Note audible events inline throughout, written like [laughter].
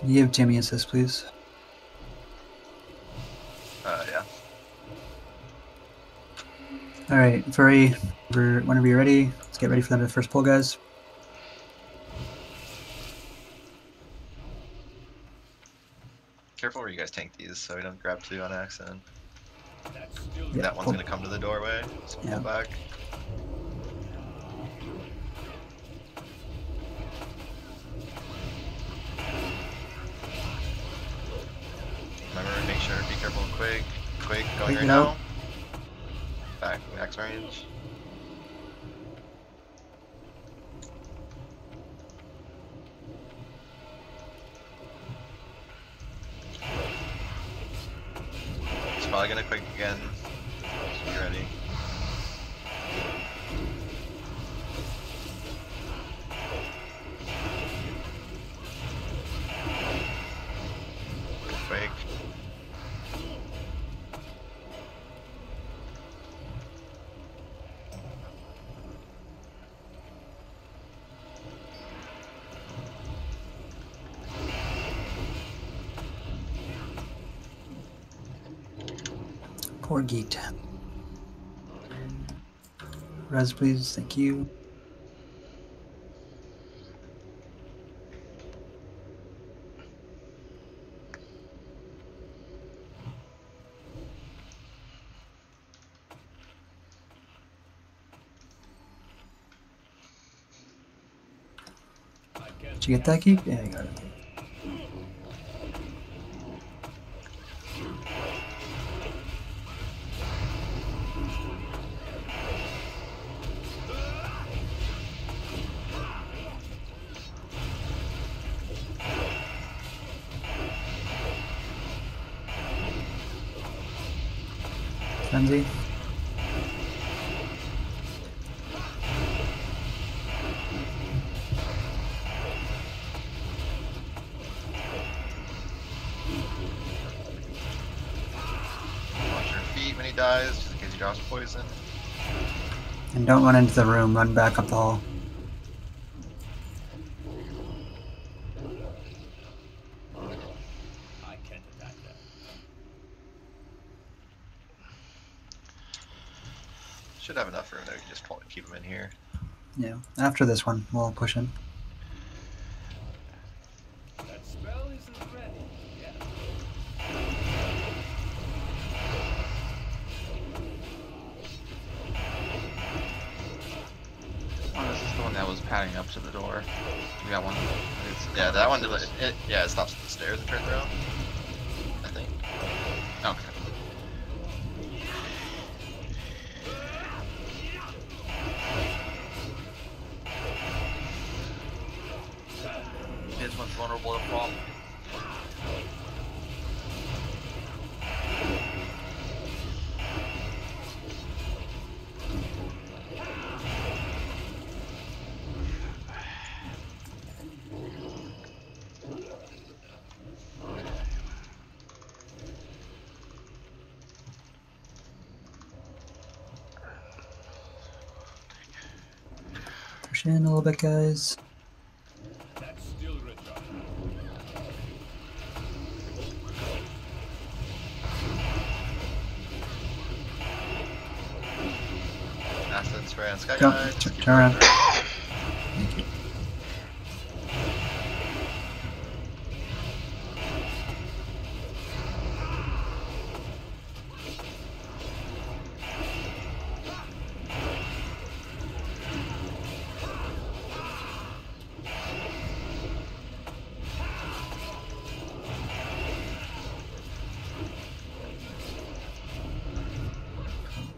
Can you give Timmy assist, please? Uh, yeah. All right, Furry, whenever whenever you're ready, let's get ready for them the first pull, guys. Careful where you guys tank these so we don't grab two on accident. Yeah, that one's gonna come to the doorway, so Yeah. pull back. Quake. Quake going right now. Back, max range. It's probably gonna Quake again. Geet. Res, please. Thank you. Did you get that, key? Yeah, you got it. And don't run into the room, run back up the hall. I can't attack that. Should have enough room there. You just keep him in here. Yeah, after this one, we'll push in. Around.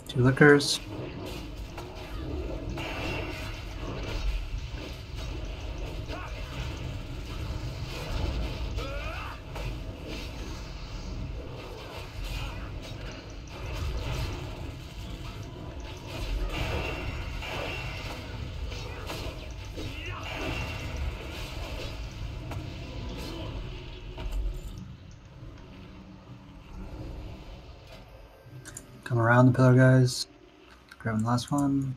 Two liquors. Around the pillar, guys. Grabbing the last one.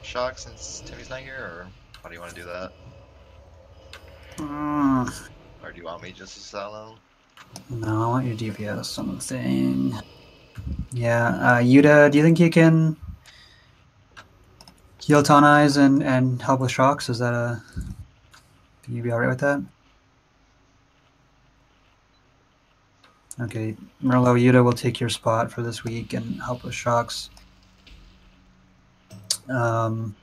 help Shock since Timmy's not here, or how do you want to do that? Mm, Or do you want me just to him? no, I want your DPS on the thing. Yeah, uh, Yuta, do you think you can heal Tanais and, and help with shocks? Is that a. Can you be alright with that? Okay, Merlo Yuta will take your spot for this week and help with shocks. Um,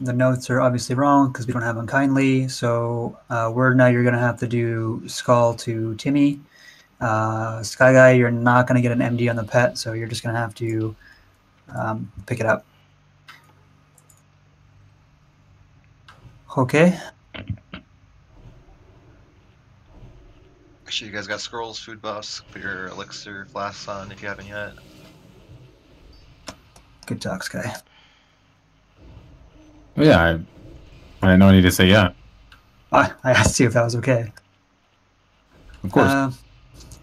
the notes are obviously wrong because we don't have unkindly. So uh, word now you're going to have to do skull to Timmy. Uh, Sky Guy, you're not going to get an MD on the pet, so you're just going to have to um, pick it up. Okay. Make sure you guys got scrolls, food buffs, put your elixir flasks on if you haven't yet. Good talk, Sky. Oh, yeah, I, I didn't know I need to say yeah. I, I asked you if that was okay. Of course. Uh,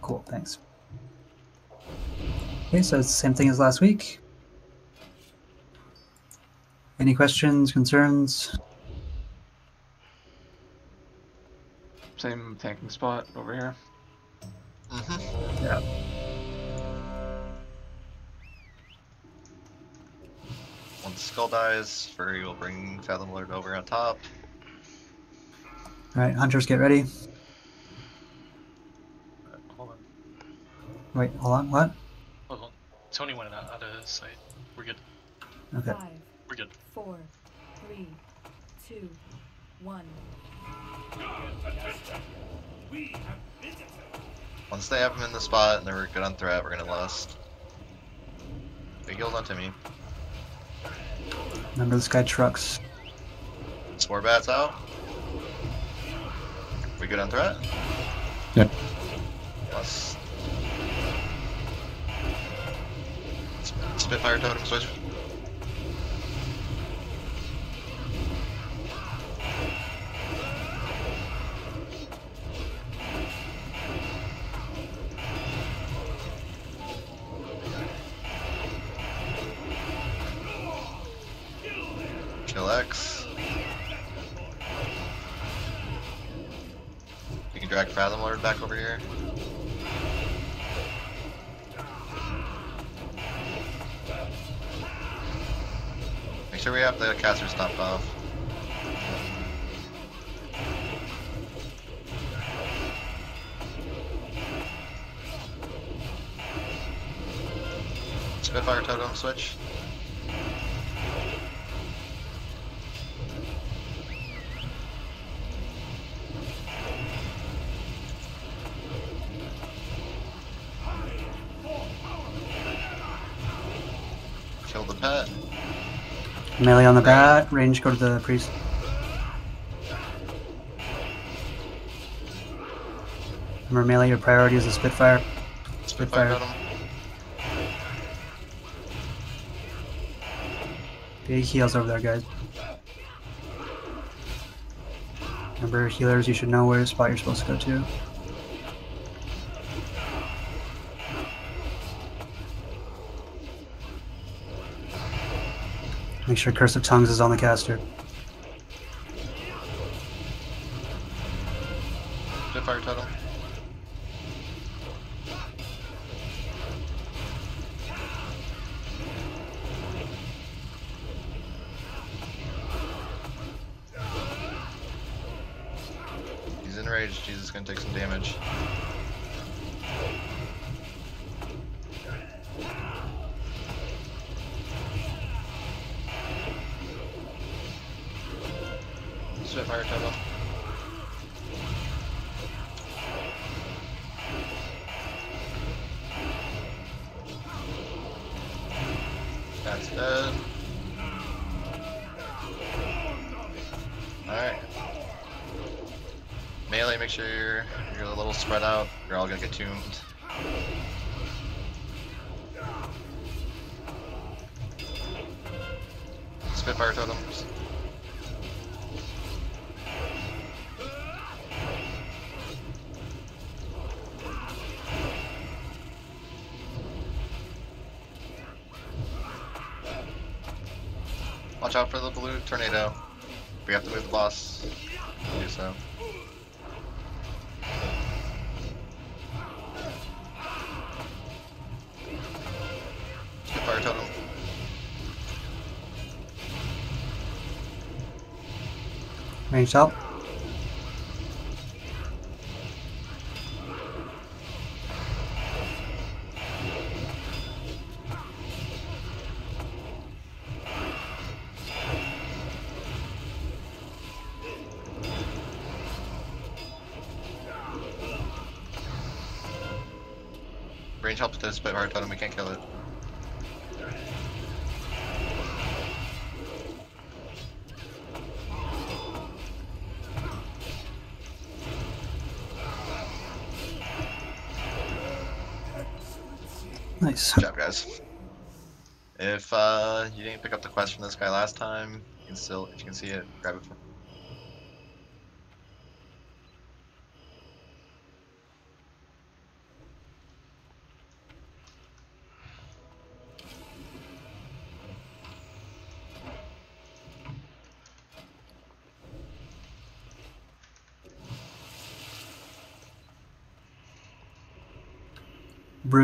cool, thanks. Okay, so it's the same thing as last week. Any questions, concerns? Same tanking spot over here. Mm-hmm. Yeah. Skull dies, Furry will bring Fathom Lord over on top. All right, hunters, get ready. Hold on. Wait, hold on. What? Hold on. Tony went out, out of sight. We're good. Okay. Five, We're good. four, three, two, one. We have visited. Once they have him in the spot and they're good on threat, we're gonna lust. Big heals onto Timmy. Remember this guy trucks. Spore bats out. We good on threat? Yep. Plus. Sp- Spitfire totem switch. Switch. Kill the pet. Melee on the bat. Range, go to the priest. Remember, melee, your priority is the Spitfire. Spitfire Big heals over there, guys. Remember, healers, you should know where spot you're supposed to go to. Make sure Curse of Tongues is on the caster. Tornado. We have to move the boss. Do so. Spitfire totem. Ranged up. Spitfire totem, we can't kill it. Nice. Good job, guys. If uh, you didn't pick up the quest from this guy last time, you can still, if you can see it, grab it. From...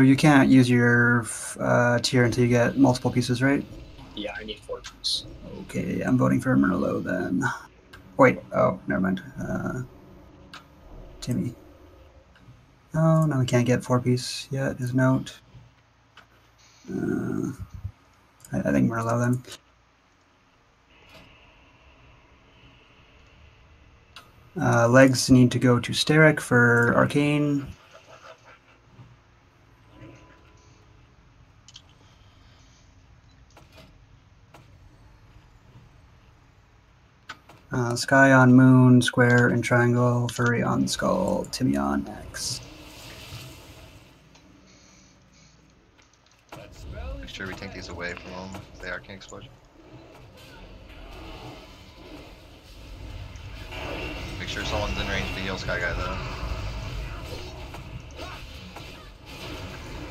you can't use your uh, tier until you get multiple pieces, right? Yeah, I need four pieces. Okay, I'm voting for Merlot then. Wait, oh, never mind. Uh, Timmy. Oh, no, we can't get four piece yet. His note. Uh, I, I think Merlot then. Uh, legs need to go to Steric for Arcane. Uh, Sky on Moon, Square, and Triangle, Furry on Skull, Timmy on X. Make sure we take these away from them. The arcane explosion. Make sure someone's in range to heal Sky Guy though.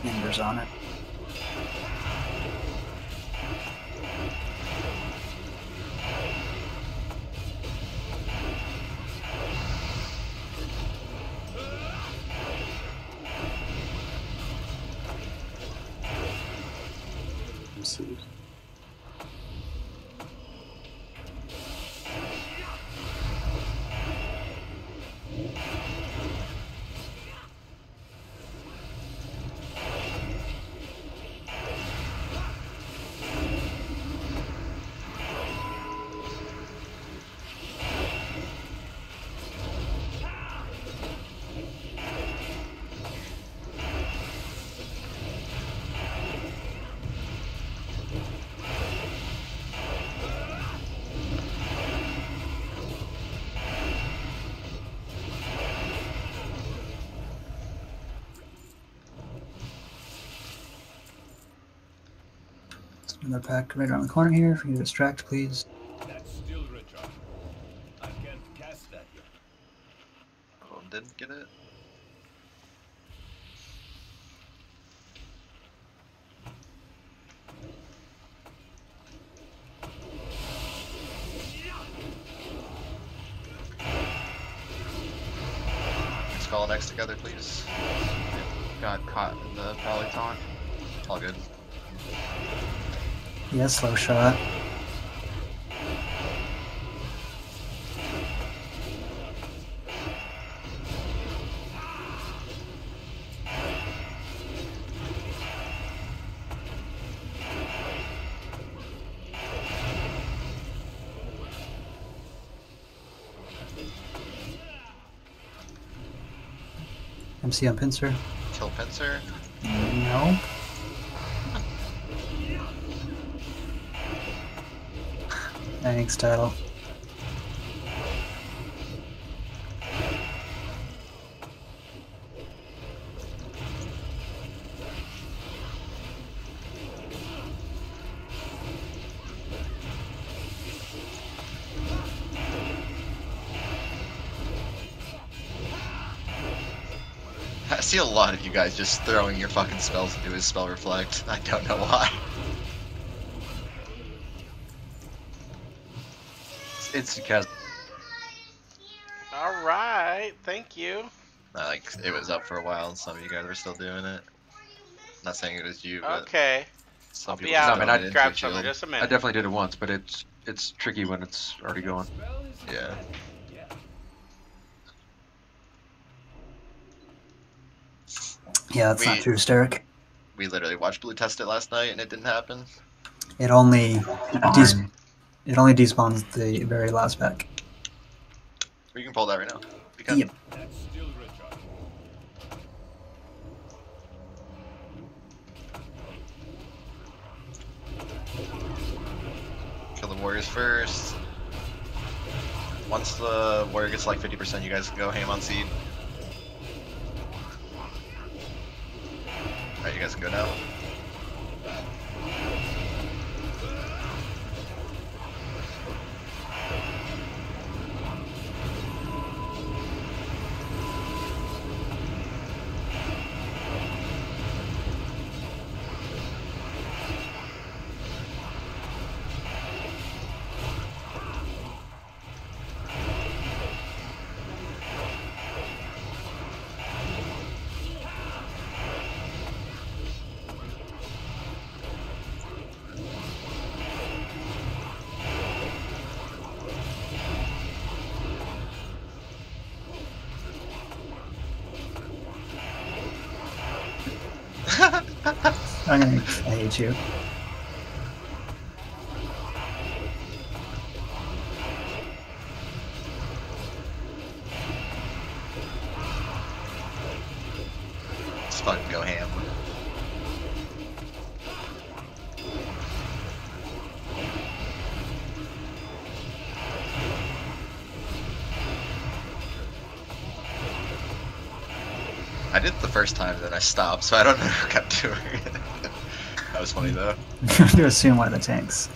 Embers on it. See. Another pack right around the corner here. If you distract, please. that's still recharged. I can't cast that yet. Oh, didn't get it. Skull and X together, please. Got caught in the Valley Taunt. All good. Yeah, slow shot. MC on pincer. Kill Pincer. No. Thanks, Tyler. I see a lot of you guys just throwing your fucking spells into his spell reflect. I don't know why. It's instant cast. All right, thank you. I, Like it was up for a while, and some of you guys were still doing it. Not saying it was you, but Okay, some I'll people be out. don't I get into Grab it, some just a I minute. I definitely did it once, but it's it's tricky when it's already going. Yeah. Yeah, that's not true, Steric. We literally watched Blue test it last night, and it didn't happen. It only des- it only despawns the very last pack. We can pull that right now. Because Yep. That's still recharging. kill the warriors first. Once the warrior gets like 50%, you guys can go ham on seed. Alright, you guys can go now. I hate you. Just fucking go ham. I did it the first time, then I stopped, so I don't know [laughs] who kept doing it. That was funny though. I'm gonna assume one of the tanks.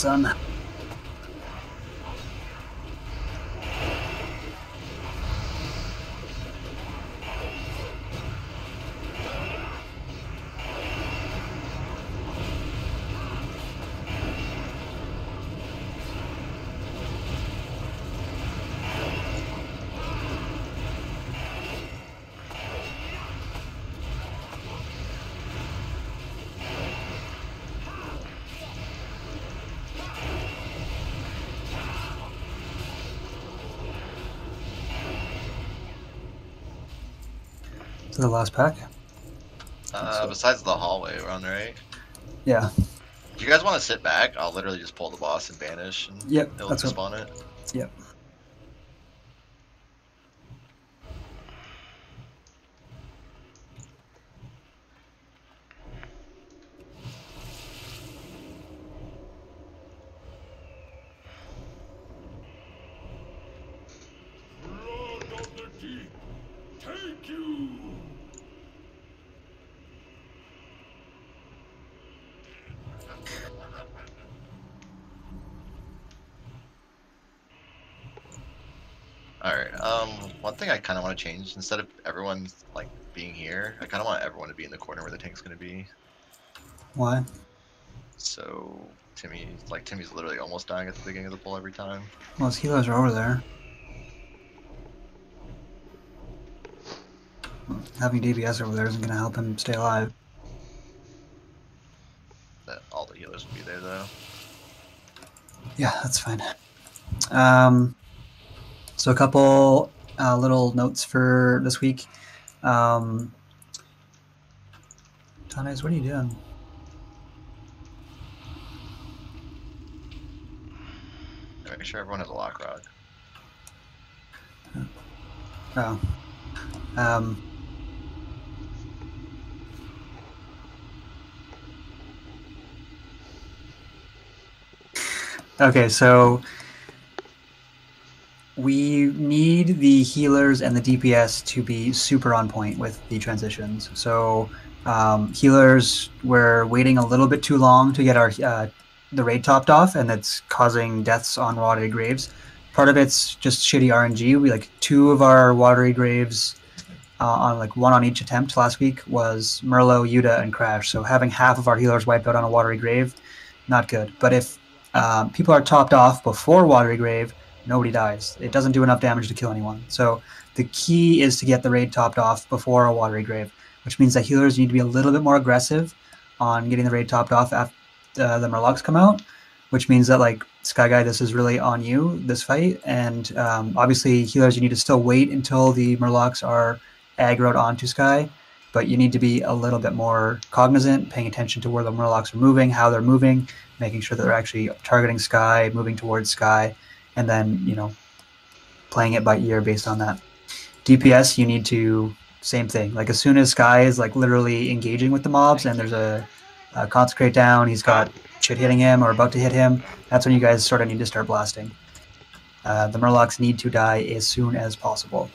Close to the sun. To the last pack. Uh, besides the hallway run, right? Yeah. Do you guys want to sit back? I'll literally just pull the boss and vanish, and Yep. it'll That's what. spawn it. Yep. Um, one thing I kind of want to change instead of everyone like being here, I kind of want everyone to be in the corner where the tank's going to be. Why? So Timmy, like Timmy's literally almost dying at the beginning of the pull every time. Well, his healers are over there. Having DPS over there isn't going to help him stay alive. That all the healers would be there though. Yeah, that's fine. Um, so a couple uh, little notes for this week. Um, Tanez, what are you doing? Make sure everyone has a lock rod. Oh. Um, okay, so we need the healers and the DPS to be super on point with the transitions. So um, healers, we're waiting a little bit too long to get our uh, the raid topped off, and that's causing deaths on watery graves. Part of it's just shitty RNG. We like two of our watery graves uh, on like one on each attempt last week was Merlot, Yuta, and Crash. So having half of our healers wiped out on a watery grave, not good. But if um, people are topped off before watery grave, nobody dies. It doesn't do enough damage to kill anyone. So the key is to get the raid topped off before a watery grave, which means that healers need to be a little bit more aggressive on getting the raid topped off after uh, the Murlocs come out, which means that like Sky Guy, this is really on you this fight, and um, obviously healers, you need to still wait until the Murlocs are aggroed onto Sky, but you need to be a little bit more cognizant, paying attention to where the Murlocs are moving, how they're moving, making sure that they're actually targeting Sky, moving towards Sky, and then you know playing it by ear based on that. DPS, you need to same thing. Like as soon as Sky is like literally engaging with the mobs, and there's a uh, consecrate down, he's got shit hitting him or about to hit him, that's when you guys sort of need to start blasting. Uh, the Murlocs need to die as soon as possible.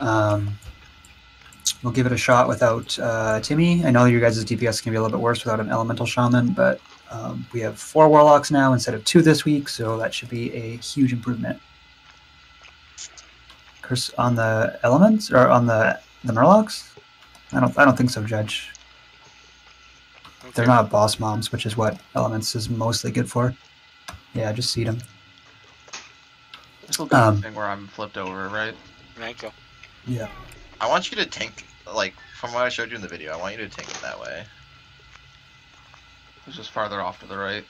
Um, we'll give it a shot without uh, Timmy. I know your guys' DPS can be a little bit worse without an Elemental Shaman, but um, we have four Warlocks now instead of two this week, so that should be a huge improvement. Curse on the elements or on the the Murlocs? I don't. I don't think so, Judge. They're not boss mobs, which is what Elements is mostly good for. Yeah, just seed them. This will be Um, the thing where I'm flipped over, right? Manko. Yeah. I want you to tank like from what I showed you in the video. I want you to tank it that way. It's just farther off to the right.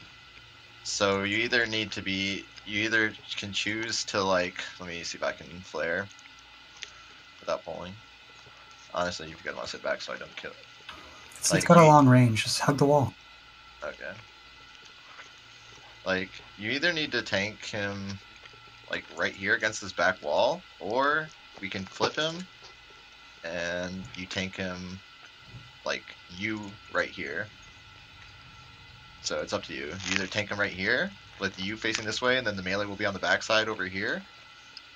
So you either need to be, you either can choose to like, let me see if I can flare without pulling. Honestly, you've got to sit back so I don't kill. It's, Like it's got a long range. Just hug the wall. Okay. Like you either need to tank him, like right here against this back wall, or we can flip him, and you tank him, like you right here. So it's up to you. You either tank him right here with you facing this way, and then the melee will be on the backside over here,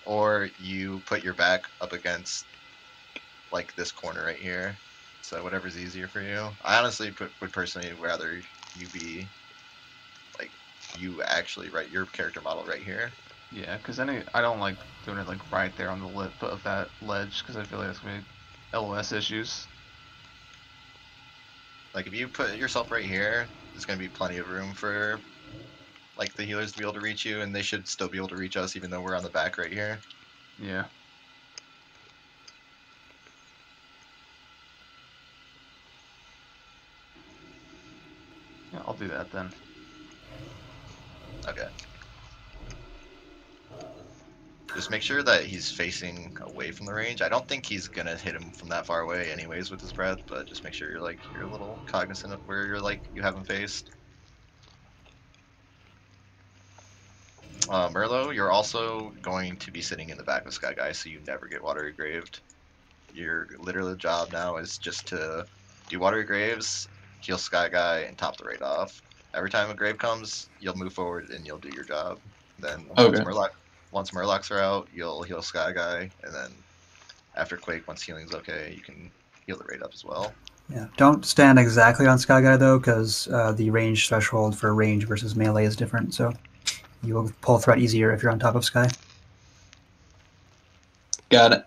or you put your back up against like this corner right here. So whatever's easier for you. I honestly put, would personally rather you be like you actually write your character model right here. Yeah, because any I don't like doing it like right there on the lip of that ledge because I feel like that's gonna be LOS issues. Like if you put yourself right here, there's gonna be plenty of room for like the healers to be able to reach you, and they should still be able to reach us even though we're on the back right here. Yeah. Yeah, I'll do that then. Okay. Just make sure that he's facing away from the range. I don't think he's gonna hit him from that far away, anyways, with his breath. But just make sure you're like you're a little cognizant of where you're like you have him faced. Uh, Merlo, you're also going to be sitting in the back of Sky Guy, so you never get watery graved. Your literal job now is just to do watery graves, heal Sky Guy, and top the raid off. Every time a grave comes, you'll move forward and you'll do your job. Then Okay. Murloc, once Murlocs are out, you'll heal Sky Guy, and then after Quake, once healing's okay, you can heal the raid up as well. Yeah. Don't stand exactly on Sky Guy though, because uh, the range threshold for range versus melee is different. So You will pull threat easier if you're on top of Sky. Got it.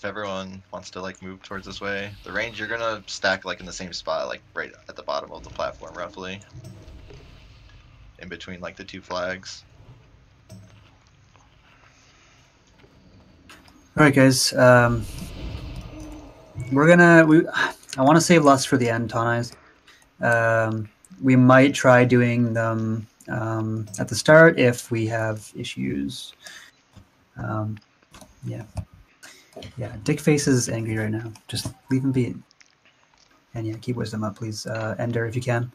If everyone wants to like move towards this way, the range you're gonna stack like in the same spot, like right at the bottom of the platform, roughly. In between like the two flags. All right, guys. Um, we're gonna. We. I want to save lust for the end, Tonais. Um, we might try doing them um, at the start if we have issues. Um, yeah. Yeah. Dick Face is angry right now. Just leave him be. And yeah, keep wisdom up, please, uh, Ender, if you can.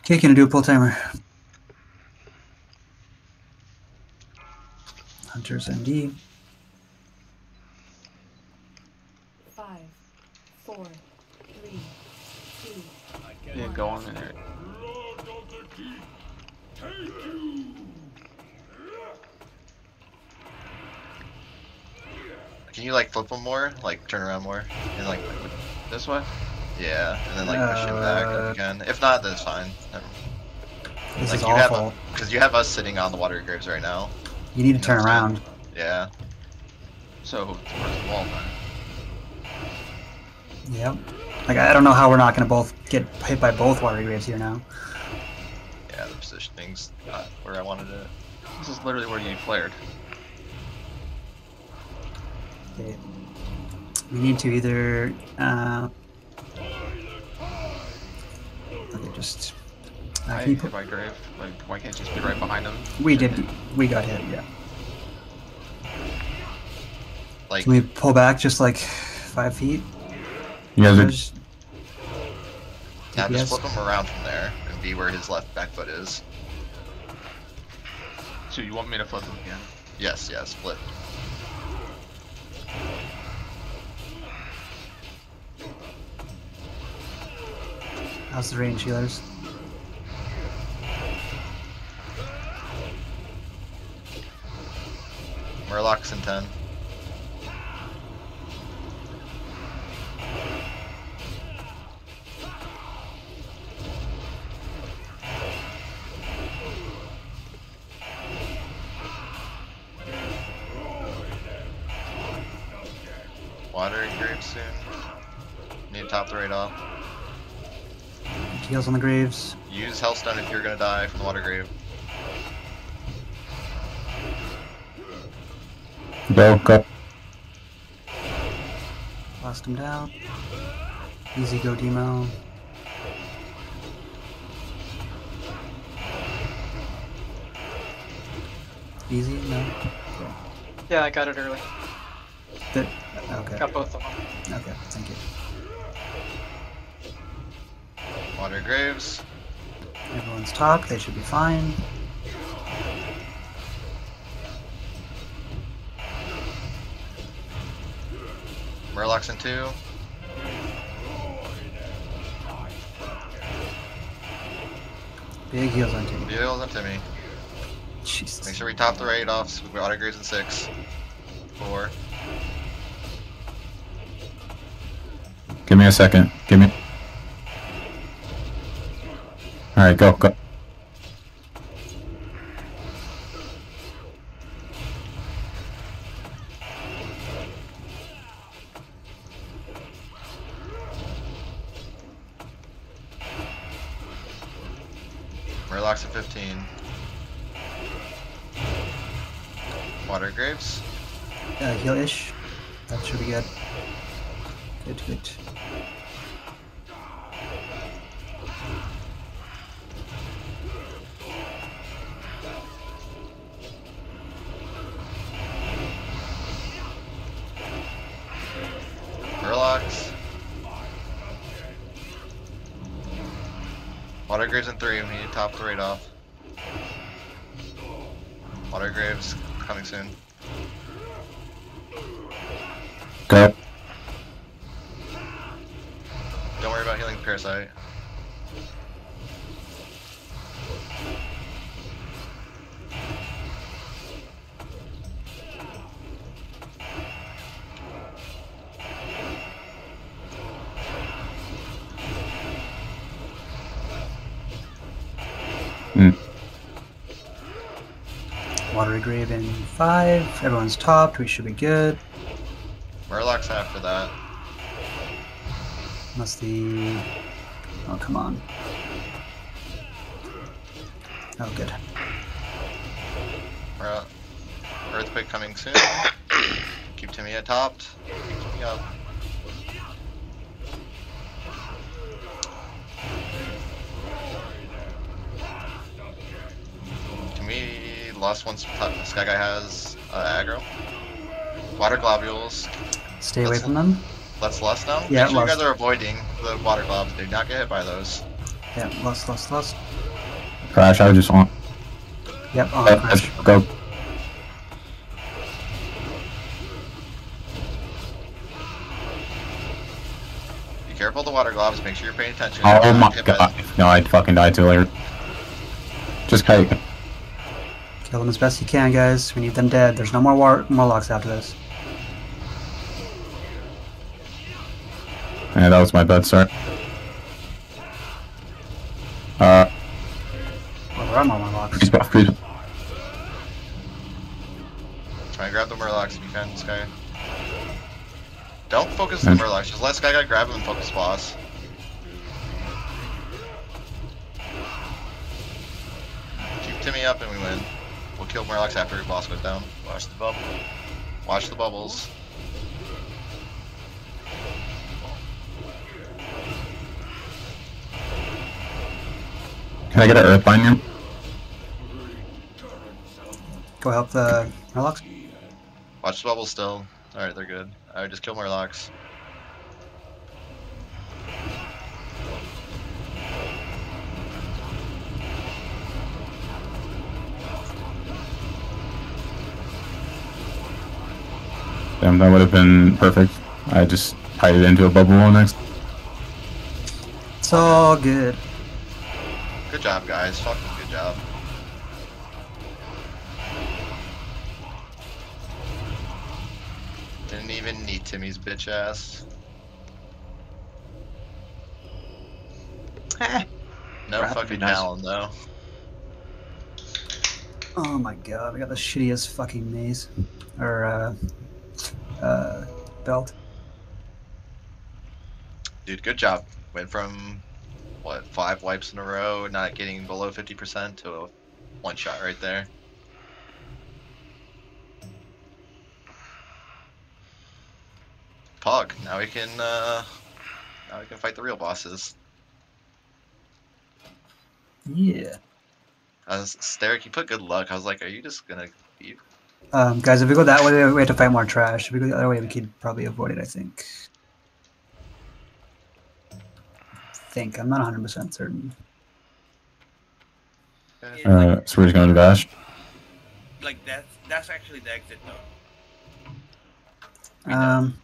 Okay, can I do a pull timer? Hunters MD. Five, four, three, two, Yeah, go on in there. Can you like flip them more? Like turn around more? And like This way? yeah, and then like push him back Uh. If not, then it's fine. This like is you awful. because you have us sitting on the water graves right now. You need to turn around. Yeah. So, towards the wall then. Yep. Like I don't know how we're not going to both get hit by both water graves here now. Yeah, the positioning's not where I wanted it. This is literally where you flared. Okay. We need to either. Uh, okay, just. Uh, I can you hit put, by grave. Like, why can't you just be right behind him? we did. We got hit. Yeah. Like Can we pull back just like five feet? You guys are Just- yeah, just flip him around from there and be where his left back foot is. So you want me to flip him again? Yes, yes, flip. How's the range, healers? Murlocs in 10. Heals on the graves. Use Healthstone if you're gonna die from the water grave. go go. Blast him down. Easy go demo. Easy? No? Yeah, I got it early. That, okay. Got both of them. Water graves. Everyone's top, they should be fine. Murlocs in two. Big heals on Timmy. Beals and Timmy. Jesus. Make sure we top the raid off. So we've got water graves in six. Four. Give me a second. Give me. All right, go go. Five. Everyone's topped. We should be good. Murlocs after that. Unless the. Oh, come on. Oh, good. Stay away Let's- from them. Let's lust now. Yeah, Make sure you guys are avoiding the water globs. Do not get hit by those. Yeah, lost, lost, lost. Crash, I just want. Yep, on Uh, crash. let's go. Be careful of the water globs. Make sure you're paying attention. Oh You're my not hit by god. No, I'd fucking died too late. Just kite. Kill them as best you can, guys. We need them dead. There's no more war Murlocs after this. Yeah, that was my bad start. Uh, Well, there are more Murlocs. freeze buff, freeze. Try and grab the Murlocs if you can, Sky. Don't focus the And- Murlocs. Just let Sky Guy grab him and focus boss. Keep Timmy up and we win. We'll kill Murlocs after boss goes down. Watch the bubble. Watch the bubbles. Can I get an earthbind here? Go help the Murlocs. Watch the bubbles still. Alright, they're good. Alright, just kill Murlocs. Damn, that would have been perfect. I just tied it into a bubble wall next. It's all good. Good job, guys. Fucking good job. Didn't even need Timmy's bitch ass. [laughs] no fucking nice. Talon though. Oh my god, we got the shittiest fucking maze. Or, uh, uh, belt. Dude, good job. Went from what five wipes in a row, not getting below fifty percent to a one shot right there. Pog, now we can uh now we can fight the real bosses. Yeah. I was Steric, you put good luck. I was like, are you just gonna be Um, guys, if we go that way, we have to fight more trash. If we go the other way, we could probably avoid it, I think. Think. I'm not 100% certain. Uh, so we're just gonna dash. Like that's that's actually the exit though. Um,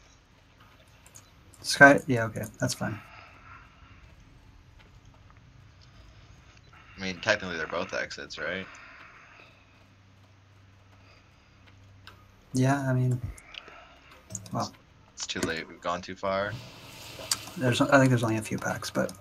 Sky, yeah, okay, that's fine. I mean technically they're both exits, right? Yeah, I mean, well, It's too late, we've gone too far. There's I think there's only a few packs, but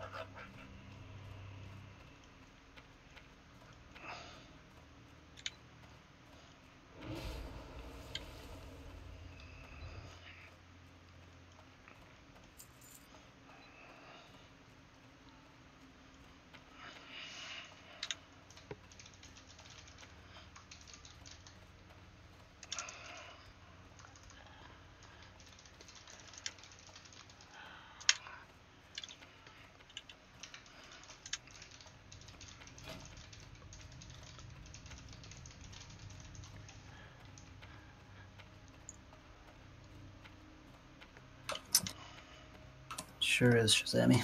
sure is Shazami.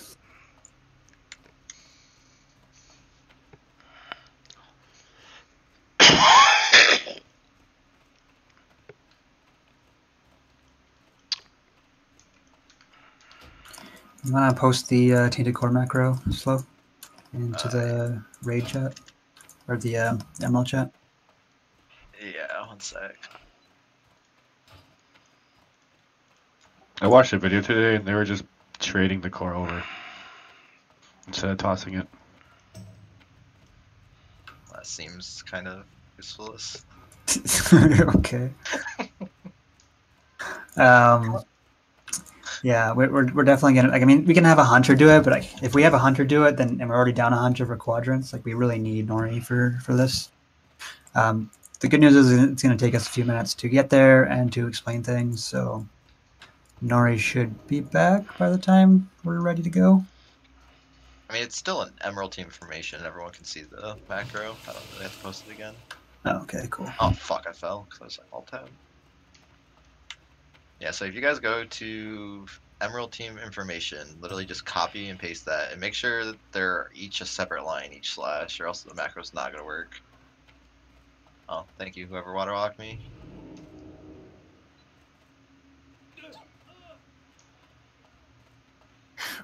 [coughs] I'm gonna post the uh, tainted core macro slow into the raid chat or the uh, ML chat. Yeah, one sec. I watched a video today and they were just trading the core over instead of tossing it. That seems kind of useless. [laughs] okay. Um, yeah, we're, we're, we're definitely gonna. Like, I mean, we can have a hunter do it, but like, if we have a hunter do it, then and we're already down a hunter for quadrants. Like, we really need Nori for for this. Um, the good news is it's going to take us a few minutes to get there and to explain things. So, Nori should be back by the time we're ready to go. I mean, it's still an Emerald team information. Everyone can see the macro. I don't really have to post it again. Oh, okay, cool. Oh fuck! I fell because I was alt time. Yeah, so if you guys go to Emerald Team Information, literally just copy and paste that, and make sure that they're each a separate line, each slash, or else the macro's not gonna work. Oh, thank you, whoever waterlocked me.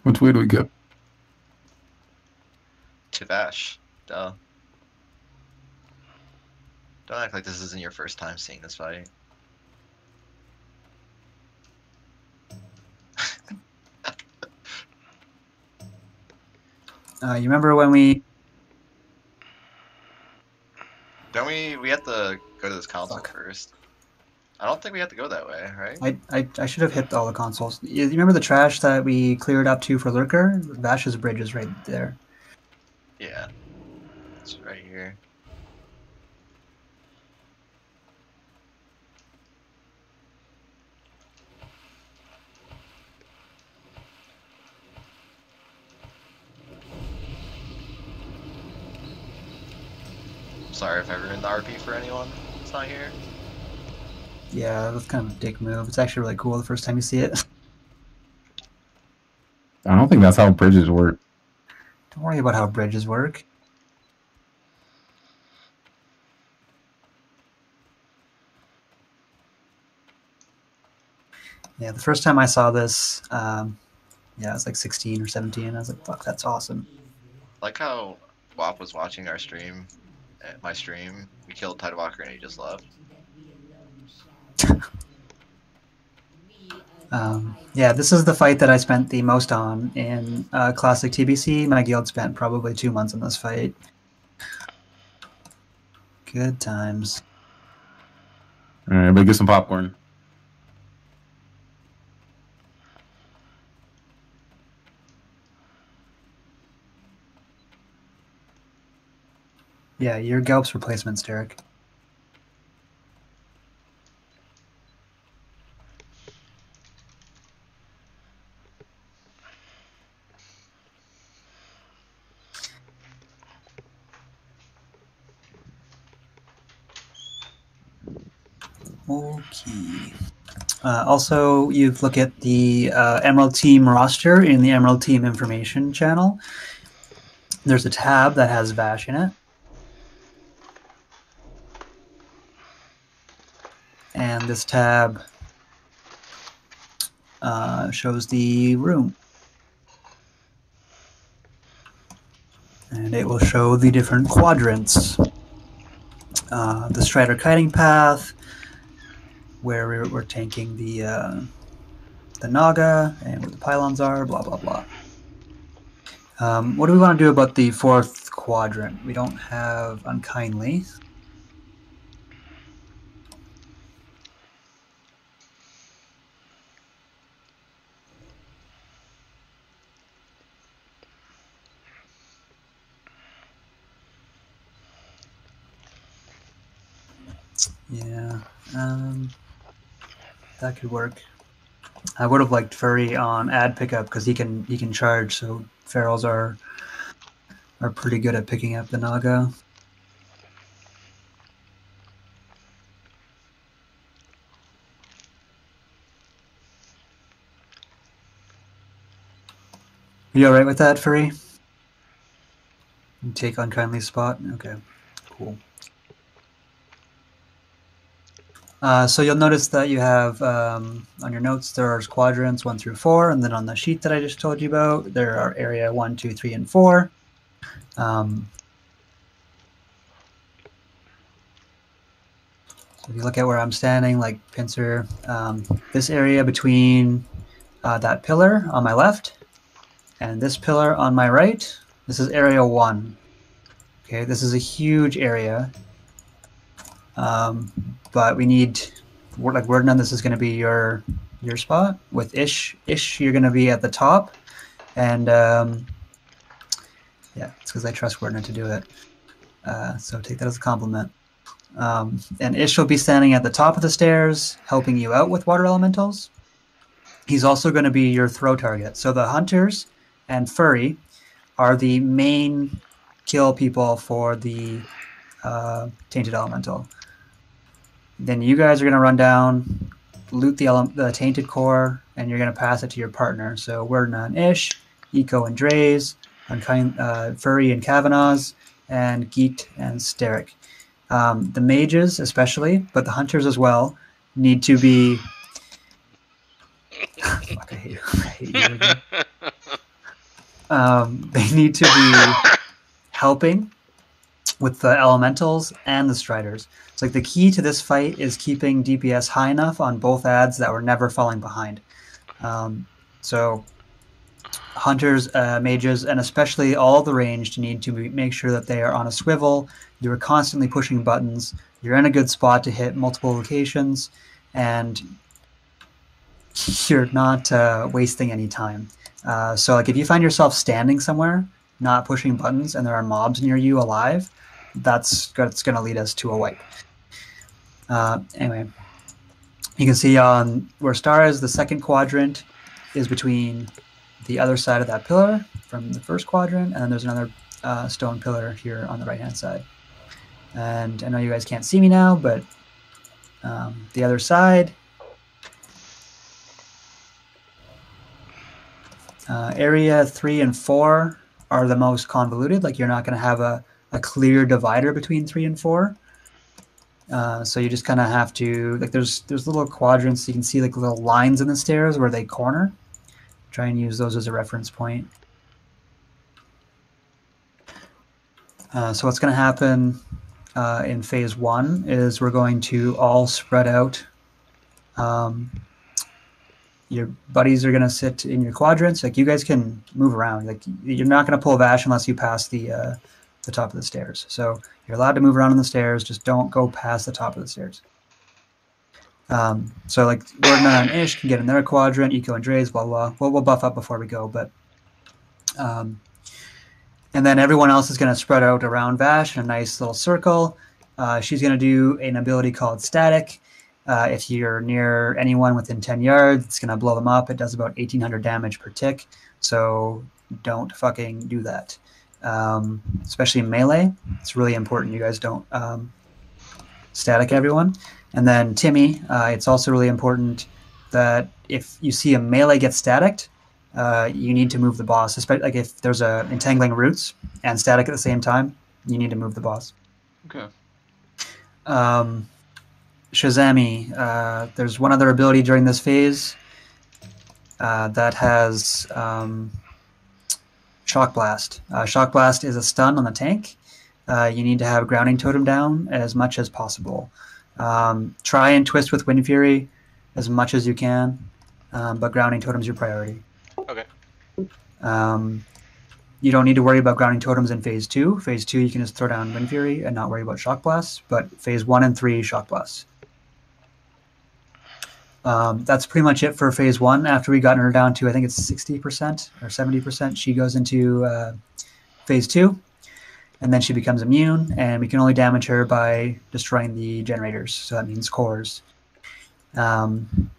Which way do we go? To Vashj. Duh. Don't act like this isn't your first time seeing this fight. [laughs] Uh, you remember when we? Don't we? We have to go to this console first. I don't think we have to go that way, right? I, I, I should have hit all the consoles. You remember the trash that we cleared up to for Lurker? Vashj's bridge is right there. Yeah. It's right here. Sorry if I ruined the RP for anyone. It's not here. Yeah, that's kind of a dick move. It's actually really cool the first time you see it. [laughs] I don't think that's how bridges work. Don't worry about how bridges work. Yeah, the first time I saw this, um, yeah, I was like 16 or 17. I was like, fuck, that's awesome. Like how WAP was watching our stream, uh, my stream. We killed Tidewalker and he just left. [laughs] Um, yeah, this is the fight that I spent the most on in uh, Classic TBC. My guild spent probably two months on this fight. Good times. All right, everybody get some popcorn. Yeah, your Galp's replacements, Derek. Uh, also, you look at the uh, Emerald Team roster in the Emerald Team information channel. There's a tab that has Vashj in it. And this tab uh, shows the room. And it will show the different quadrants. Uh, the Strider kiting path, where we're, we're tanking the uh, the Naga and where the pylons are, blah blah blah. Um, what do we want to do about the fourth quadrant? We don't have unkindly. Yeah, um, that could work. I would have liked Furry on ad pickup because he can he can charge. So ferals are are pretty good at picking up the Naga. You all right with that, Furry? Take unkindly spot. Okay, cool. Uh, so you'll notice that you have um, on your notes there are quadrants one through four, and then on the sheet that I just told you about, there are area one, two, three, and four. Um, so if you look at where I'm standing, like pincer, um, this area between uh, that pillar on my left and this pillar on my right, this is area one. Okay, this is a huge area. Um, but we need, like word on this is going to be your your spot with Ish. Ish, you're going to be at the top, and um, yeah, it's because I trust Wordner to do it. Uh, so take that as a compliment. Um, and Ish will be standing at the top of the stairs, helping you out with water elementals. He's also going to be your throw target. So the hunters and Furry are the main kill people for the uh, tainted elemental. Then you guys are going to run down, loot the, the tainted core, and you're going to pass it to your partner. So we're on Ish, Eco and Dre's, Unkind, uh, Furry and Kavanaugh's, and Geeked and Steric. Um, the mages, especially, but the hunters as well, need to be. [laughs] Fuck, I hate you. I hate you um, they need to be [laughs] helping with the elementals and the striders. It's like the key to this fight is keeping DPS high enough on both ads that we're never falling behind. Um, so hunters, uh, mages, and especially all the ranged need to make sure that they are on a swivel. You're constantly pushing buttons. You're in a good spot to hit multiple locations, and you're not uh, wasting any time. Uh, so, like, if you find yourself standing somewhere, not pushing buttons, and there are mobs near you alive, that's that's going to lead us to a wipe. Uh, anyway, you can see on where star is, the second quadrant is between the other side of that pillar from the first quadrant, and then there's another uh, stone pillar here on the right hand side. And I know you guys can't see me now, but um, the other side, uh, area three and four are the most convoluted. Like you're not going to have a, a clear divider between three and four. Uh, so you just kind of have to like there's there's little quadrants you can see like little lines in the stairs where they corner try and use those as a reference point. Uh, so what's going to happen uh, in phase one is we're going to all spread out. Um, your buddies are going to sit in your quadrants. Like you guys can move around. Like you're not going to pull Vashj unless you pass the uh, the top of the stairs. So you're allowed to move around on the stairs. Just don't go past the top of the stairs. Um, so like Wordman and Ish can get in their quadrant, Eco and Dre's, blah blah. We'll, we'll buff up before we go, but um, and then everyone else is going to spread out around Vashj in a nice little circle. Uh, she's going to do an ability called Static. Uh, if you're near anyone within 10 yards, it's going to blow them up. It does about 1800 damage per tick. So don't fucking do that. Um, especially melee. It's really important you guys don't um, static everyone. And then Timmy, uh, it's also really important that if you see a melee get staticked, uh, you need to move the boss. Especially like if there's a entangling roots and static at the same time, you need to move the boss. Okay. Um, Shazami, uh, there's one other ability during this phase uh, that has um, Shock Blast. Uh, Shock Blast is a stun on the tank. Uh, you need to have Grounding Totem down as much as possible. Um, try and twist with Windfury as much as you can, um, but Grounding Totem's your priority. Okay. Um, you don't need to worry about grounding totems in phase two. Phase two, you can just throw down Windfury and not worry about Shock Blast. But phase one and three, Shock Blast. Um, that's pretty much it for phase one. After we gotten her down to, I think it's 60% or 70%, she goes into uh, phase two. And then she becomes immune, and we can only damage her by destroying the generators. So that means cores. Um,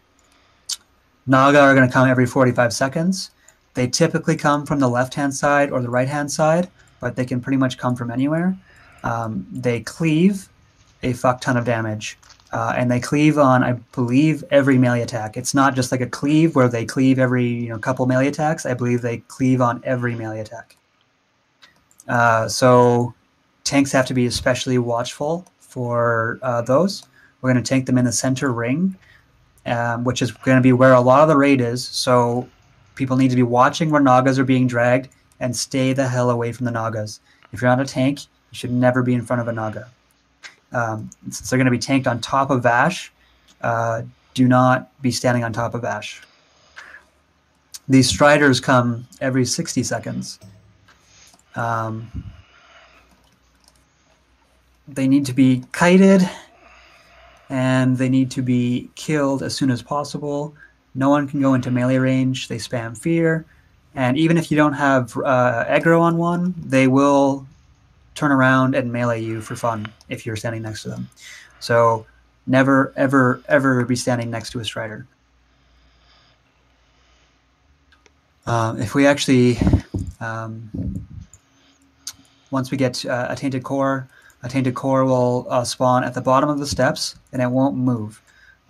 Naga are going to come every 45 seconds. They typically come from the left hand side or the right hand side, but they can pretty much come from anywhere. Um, they cleave a fuck ton of damage. Uh, and they cleave on, I believe, every melee attack. It's not just like a cleave where they cleave every you know couple melee attacks. I believe they cleave on every melee attack. Uh, so tanks have to be especially watchful for uh, those. We're going to tank them in the center ring, um, which is going to be where a lot of the raid is. So people need to be watching where Nagas are being dragged and stay the hell away from the Nagas. If you're not a tank, you should never be in front of a Naga. Um, since they're going to be tanked on top of Vashj, uh, do not be standing on top of Vashj. These Striders come every 60 seconds. Um, they need to be kited and they need to be killed as soon as possible. No one can go into melee range. They spam fear. And even if you don't have uh, aggro on one, they will turn around and melee you for fun if you're standing next to them. So never, ever, ever be standing next to a strider. Uh, if we actually, um, once we get uh, a tainted core, a tainted core will uh, spawn at the bottom of the steps and it won't move.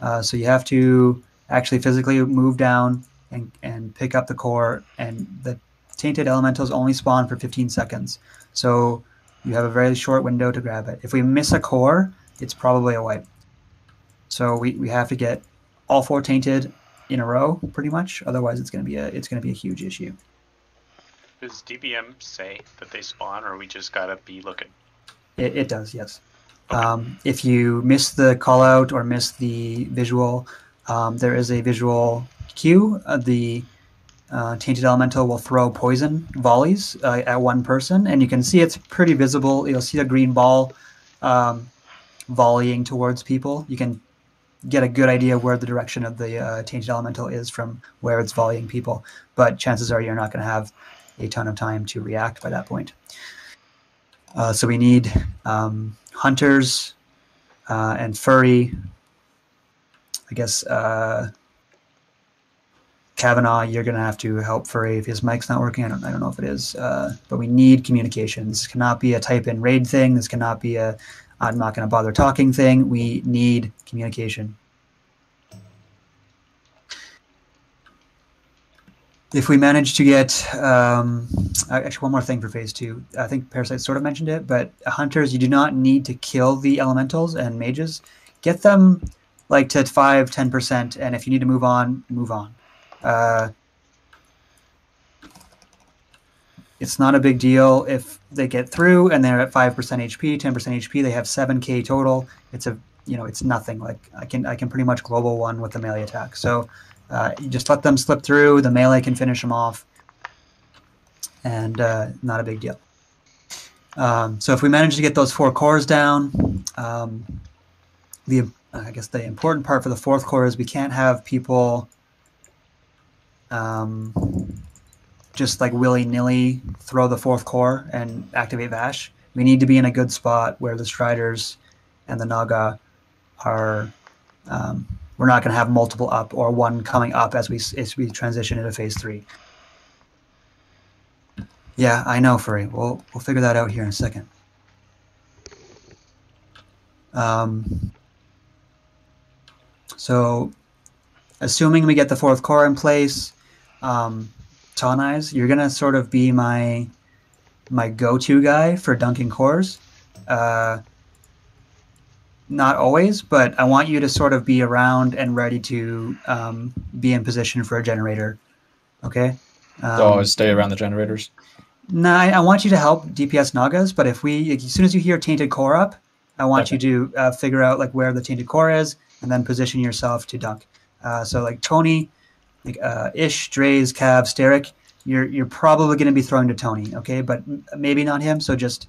Uh, so you have to actually physically move down and, and pick up the core, and the tainted elementals only spawn for 15 seconds. So you have a very short window to grab it. If we miss a core, it's probably a wipe. So we, we have to get all four tainted in a row, pretty much. Otherwise, it's gonna be a it's gonna be a huge issue. Does DBM say that they spawn, or we just gotta be looking? It, it does, yes. Um, if you miss the call out or miss the visual, um, there is a visual cue. Uh, the uh, tainted elemental will throw poison volleys uh, at one person, and you can see it's pretty visible. You'll see a green ball um, volleying towards people. You can get a good idea where the direction of the uh, tainted elemental is from where it's volleying people, but chances are you're not going to have a ton of time to react by that point. Uh, so we need um, hunters uh, and furry. I guess uh, Kavanaugh, you're going to have to help Furry if his mic's not working. I don't, I don't know if it is, uh, but we need communication. This cannot be a type in raid thing. This cannot be a I'm not going to bother talking thing. We need communication. If we manage to get, um, actually, one more thing for phase two. I think Parasite sort of mentioned it, but hunters, you do not need to kill the elementals and mages. Get them like to 5 10%, and if you need to move on, move on. Uh, it's not a big deal if they get through and they're at 5% HP, 10% HP, they have 7k total. It's a, you know, it's nothing. Like I can I can pretty much global one with the melee attack. So uh, you just let them slip through, the melee can finish them off. And uh, not a big deal. Um, so if we manage to get those four cores down, um, the I guess the important part for the fourth core is we can't have people um, just like willy nilly throw the fourth core and activate Vashj. We need to be in a good spot where the Striders and the Naga are. Um, we're not going to have multiple up or one coming up as we as we transition into phase three. Yeah, I know, Furry. We'll we'll figure that out here in a second. Um, so, assuming we get the fourth core in place, um, you're gonna sort of be my my go-to guy for dunking cores. Uh, not always, but I want you to sort of be around and ready to um, be in position for a generator. Okay. Um, so always stay around the generators. No, I, I, want you to help DPS Nagas, but if we, as soon as you hear Tainted Core up, I want okay. you to uh, figure out like where the Tainted Core is, and then position yourself to dunk. Uh, so like Tony, like uh, Ish, Drays, Cav, Derek, you're you're probably going to be throwing to Tony, okay? But maybe not him. So just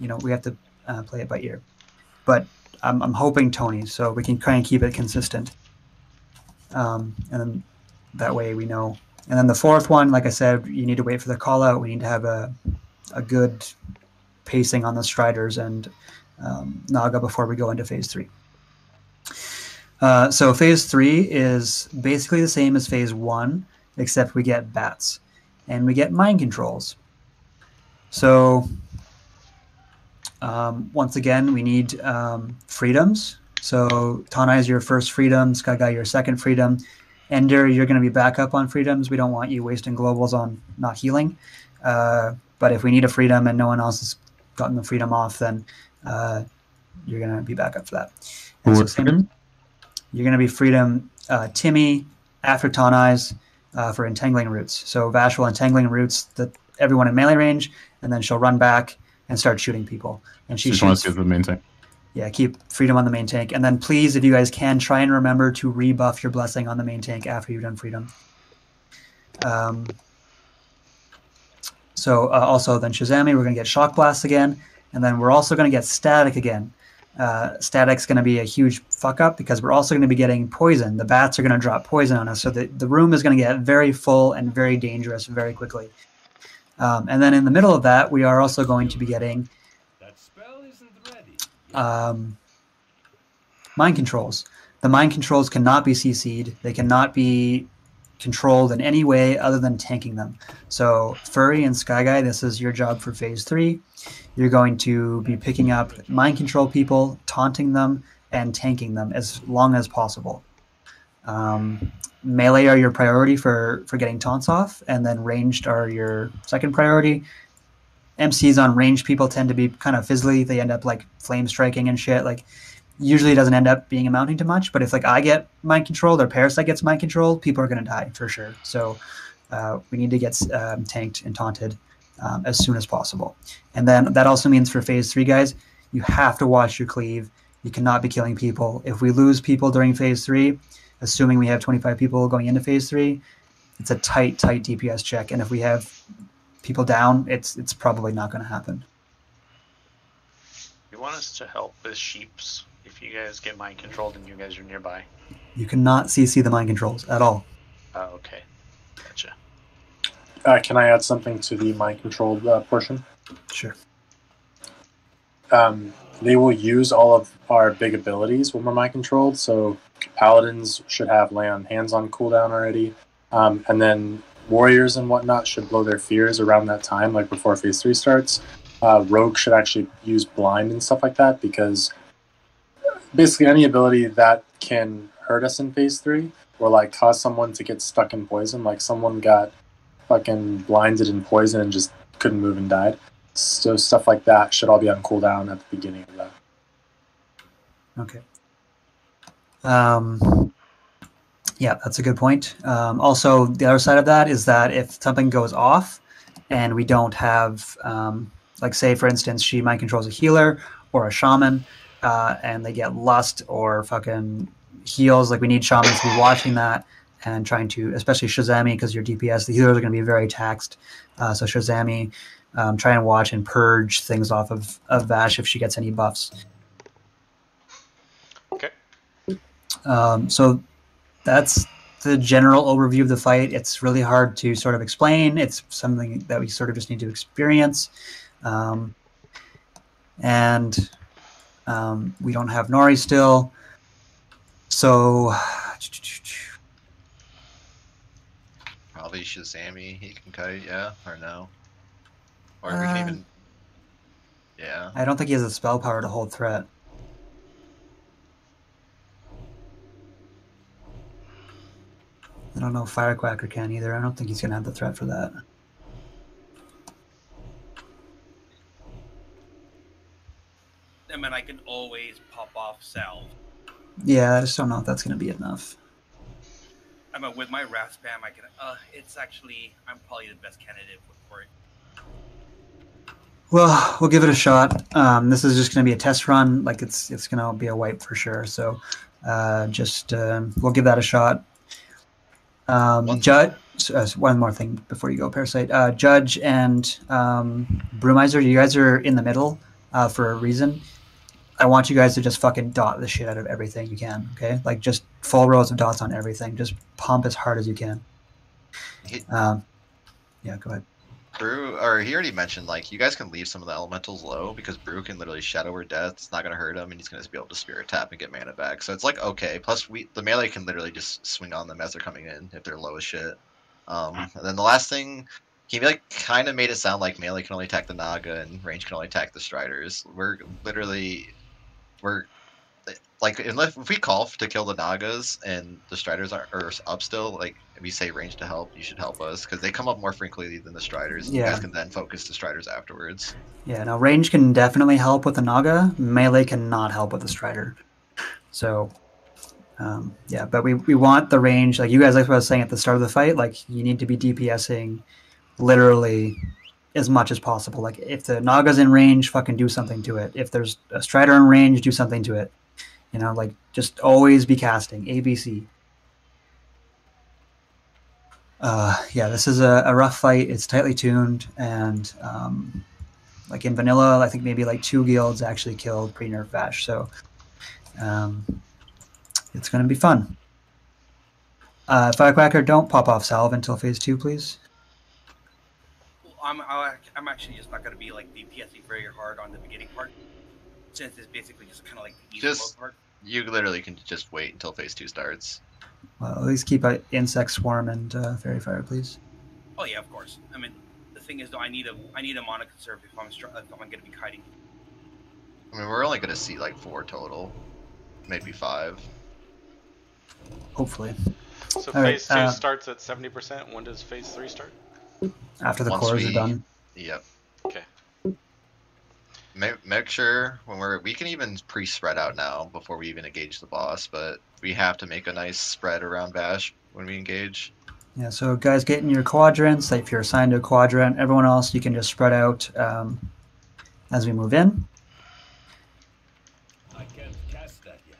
you know we have to uh, play it by ear. But I'm I'm hoping Tony, so we can try and keep it consistent. Um, and then that way we know. And then the fourth one, like I said, you need to wait for the call out. We need to have a a good pacing on the Striders and um, Naga before we go into phase three. Uh, so phase three is basically the same as phase one, except we get bats and we get mind controls. So um, once again, we need um, freedoms. So Tana is your first freedom, Sky Guy your second freedom. Ender, you're going to be back up on freedoms. We don't want you wasting globals on not healing. Uh, but if we need a freedom and no one else has gotten the freedom off, then uh, you're going to be back up for that. And so freedom? You're going to be freedom uh, Timmy after Tonais uh, for entangling roots. So Vashj will entangling roots that everyone in melee range, and then she'll run back and start shooting people. And she just wants to the main tank. Yeah, keep freedom on the main tank, and then please, if you guys can, try and remember to rebuff your blessing on the main tank after you've done freedom. Um, so uh, also then Shazami, we're gonna get shock blast again, And then we're also going to get static again. Uh, static's going to be a huge fuck up because we're also going to be getting poison. The bats are going to drop poison on us, so the, the room is going to get very full and very dangerous very quickly. Um, and then in the middle of that, we are also going to be getting um, mind controls. The mind controls cannot be CC'd. They cannot be controlled in any way other than tanking them. So Furry and Sky Guy, this is your job for phase three. You're going to be picking up mind control people, taunting them, and tanking them as long as possible. Um, melee are your priority for for getting taunts off, and then ranged are your second priority. MCs on ranged people tend to be kind of fizzly. They end up like flame striking and shit. Like usually it doesn't end up being amounting to much. But if like I get mind controlled or Parasite gets mind controlled, people are going to die for sure. So uh, we need to get um, tanked and taunted um, as soon as possible. And then that also means for phase three guys, you have to watch your cleave. You cannot be killing people. If we lose people during phase three, assuming we have 25 people going into phase three, it's a tight, tight DPS check. And if we have people down, it's it's probably not going to happen. You want us to help with sheeps you guys get mind controlled and you guys are nearby? You cannot CC the mind controls at all. Oh, okay. Gotcha. Uh, can I add something to the mind controlled uh, portion? Sure. Um, they will use all of our big abilities when we're mind controlled. So paladins should have lay on hands on cooldown already, um, and then warriors and whatnot should blow their fears around that time, like before phase three starts. Uh, rogue should actually use blind and stuff like that because basically any ability that can hurt us in phase three or like cause someone to get stuck in poison, like someone got fucking blinded in poison and just couldn't move and died. So stuff like that should all be on cooldown at the beginning of that. Okay. Um, yeah, that's a good point. Um, also, the other side of that is that if something goes off and we don't have, um, like, say, for instance, she mind controls a healer or a shaman, uh, and they get lust or fucking heals, like, we need shamans to be watching that and trying to, especially Shazami, because your DPS, the healers are going to be very taxed. Uh, so Shazami, um, try and watch and purge things off of, of Vashj if she gets any buffs. Okay. Um, so that's the general overview of the fight. It's really hard to sort of explain. It's something that we sort of just need to experience. Um, and um, we don't have Nori still. So Probably Shazami, he can kite, yeah, or no? Or we Uh, can even. Yeah. I don't think he has a spell power to hold threat. I don't know if Firecracker can either. I don't think he's going to have the threat for that. I mean, I can always pop off salve. Yeah, I just don't know if that's going to be enough. I mean, with my wrath spam, I can. Uh, it's actually I'm probably the best candidate for it. Well, we'll give it a shot. Um, this is just going to be a test run. Like it's it's going to be a wipe for sure. So uh, just uh, we'll give that a shot. Um, Judge, uh, one more thing before you go, Parasite. Uh, Judge and um, Brewmiser, you guys are in the middle uh, for a reason. I want you guys to just fucking dot the shit out of everything you can. Okay, like just full rows of dots on everything. Just pump as hard as you can. Um, yeah, go ahead. Brew, or he already mentioned, like, you guys can leave some of the elementals low because Brew can literally Shadow or Death. It's not going to hurt him, and he's going to be able to Spirit Tap and get mana back. So it's like, okay. Plus, we the melee can literally just swing on them as they're coming in if they're low as shit. Um, and then the last thing, he like kind of made it sound like melee can only attack the Naga and range can only attack the Striders. We're literally, we're like unless if we call to kill the Nagas and the Striders are, are up still, like if we say range to help, you should help us because they come up more frequently than the Striders. You Yeah. guys can then focus the Striders afterwards. Yeah, now range can definitely help with the Naga. Melee cannot help with the Strider. So, um, yeah, but we, we want the range. Like you guys, like what I was saying at the start of the fight, like you need to be DPSing literally as much as possible. Like if the Naga's in range, fucking do something to it. If there's a Strider in range, do something to it. You know, like just always be casting ABC. Uh, yeah, this is a, a rough fight. It's tightly tuned, and um, like in vanilla, I think maybe like two guilds actually killed pre nerf Vashj. So um, it's going to be fun. Uh, Firecracker, don't pop off salve until phase two, please. Well, I'm I'll, I'm actually just not going to be like DPSing very hard on the beginning part, since it's basically just kind of like the easy Just- part. You literally can just wait until phase two starts. Well, at least keep a insect swarm and uh, faerie fire, please. Oh yeah, of course. I mean, the thing is, though, I need a I need a mana conserve if I'm str- if I'm going to be kiting. I mean, we're only going to see like four total, maybe five. Hopefully. So All right, phase two uh, starts at seventy percent. When does phase three start? After the Once cores we- are done. Yep. Okay. Make, make sure when we're we can even pre-spread out now before we even engage the boss, but we have to make a nice spread around Vashj when we engage. Yeah, so guys, get in your quadrants. If you're assigned to a quadrant, everyone else, you can just spread out um, as we move in. I can't cast that yet.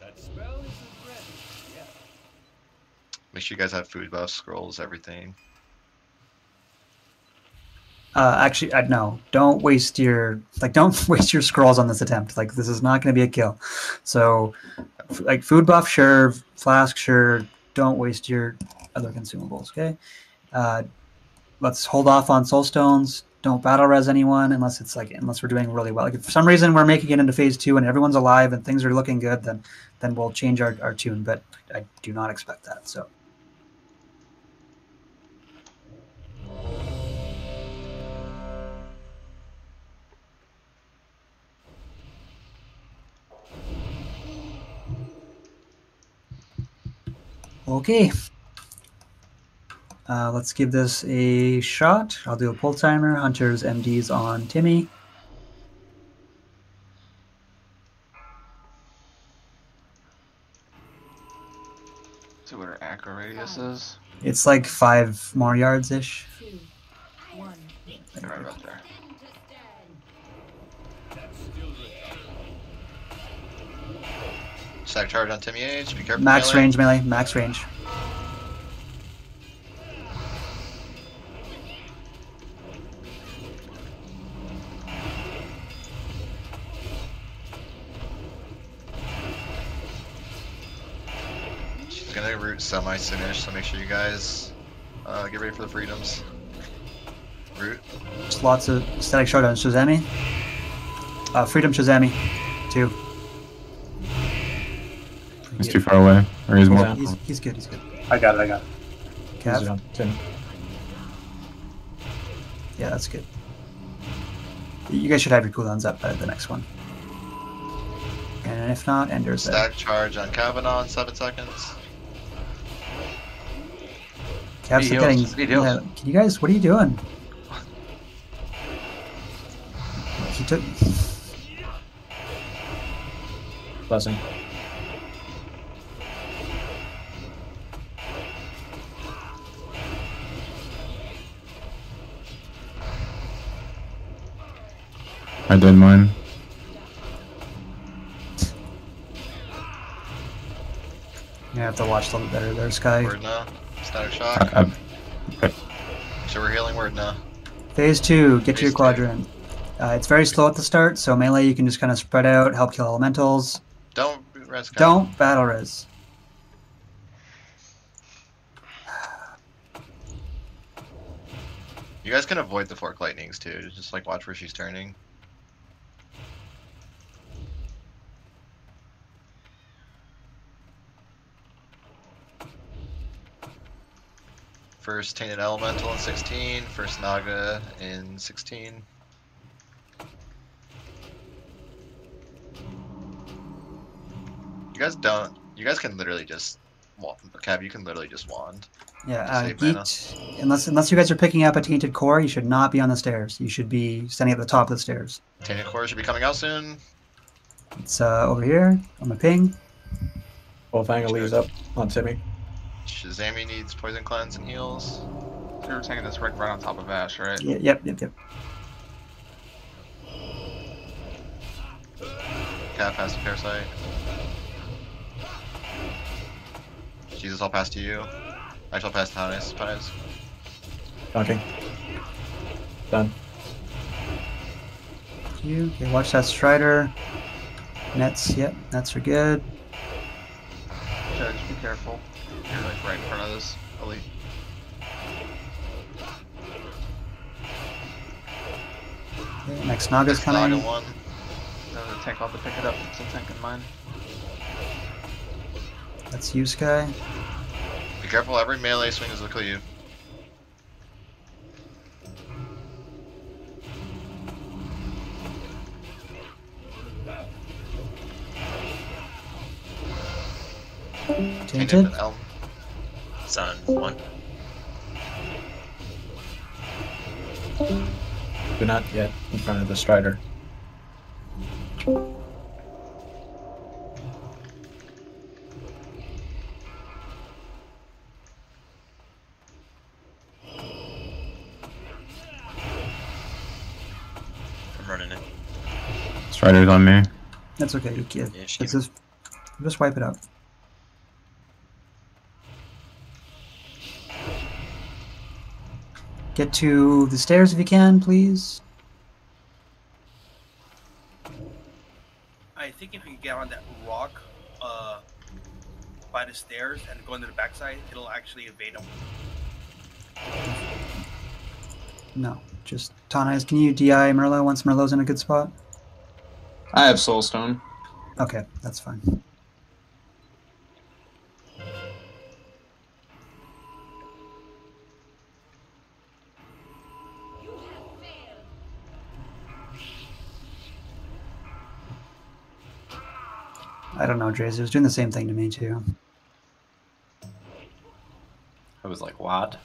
That spell isn't ready yet. Make sure you guys have food buffs, scrolls, everything. Uh, actually, uh, no, don't waste your like, don't [laughs] waste your scrolls on this attempt. Like, this is not going to be a kill. So, f- like, food buff, sure, flask, sure. Don't waste your other consumables. Okay. Uh, let's hold off on soul stones. Don't battle res anyone unless it's like unless we're doing really well. Like, if for some reason we're making it into phase two and everyone's alive and things are looking good, then then we'll change our, our tune. But I do not expect that. So. Okay. Uh, let's give this a shot. I'll do a pull timer. Hunter's MD's on Timmy. See what our aggro radius is. It's like five more yards ish. Two, one. Right up there. Static Charge on Timmy Age. Be careful. Max melee. range melee. Max range. She's gonna root semi soonish, so make sure you guys uh, get ready for the freedoms. Root. Just lots of static showdown. Shazami. Uh, Freedom Shazami. Two. He's too far away. Or he's more. He's, he's good. He's good. I got it. I got it. Cav. Tim. Yeah, that's good. You guys should have your cooldowns up by the next one. And if not, Ender's there. Static Charge on Kavanaugh in seven seconds. Cavs He are getting. heals. He heals. Yeah, can you guys? What are you doing? He took. Blessing. I did mine. You have to watch a little bit better there, Sky. Word now. Static shock. I, I, So we're healing word now. Phase two, get to your two. quadrant. Uh, it's very slow at the start, so melee you can just kind of spread out, help kill elementals. Don't res Kav. Don't battle res. You guys can avoid the fork lightnings too. Just like watch where she's turning. First Tainted Elemental in 16, first Naga in 16. You guys don't. You guys can literally just. Well, Cav, you can literally just wand. Yeah, uh, save. Geet, unless unless you guys are picking up a tainted core, you should not be on the stairs. You should be standing at the top of the stairs. Tainted Core should be coming out soon. It's uh, over here on my ping. Both angle leaves up on Timmy. Shazami needs Poison Cleanse and heals. So we were taking this right, right on top of Ash, right? Y- yep, yep, yep. Cav has Parasite. Jesus, I'll pass to you. I'll pass to Hannes. Hannes. Dunking. Done. Thank you. Okay, watch that Strider. Nets, yep, nets are good. Judge, be careful. Right in front of this elite. Okay, next Naga's Next coming. Naga one. Tank have to pick it up. It's a tank in mine. That's you, Sky. Be careful, every melee swing is a cleave. Tainted. Elm. Sun one. Do not yet in front of the Strider. I'm running it. Strider's on me. That's okay. You can Yeah, let's just just just wipe it up. Get to the stairs if you can, please. I think if you get on that rock uh, by the stairs and go into the backside, it'll actually evade them. No, just Tanais. Can you DI Merlo once Merlo's in a good spot? I have Soulstone. Okay, that's fine. Don't know, Draze. It was doing the same thing to me too. I was like, what?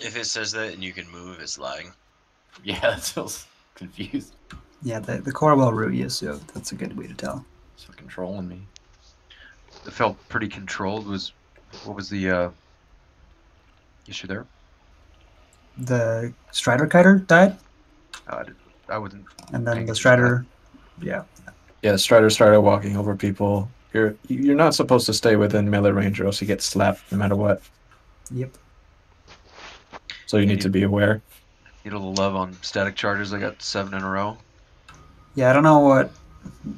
If it says that and you can move, it's lying. [laughs] Yeah, that feels confused. Yeah, the, the core will root you, so that's a good way to tell. So controlling me. It felt pretty controlled. Was what was the uh, issue there? The Strider Kiter died, Uh, I did- I wouldn't. and then the Strider, yeah. Yeah, Strider started walking over people. You're you're not supposed to stay within melee range, or else you get slapped no matter what. Yep. So you need to be aware. Need a little love on static charges. I got seven in a row. Yeah, I don't know what.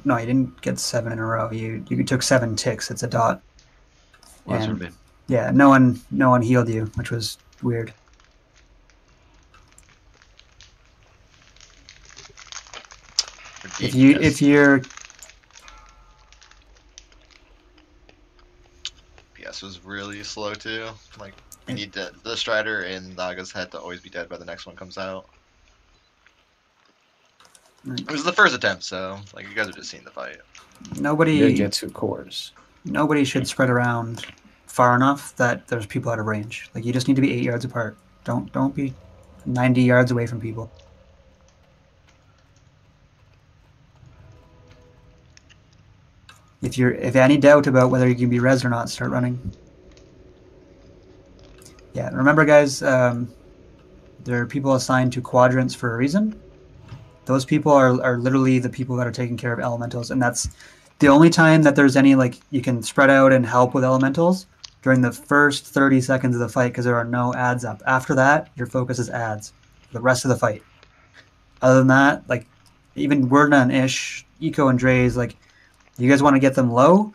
No, you didn't get seven in a row. You you took seven ticks. It's a dot. Well, that's what I And- Yeah, no one no one healed you, which was weird. If you if you're PS was really slow too. Like we need the the Strider and Naga's head to always be dead by the next one comes out. It was the first attempt, so like you guys are just seeing the fight. nobody You get two cores. nobody should spread around far enough that there's people out of range. Like you just need to be eight yards apart. Don't don't be ninety yards away from people. If you're if any doubt about whether you can be res or not, start running. Yeah, remember guys, um, there are people assigned to quadrants for a reason. Those people are, are literally the people that are taking care of elementals, and that's the only time that there's any like you can spread out and help with elementals during the first 30 seconds of the fight because there are no ads up. After that, your focus is ads for the rest of the fight. Other than that, like even Wordna and Ish, Eco and Dre's, like you guys want to get them low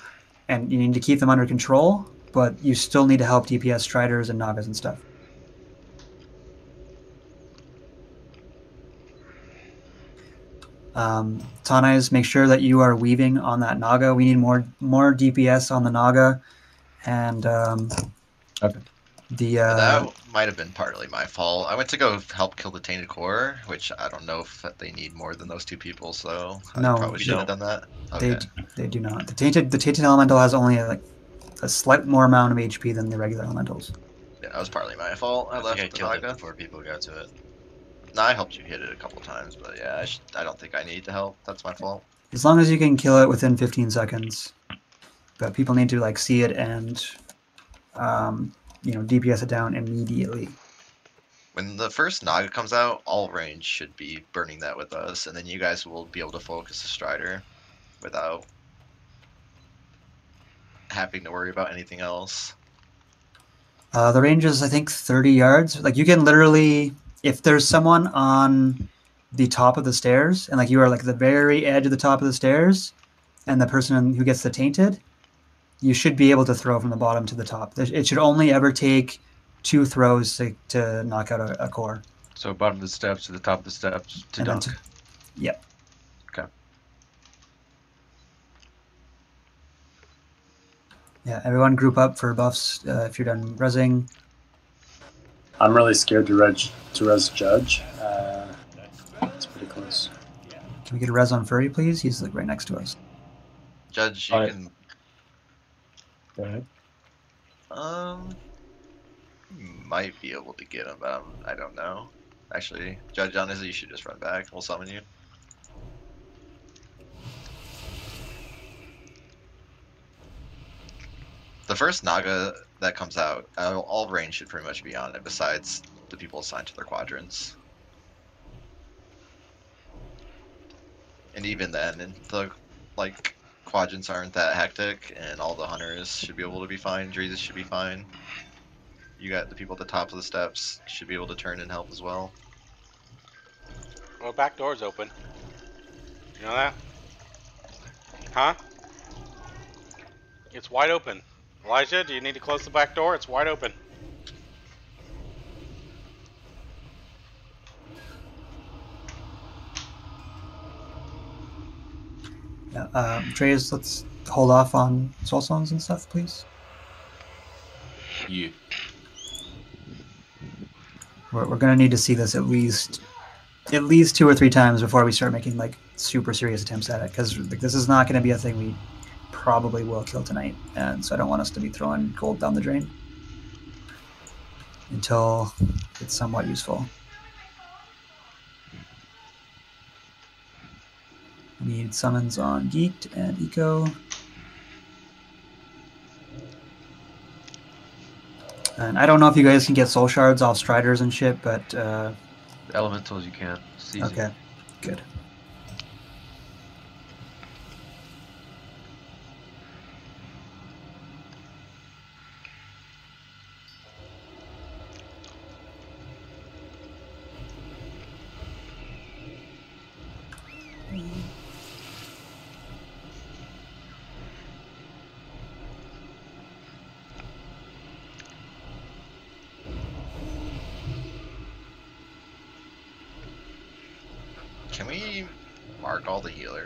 and you need to keep them under control, but you still need to help DPS Striders and Nagas and stuff. Um, Tanais, make sure that you are weaving on that Naga. We need more more DPS on the Naga, and um, the uh, that might have been partly my fault. I went to go help kill the Tainted Core, which I don't know if they need more than those two people, so No, I probably shouldn't have done that. they Okay. they do not. The tainted the tainted elemental has only like a slight more amount of HP than the regular elementals. Yeah, that was partly my fault. I, I left think I the killed it before people got to it. No, I helped you hit it a couple times, but yeah, I, sh- I don't think I need to help. That's my fault. As long as you can kill it within 15 seconds, but people need to like see it and um, you know DPS it down immediately. When the first Naga comes out, all range should be burning that with us, and then you guys will be able to focus the Strider without having to worry about anything else. Uh, the range is, I think, 30 yards. Like, you can literally, if there's someone on the top of the stairs, and like you are like the very edge of the top of the stairs, and the person who gets the tainted, you should be able to throw from the bottom to the top. It should only ever take two throws to, to knock out a, a core. So bottom of the steps to the top of the steps to And dunk. to- Yep. Okay. Yeah, everyone group up for buffs uh, if you're done resing. I'm really scared to reg to res judge. Uh, it's pretty close. Can we get a res on Furry, please? He's like right next to us. Judge, you Alright. can. Go ahead. Um, might be able to get him, but um, I don't know. Actually, Judge, honestly, you should just run back. We'll summon you. The first Naga that comes out, all range should pretty much be on it, besides the people assigned to their quadrants. And even then, the like quadrants aren't that hectic, and all the hunters should be able to be fine. Jesus should be fine. You got the people at the top of the steps should be able to turn and help as well. Well, back door's open. You know that? Huh? It's wide open. Elijah, do you need to close the back door? It's wide open. Um, Dreas, let's hold off on soul songs and stuff, please. Yeah. We're, we're gonna need to see this at least at least two or three times before we start making like super serious attempts at it because like, this is not going to be a thing we probably will kill tonight and so i don't want us to be throwing gold down the drain until it's somewhat useful need summons on geeked and eco and i don't know if you guys can get soul shards off striders and shit but uh Elementals you can. Okay, good.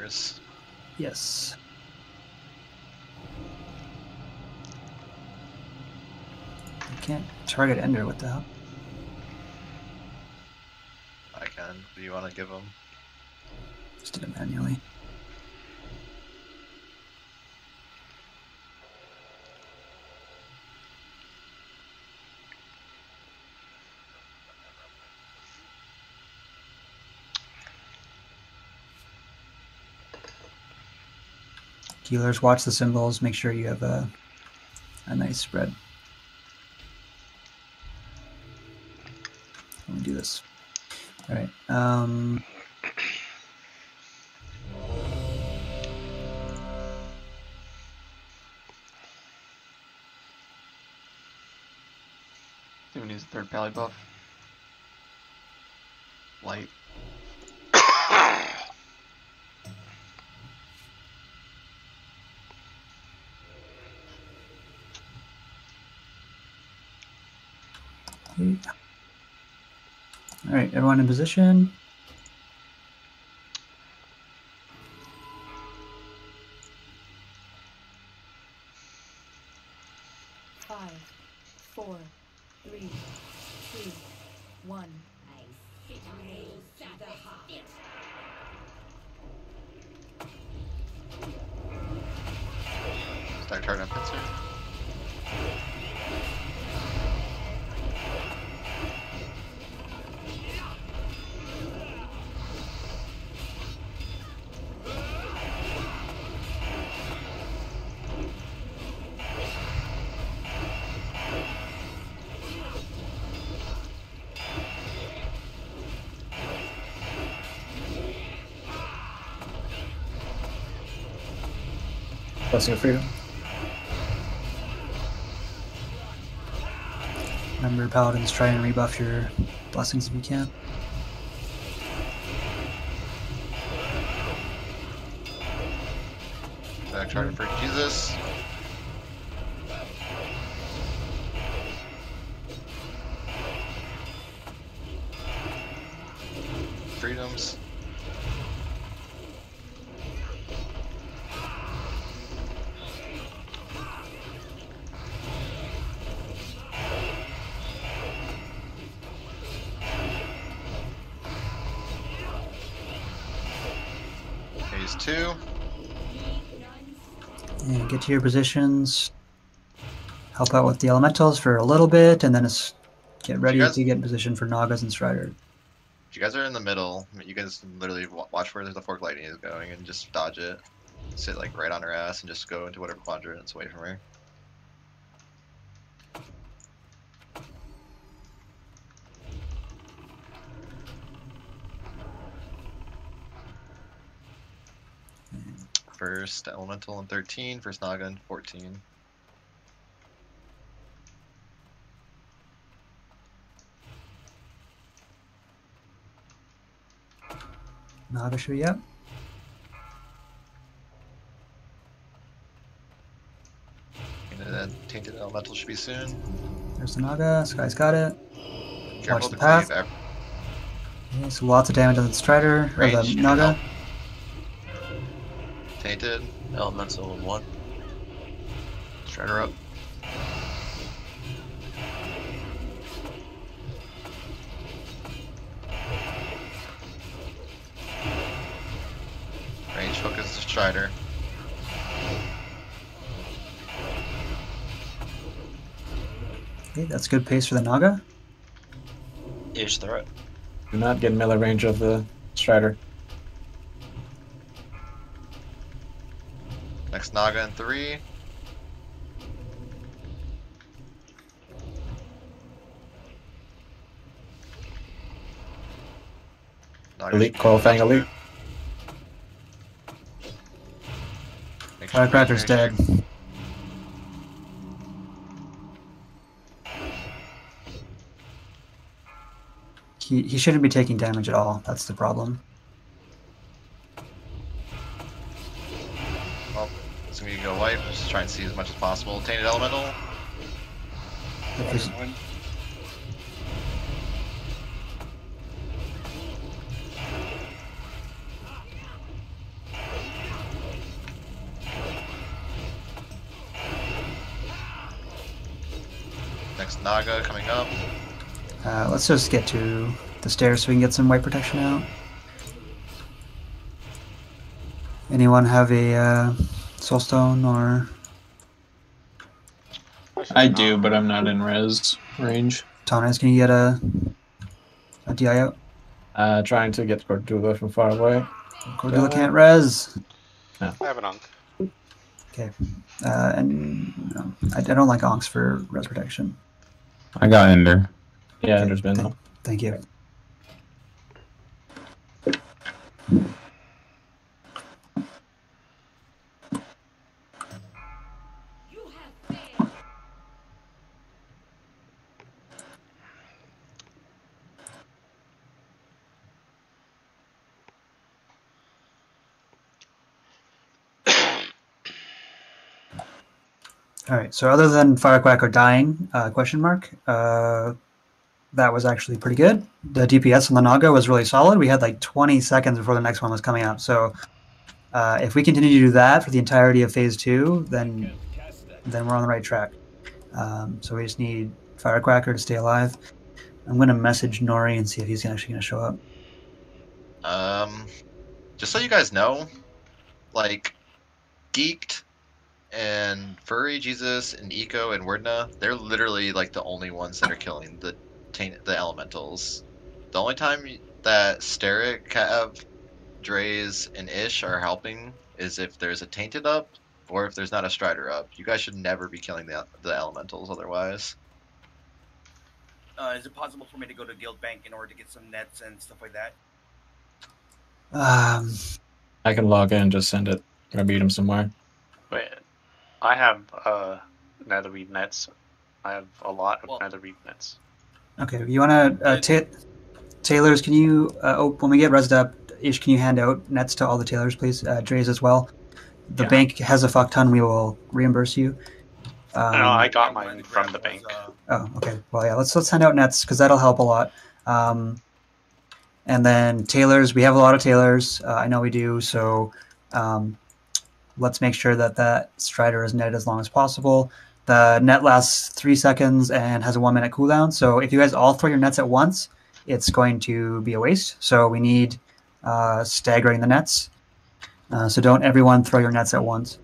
All? Yes. You can't target Ender, what the hell? I can. Do you want to give them? Just did it manually. Healers, watch the symbols. Make sure you have a, a nice spread. Let me do this. All right. Um, we need a third pally buff. Right, everyone in position. Blessing of freedom. Remember, paladins, try and rebuff your blessings if you can. Your positions. Help out with the elementals for a little bit, and then it's get ready guys- to get in position for Nagas and Strider. If you guys are in the middle, you guys literally watch where the fork lightning is going and just dodge it. Sit like right on her ass and just go into whatever quadrant it's away from her. First elemental in 13, first Naga in 14. Naga should be up. And tainted elemental should be soon. There's the Naga. Sky's got it. Careful Watch the path. Okay, so lots of damage on the Strider or the Range, Naga. Tainted. Elemental in one. Strider up. Range focus to Strider. Okay, that's good pace for the Naga. Ish threat. Do not get melee range of the Strider. Naga in three. Naga Elite, Fang Elite. Firecracker's dead. He, he shouldn't be taking damage at all. That's the problem. Well, it's gonna be go wipe. Just try and see as much as possible. Tainted elemental. Next Naga coming up. Uh, let's just get to the stairs so we can get some white protection out. Anyone have a uh, soulstone or I do, but I'm not in res range. Tones? Can you get a, a DI out? Uh, trying to get Cordula from far away. Cordula can't res. I have an ankh. Okay. Uh, and no, I, I don't like ankhs for res protection. I got Ender. Yeah, Ender's been though. Thank you. All right. So other than Firecracker dying, uh, question mark, uh, that was actually pretty good. The DPS on the Naga was really solid. We had like 20 seconds before the next one was coming out. So uh, if we continue to do that for the entirety of phase two, then then we're on the right track. Um, so we just need Firecracker to stay alive. I'm gonna message Nori and see if he's actually gonna show up. Um, just so you guys know, like, Geeked and Furry Jesus and Eco and Wordna, they're literally like the only ones that are killing the taint the elementals. The only time that Steric, Cav, Drays, and Ish are helping is if there's a tainted up or if there's not a strider up. You guys should never be killing the the elementals otherwise. Uh, is it possible for me to go to Guild Bank in order to get some nets and stuff like that? Um, I can log in and just send it or meet him somewhere. Wait, I have uh, netherweave nets. I have a lot of netherweave nets. okay, you wanna uh, ta- tailors? Can you uh, oh, when we get resed up, Ish, can you hand out nets to all the tailors, please? Uh, Drays as well. the bank has a fuck ton, we will reimburse you. Um, no, I got mine from the bank. Oh, okay. Well, yeah. Let's let's send out nets because that'll help a lot. Um, and then tailors, we have a lot of tailors. Uh, I know we do. So um, let's make sure that that strider is netted as long as possible. The net lasts three seconds and has a one minute cooldown. So if you guys all throw your nets at once, it's going to be a waste. So we need uh, staggering the nets. Uh, so don't everyone throw your nets at once.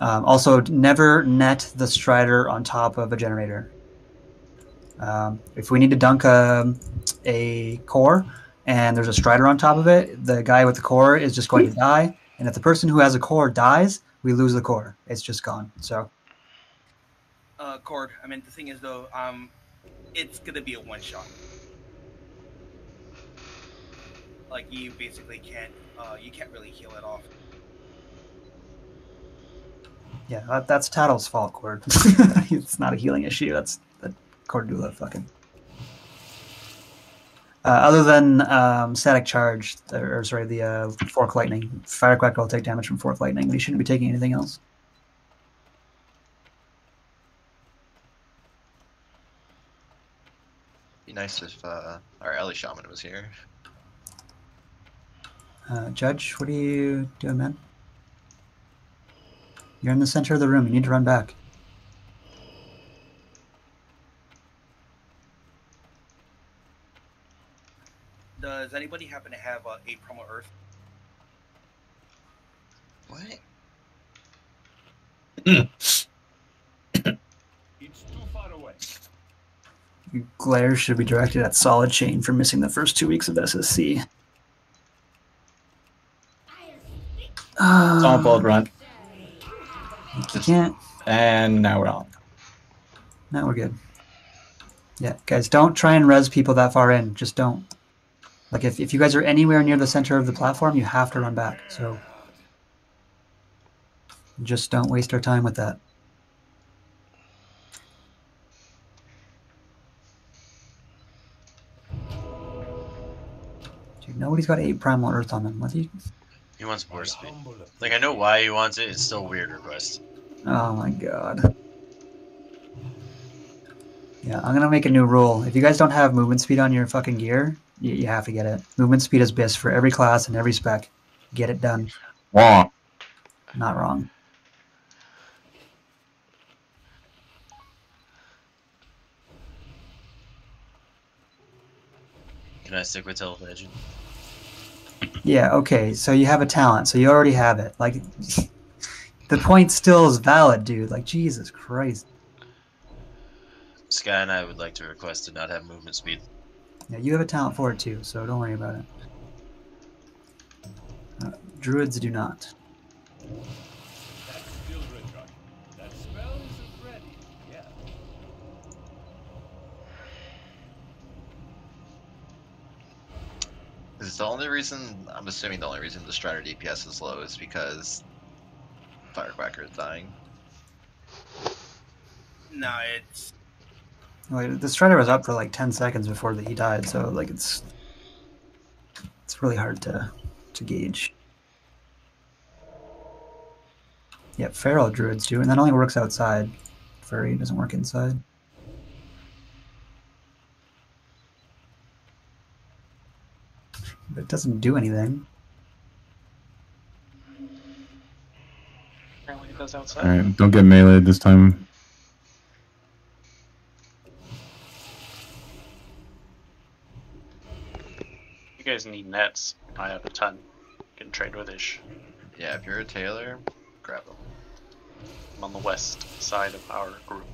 Um, also, never net the strider on top of a generator. Um, if we need to dunk a, a core and there's a strider on top of it, the guy with the core is just going to die. And if the person who has a core dies, we lose the core. It's just gone. So, Uh, Cord. I mean, the thing is though, um, it's gonna be a one shot. Like you basically can't, uh, you can't really heal it off. yeah, that, that's Tattle's fault, Cord. [laughs] it's not a healing issue. That's the Cordula fucking. Uh, other than um, static charge, or, or sorry, the uh, fork lightning, firecracker will take damage from fork lightning. We shouldn't be taking anything else. Be nice if uh, our Ele Shaman was here. Uh, Judge, what are you doing, man? You're in the center of the room. You need to run back. Does anybody happen to have uh, a primal Earth? What? It's too far away. Your glare should be directed at Solid Chain for missing the first two weeks of SSC. Stomp Bolt Run. You can't. And now we're on. Now we're good. Yeah, guys, don't try and res people that far in. Just don't. Like, if, if you guys are anywhere near the center of the platform, you have to run back. So, just don't waste our time with that. Dude, nobody's got eight primal earth on them. What do you? He wants more speed. Like I know why he wants it. It's still a weird request. Oh my god. Yeah, I'm gonna make a new rule. If you guys don't have movement speed on your fucking gear, you, you have to get it. Movement speed is best for every class and every spec. Get it done. Wrong. Not wrong. Can I stick with television? Yeah, okay, so you have a talent, so you already have it. Like, [laughs] the point still is valid, dude. Like, Jesus Christ. Sky and I would like to request to not have movement speed. Yeah, you have a talent for it too, so don't worry about it. Uh, druids do not. That's still Richard. That spell isn't ready. Yeah. Is the only reason I'm assuming the only reason the Strider DPS is low is because Firecracker is dying. No, it's Like, the Strider was up for like 10 seconds before that he died, so like it's it's really hard to to gauge. Yeah, feral druids do, and that only works outside. Furry doesn't work inside. But it doesn't do anything. Apparently it does outside. Alright, don't get meleeed this time. You guys need nets. I have a ton. Can trade with Ish. Yeah, if you're a tailor, grab them. I'm on the west side of our group.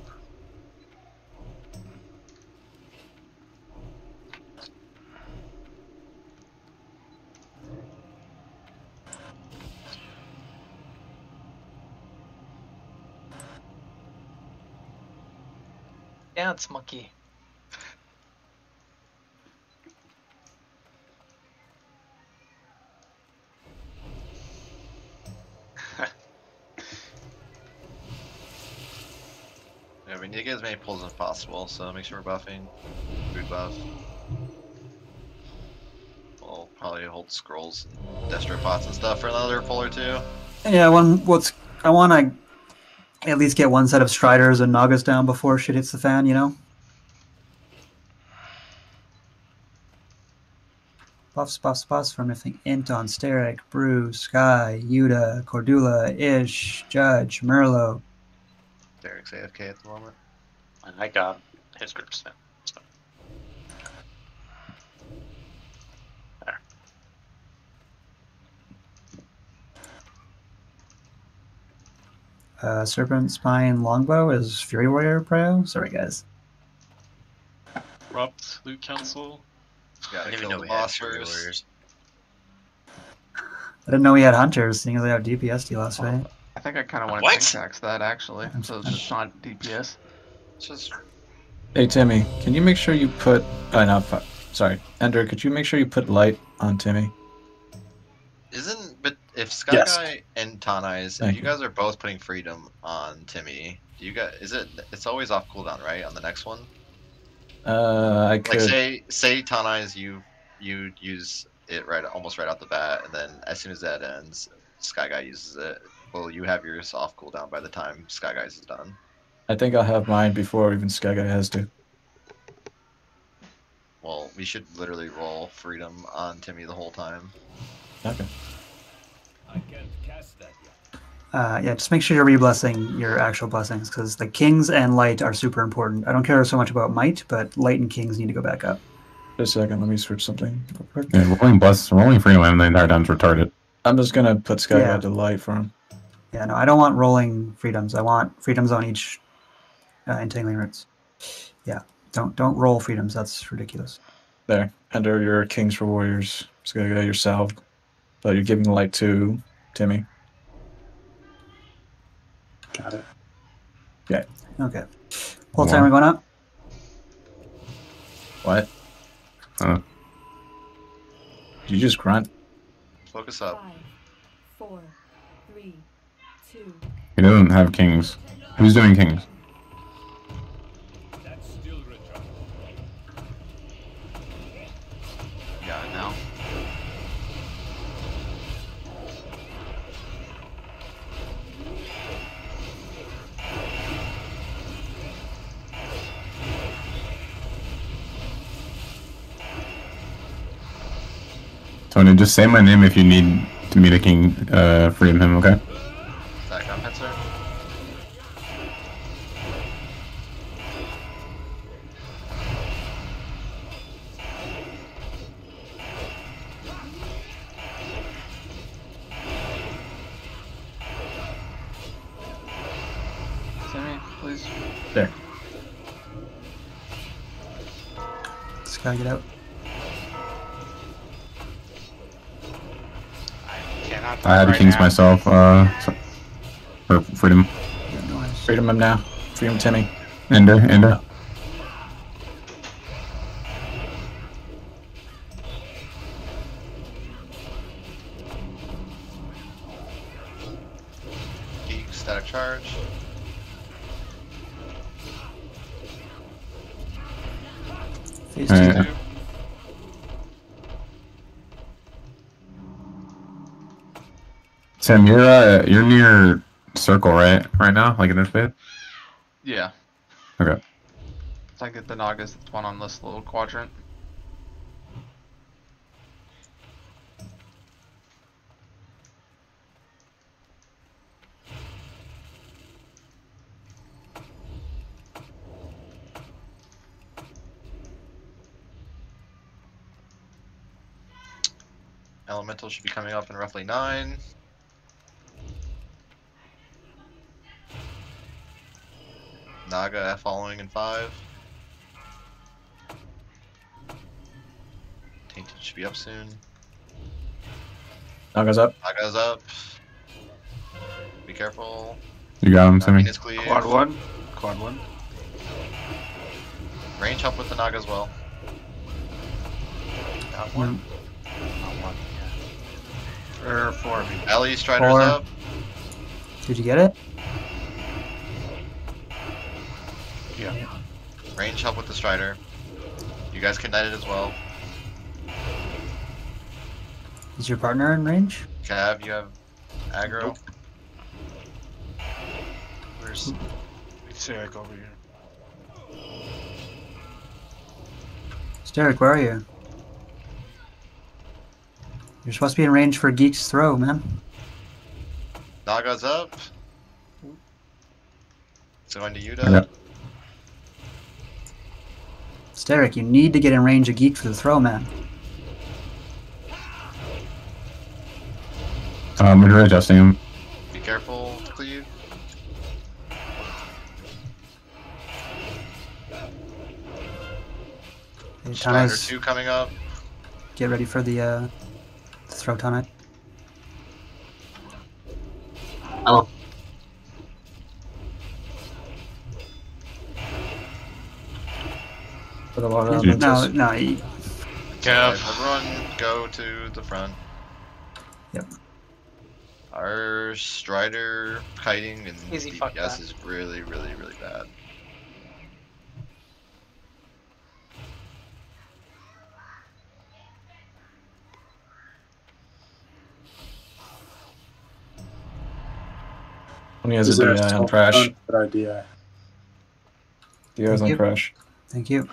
Dance monkey. Need to get as many pulls as possible, so make sure we're buffing. Food buff. Well, probably hold scrolls and destro pots and stuff for another pull or two. Yeah, one. What's I want to at least get one set of Striders and Nagas down before shit hits the fan. You know. Buffs, buffs, buffs from anything Inton, Steric, Brew, Sky, Yuda, Cordula, Ish, Judge, Merlo. Derek's AFK at the moment. And I got his group snap. So. There. Uh, Serpent Spine Longbow is Fury Warrior Pro. Sorry, guys. Corrupt Loot Council. Gotta I didn't even know we had Fury. Warriors. I didn't know we had Hunters, seeing as they have DPS last fight. I think I kind of want to What? tax that actually. So it's just not DPS. It's just Hey Timmy, can you make sure you put? Uh, no, fu- sorry, Ender. Could you make sure you put light on Timmy? isn't but if Sky Yes. Guy and Tanais, if you you. guys are both putting freedom on Timmy, do you guys is it it's always off cooldown, right? On the next one? Uh, I could. Like say say Tanais you you use it right almost right out the bat and then as soon as that ends, Sky Guy uses it. Well, you have yours off cooldown by the time Sky Guys is done? I think I'll have mine before even Sky Guy has to. Well, we should literally roll freedom on Timmy the whole time. Okay. I can't cast that yet. Uh, yeah, just make sure you're reblessing your actual blessings because the kings and light are super important. I don't care so much about might, but light and kings need to go back up. Just a second, let me switch something real quick. Yeah, rolling bless, rolling freedom the entire time's retarded. I'm just gonna put Sky Yeah. To light for him. Yeah, no, I don't want rolling freedoms. I want freedoms on each uh, entangling roots. Yeah, don't don't roll freedoms. That's ridiculous. There, Ender, your Kings for Warriors. Sky Guy, you're yourself. but you're giving the light to Timmy. Got it. Yeah. Okay. Whole time we're going up. What? Uh, Did you just grunt? Focus up. Five, four, three, two, he doesn't have kings. Who's doing kings? Tony, just say my name if you need to meet a king, uh, freedom him, okay? Had right kings now. myself, uh, or freedom. Freedom him now. Freedom Timmy. Ender, Ender. Tim, you're uh, you're near circle, right? Right now, like in this bit. Yeah. Okay. So I get the Nagas, that's one on this little quadrant. Elemental should be coming up in roughly nine. Naga following in five. Tainted should be up soon. Naga's up. Naga's up. Be careful. You got him, Timmy. Venus. Quad one. Quad one. Range help with the Naga as well. Got one. Mm. Not one. Yeah. Or four of. Ellie Strider's Four. up. Did you get it? Yeah. Range help with the Strider. You guys can knight it as well. Is your partner in range? Cav, you have aggro. Where's Sarek over here? Steric, where are you? You're supposed to be in range for Geek's throw, man. Naga's up. It's going to Yuta. Yep. Steric, you need to get in range of Geek for the throw, man. Um, we're adjusting him. Be careful, cleave. Hey, Strider 2 coming up. Get ready for the, uh, the throw tonic. Oh. Put a lot No, of no, no, he- Cav. Everyone go to the front. Yep. Our Strider kiting and Easy, DPS that. is really, really, really bad. When he has Is a DI on crash. front Good idea. DI's Thank on you. crash. Thank you.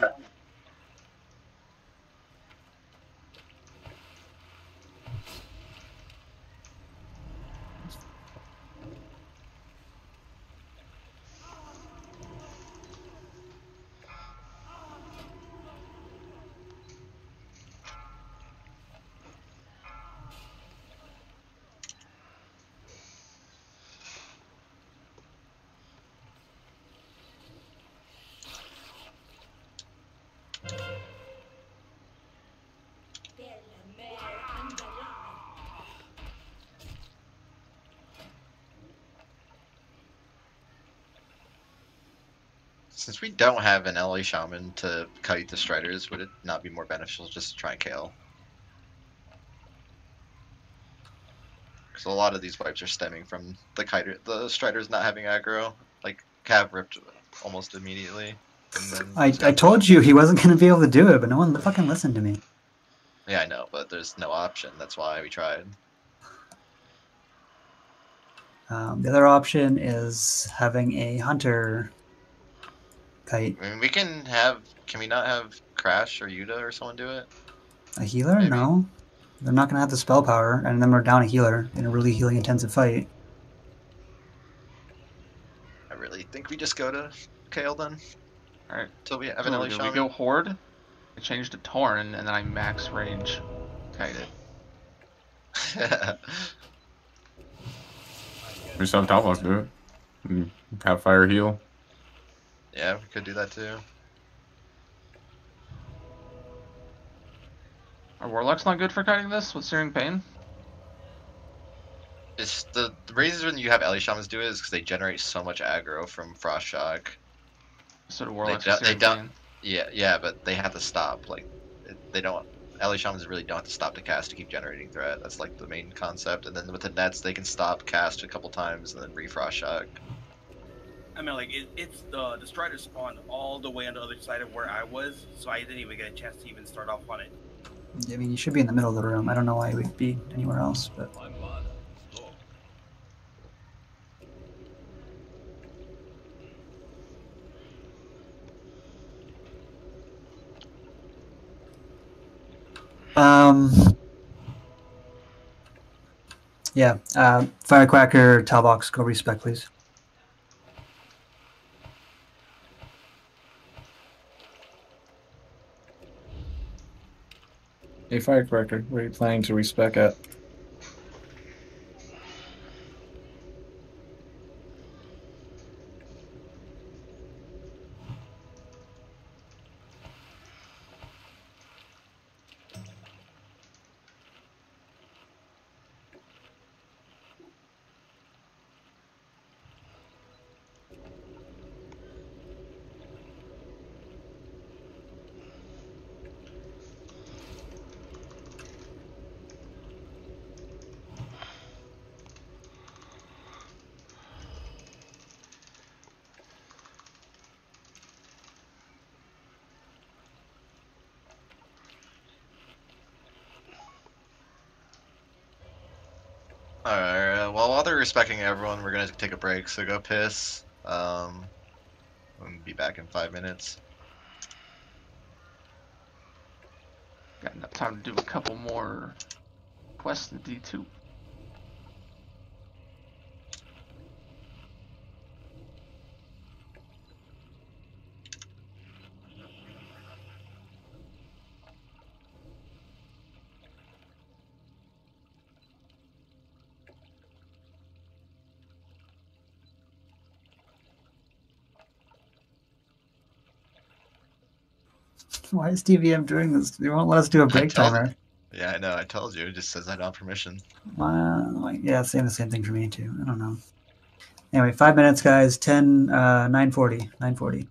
Since we don't have an Ele Shaman to kite the Striders, would it not be more beneficial just to try and KO? Because a lot of these wipes are stemming from the kiter, the Striders not having aggro. Like Cav ripped almost immediately. And then I, I told you he wasn't going to be able to do it, but no one fucking listened to me. Yeah, I know, but there's no option. That's why we tried. Um, the other option is having a hunter kite. I mean, we can have. Can we not have Crash or Yuta or someone do it? A healer? No. They're not going to have the spell power, and then we're down a healer in a really healing intensive fight. I really think we just go to Kale then. Alright. Till we have So an we, LA do, we go Horde, I change to Torn, and then I max range kite it. [laughs] We still have top lock, do it. Have fire heal. Yeah, we could do that too. Are Warlock's not good for cutting this with Searing Pain? It's the, the reason you have Ele Shamans do it is because they generate so much aggro from Frost Shock. So do They, Warlocks do, with they don't. Yeah, yeah, but they have to stop. Like, they don't. Ele Shamans really don't have to stop to cast to keep generating threat. That's like the main concept. And then with the nets, they can stop, cast a couple times, and then refrost shock. I mean, like it, it's the the strider spawned all the way on the other side of where I was, so I didn't even get a chance to even start off on it. I mean, you should be in the middle of the room. I don't know why we'd be anywhere else, but um, yeah. Uh, Firecracker, Talbox, go respect, please. Hey, Firecracker, where are you planning to respec at? Alright, uh, well, while they're respecting everyone, we're gonna take a break, so go piss. Um, we'll be back in five minutes. Got enough time to do a couple more quests in D2. Why is DBM doing this? They won't let us do a break timer. Yeah, I know, I told you, it just says I don't have permission. Like, yeah, saying the same thing for me too. I don't know. Anyway, five minutes, guys. 10, uh, 940. 940.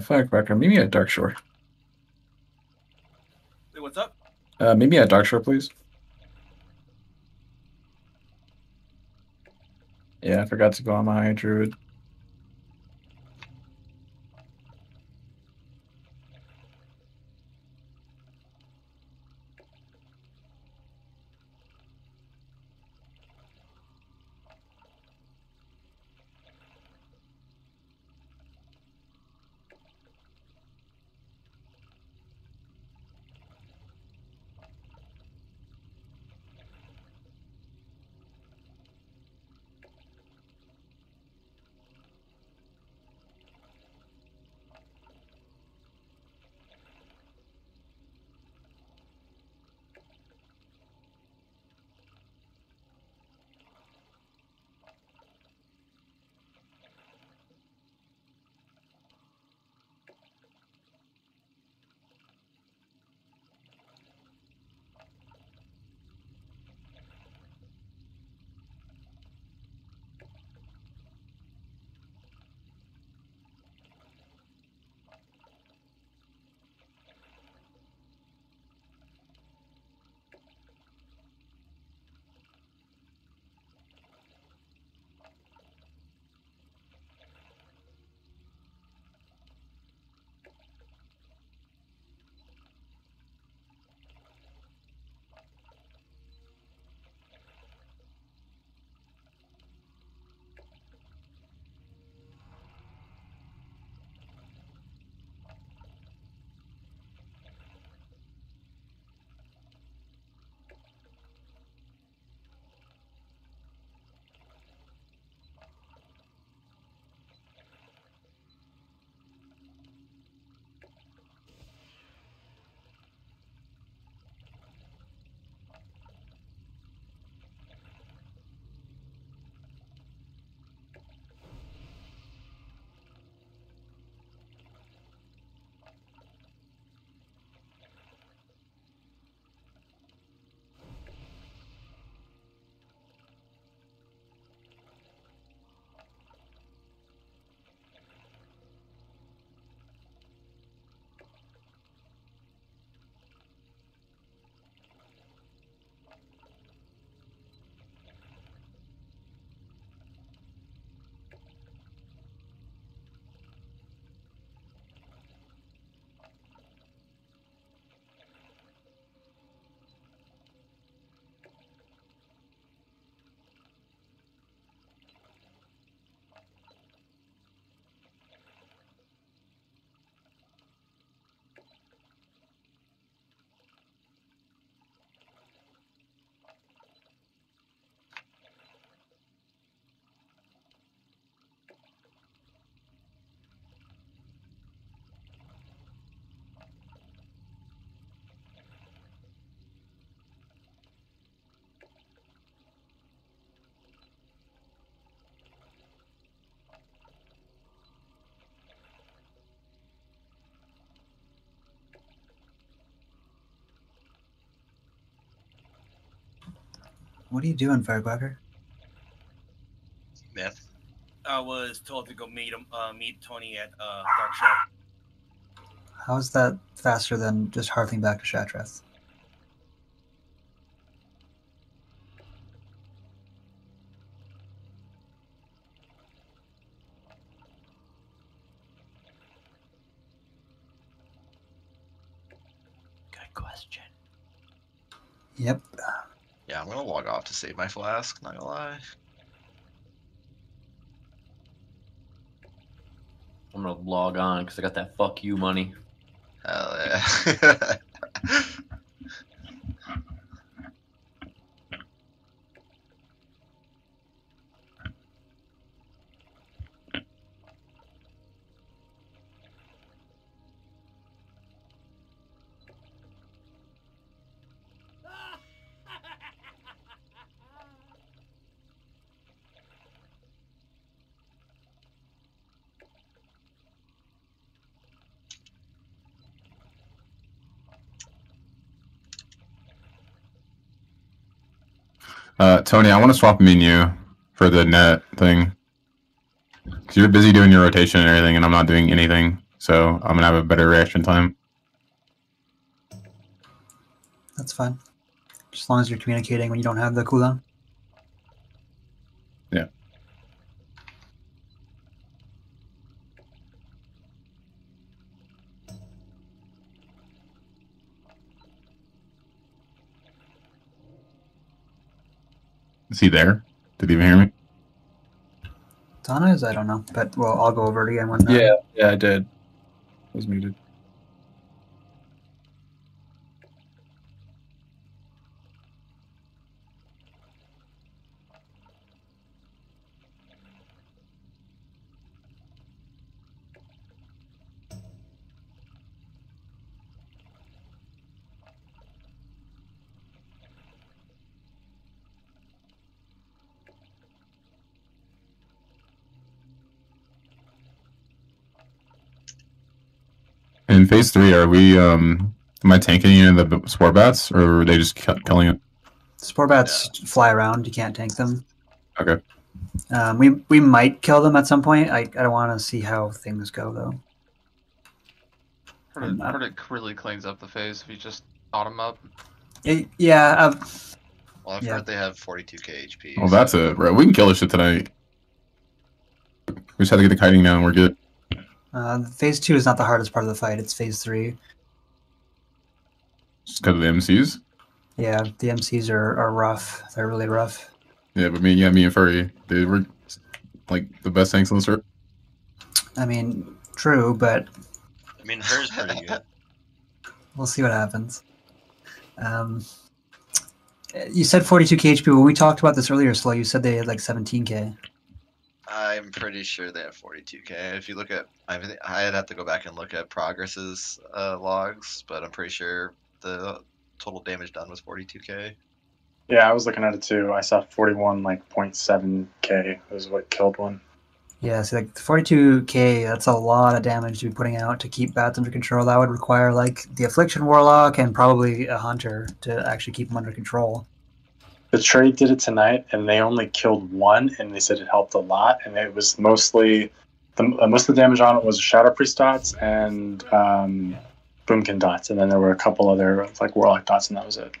Yeah, Firecracker. Meet me at Darkshore. Wait, what's up? Uh, meet me at Darkshore, please. Yeah, I forgot to go on my druid. What are you doing, Firecracker? Myth. I was told to go meet him, uh, meet Tony at uh, Darkshore. How is that faster than just harping back to Shattrath? Good question. Yep. Yeah, I'm gonna log off to save my flask. Not gonna lie. I'm gonna log on because I got that fuck you money. Hell yeah. [laughs] Uh, Tony, I want to swap me and you for the net thing. Cause you're busy doing your rotation and everything, and I'm not doing anything. So I'm gonna have a better reaction time. That's fine. As long as you're communicating when you don't have the cooldown. Yeah. Is he there? Did he even hear me? Donna is I don't know, but well, I'll go over it again when. Yeah, yeah, I did. I was muted. In phase three, are we? Um, am I tanking any of the b- spore bats, or are they just killing it? Spore bats fly around. You can't tank them. Okay. Um, we we might kill them at some point. I, I don't want to see how things go though. Heard it, heard it really cleans up the phase if you just aught 'em up. Y- yeah. Uh, Well, I've Yeah. heard they have 42k HP. Well, that's it, bro. We can kill this shit tonight. We just have to get the kiting down. We're good. Uh, phase two is not the hardest part of the fight. It's phase three. Just because of the MCs. Yeah, the MCs are, are rough. They're really rough. Yeah, but me, yeah, me and Furry, they we're like the best tanks on the circuit. I mean, true, but I mean, hers pretty good. [laughs] we'll see what happens. Um, you said 42k HP. When we talked about this earlier, Slow, you said they had like 17k. I'm pretty sure they have 42k. If you look at, I mean, I'd have to go back and look at Progress's uh, logs, but I'm pretty sure the total damage done was 42k. Yeah, I was looking at it too. I saw 41 like 0.7k was what killed one. Yeah, so like 42k, that's a lot of damage to be putting out to keep bats under control. That would require like the Affliction Warlock and probably a Hunter to actually keep them under control. The trade did it tonight, and they only killed one, and they said it helped a lot. And it was mostly the uh, most of the damage on it was Shadow Priest dots and um, Boomkin dots, and then there were a couple other like Warlock dots, and that was it.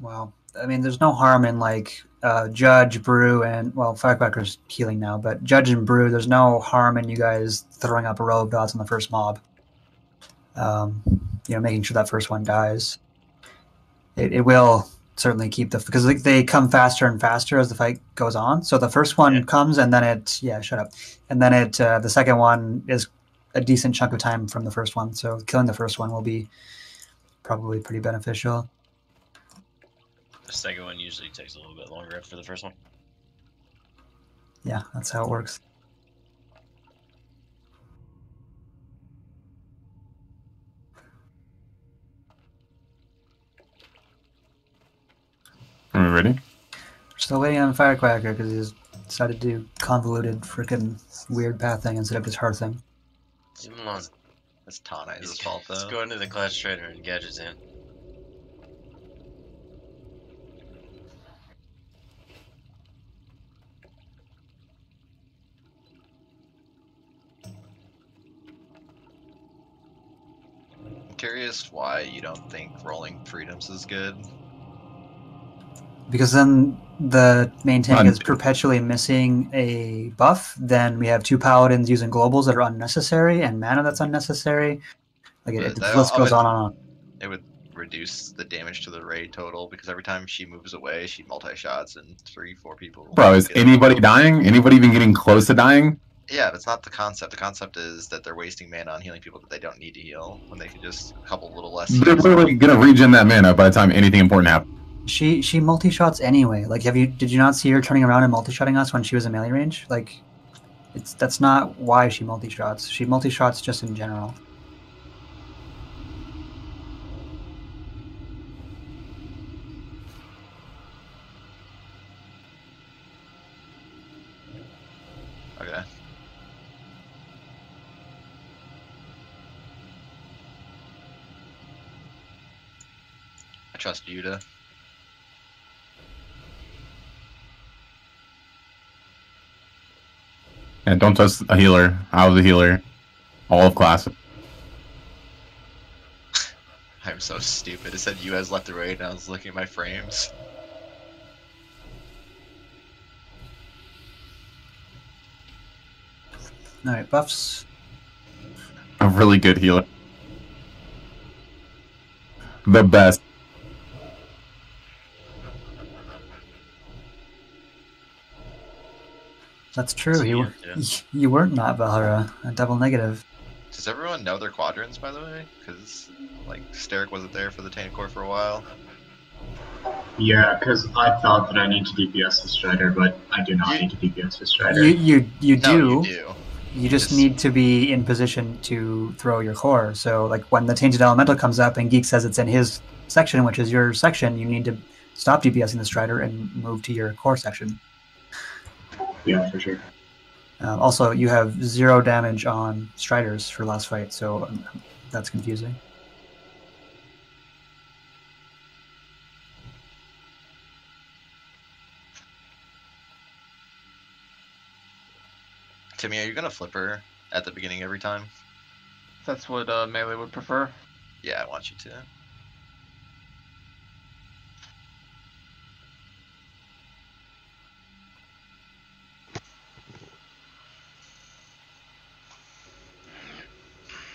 Wow. I mean, there's no harm in like uh, Judge, Brew, and well, Firecracker's healing now, but Judge and Brew, there's no harm in you guys throwing up a row of dots on the first mob. Um, you know, making sure that first one dies. It, it will certainly keep the because like, they come faster and faster as the fight goes on. So the first one comes and then it yeah, shut up, and then it uh, the second one is a decent chunk of time from the first one. So killing the first one will be probably pretty beneficial. The second one usually takes a little bit longer after the first one. Yeah, that's how it works. Are we ready? Still waiting on Firecracker because he's decided to do convoluted, freaking weird path thing instead of just hard thing. Leave him alone. That's Tana's fault, though. Let's go into the Clash Trainer and gadgets in. curious why you don't think rolling freedoms is good. Because then the main tank Un- is perpetually missing a buff. Then we have two paladins using globals that are unnecessary and mana that's unnecessary. Like it, But the list goes would- on and on. It would reduce the damage to the raid total because every time she moves away, she multi shots and three, four people. Bro, is anybody dying? Anybody even getting close to dying? Yeah, but it's not the concept. The concept is that they're wasting mana on healing people that they don't need to heal when they could just couple a couple little less. They're literally gonna regen that mana by the time anything important happens. She she multi shots anyway. Like have you did you not see her turning around and multi shotting us when she was in melee range? Like it's that's not why she multi shots. She multi shots just in general. Okay. I trust you to. And don't trust a healer. I was a healer. All of class. [laughs] I'm so stupid. It said you guys left the raid, and I was looking at my frames. Alright, buffs. A really good healer. The best. That's true. You [laughs] you weren't not Valhara. A double negative. Does everyone know their quadrants, by the way? Because like Steric wasn't there for the tank core for a while. Yeah, because I thought that I need to DPS the Strider, but I do not need to DPS the Strider. You you you No, do. you do. You just need to be in position to throw your core. So like when the tainted elemental comes up and Geek says it's in his section, which is your section, you need to stop DPSing the Strider and move to your core section. Yeah, for sure. Um, also, you have zero damage on Striders for last fight, so um, that's confusing. Timmy, are you gonna flip her at the beginning every time? That's what uh, melee would prefer. Yeah, I want you to.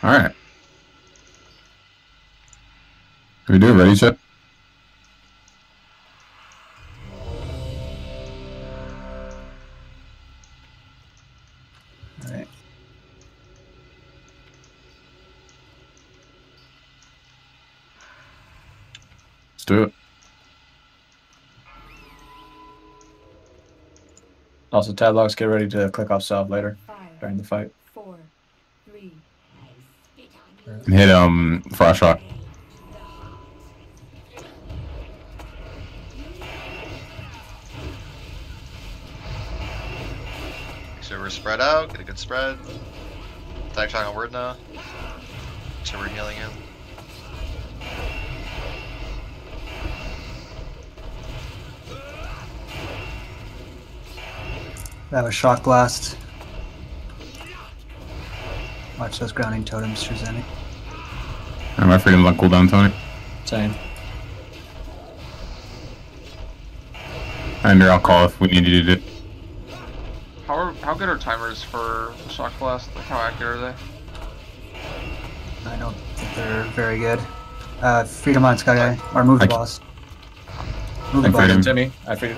Alright. Can we do it? Ready, Chet? Alright. Let's do it. Also, Tadlocks, get ready to click off south later during the fight. Four, three, And hit um frost rock. Make sure we're spread out, get a good spread. Attack shot on word now. Make sure we're healing him. That was shock blast. Watch those grounding totems, Shazani. Alright, my freedom's on cooldown, Tony. Same. And I'll call if we need you to do. How are, how good are timers for the shock blast? Like how accurate are they? I don't think they're very good. Uh, Freedom on Sky Guy, or move the I- boss. Move the boss. Freedom. Timmy, I freed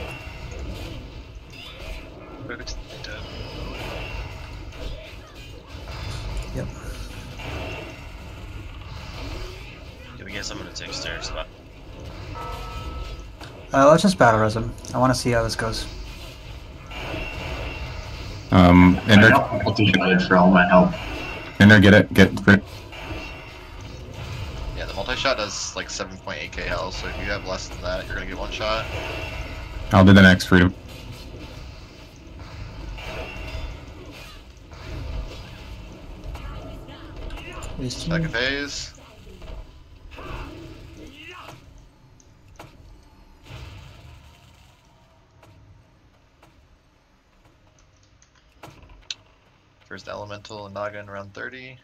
Uh, let's just battle res him. I want to see how this goes. Um, I Ender, know multi-shotted for all my help. Ender, get it, get free. Yeah, the multi shot does like 7.8k health, so if you have less than that, you're gonna get one shot. I'll do the next freedom. Second phase. First Elemental and Naga in round 30.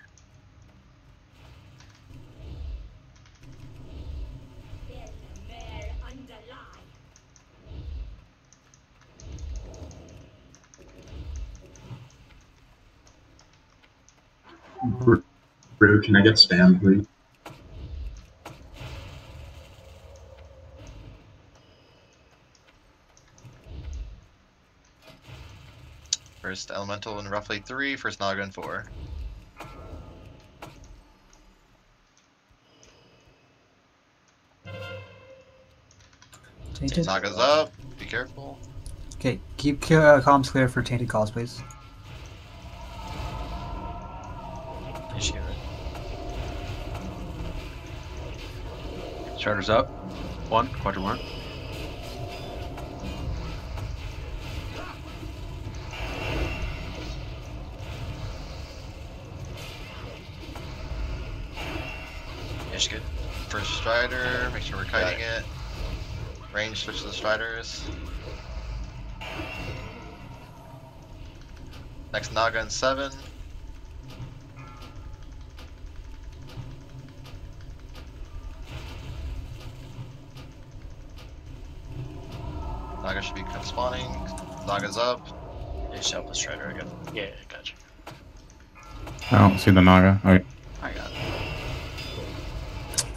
Brew, can I get spam, please? First elemental in roughly three, first Naga in four. Tainted. Naga's up, be careful. Okay, keep uh, comms clear for tainted calls, please. Issue. Strider's up. One, quadrant one. Ish good. First Strider, make sure we're kiting it. Range switch to the Striders. Next Naga in seven. Naga should be spawning. Naga's up. Ish help the Strider again. Yeah, gotcha. I don't see the Naga. I got it.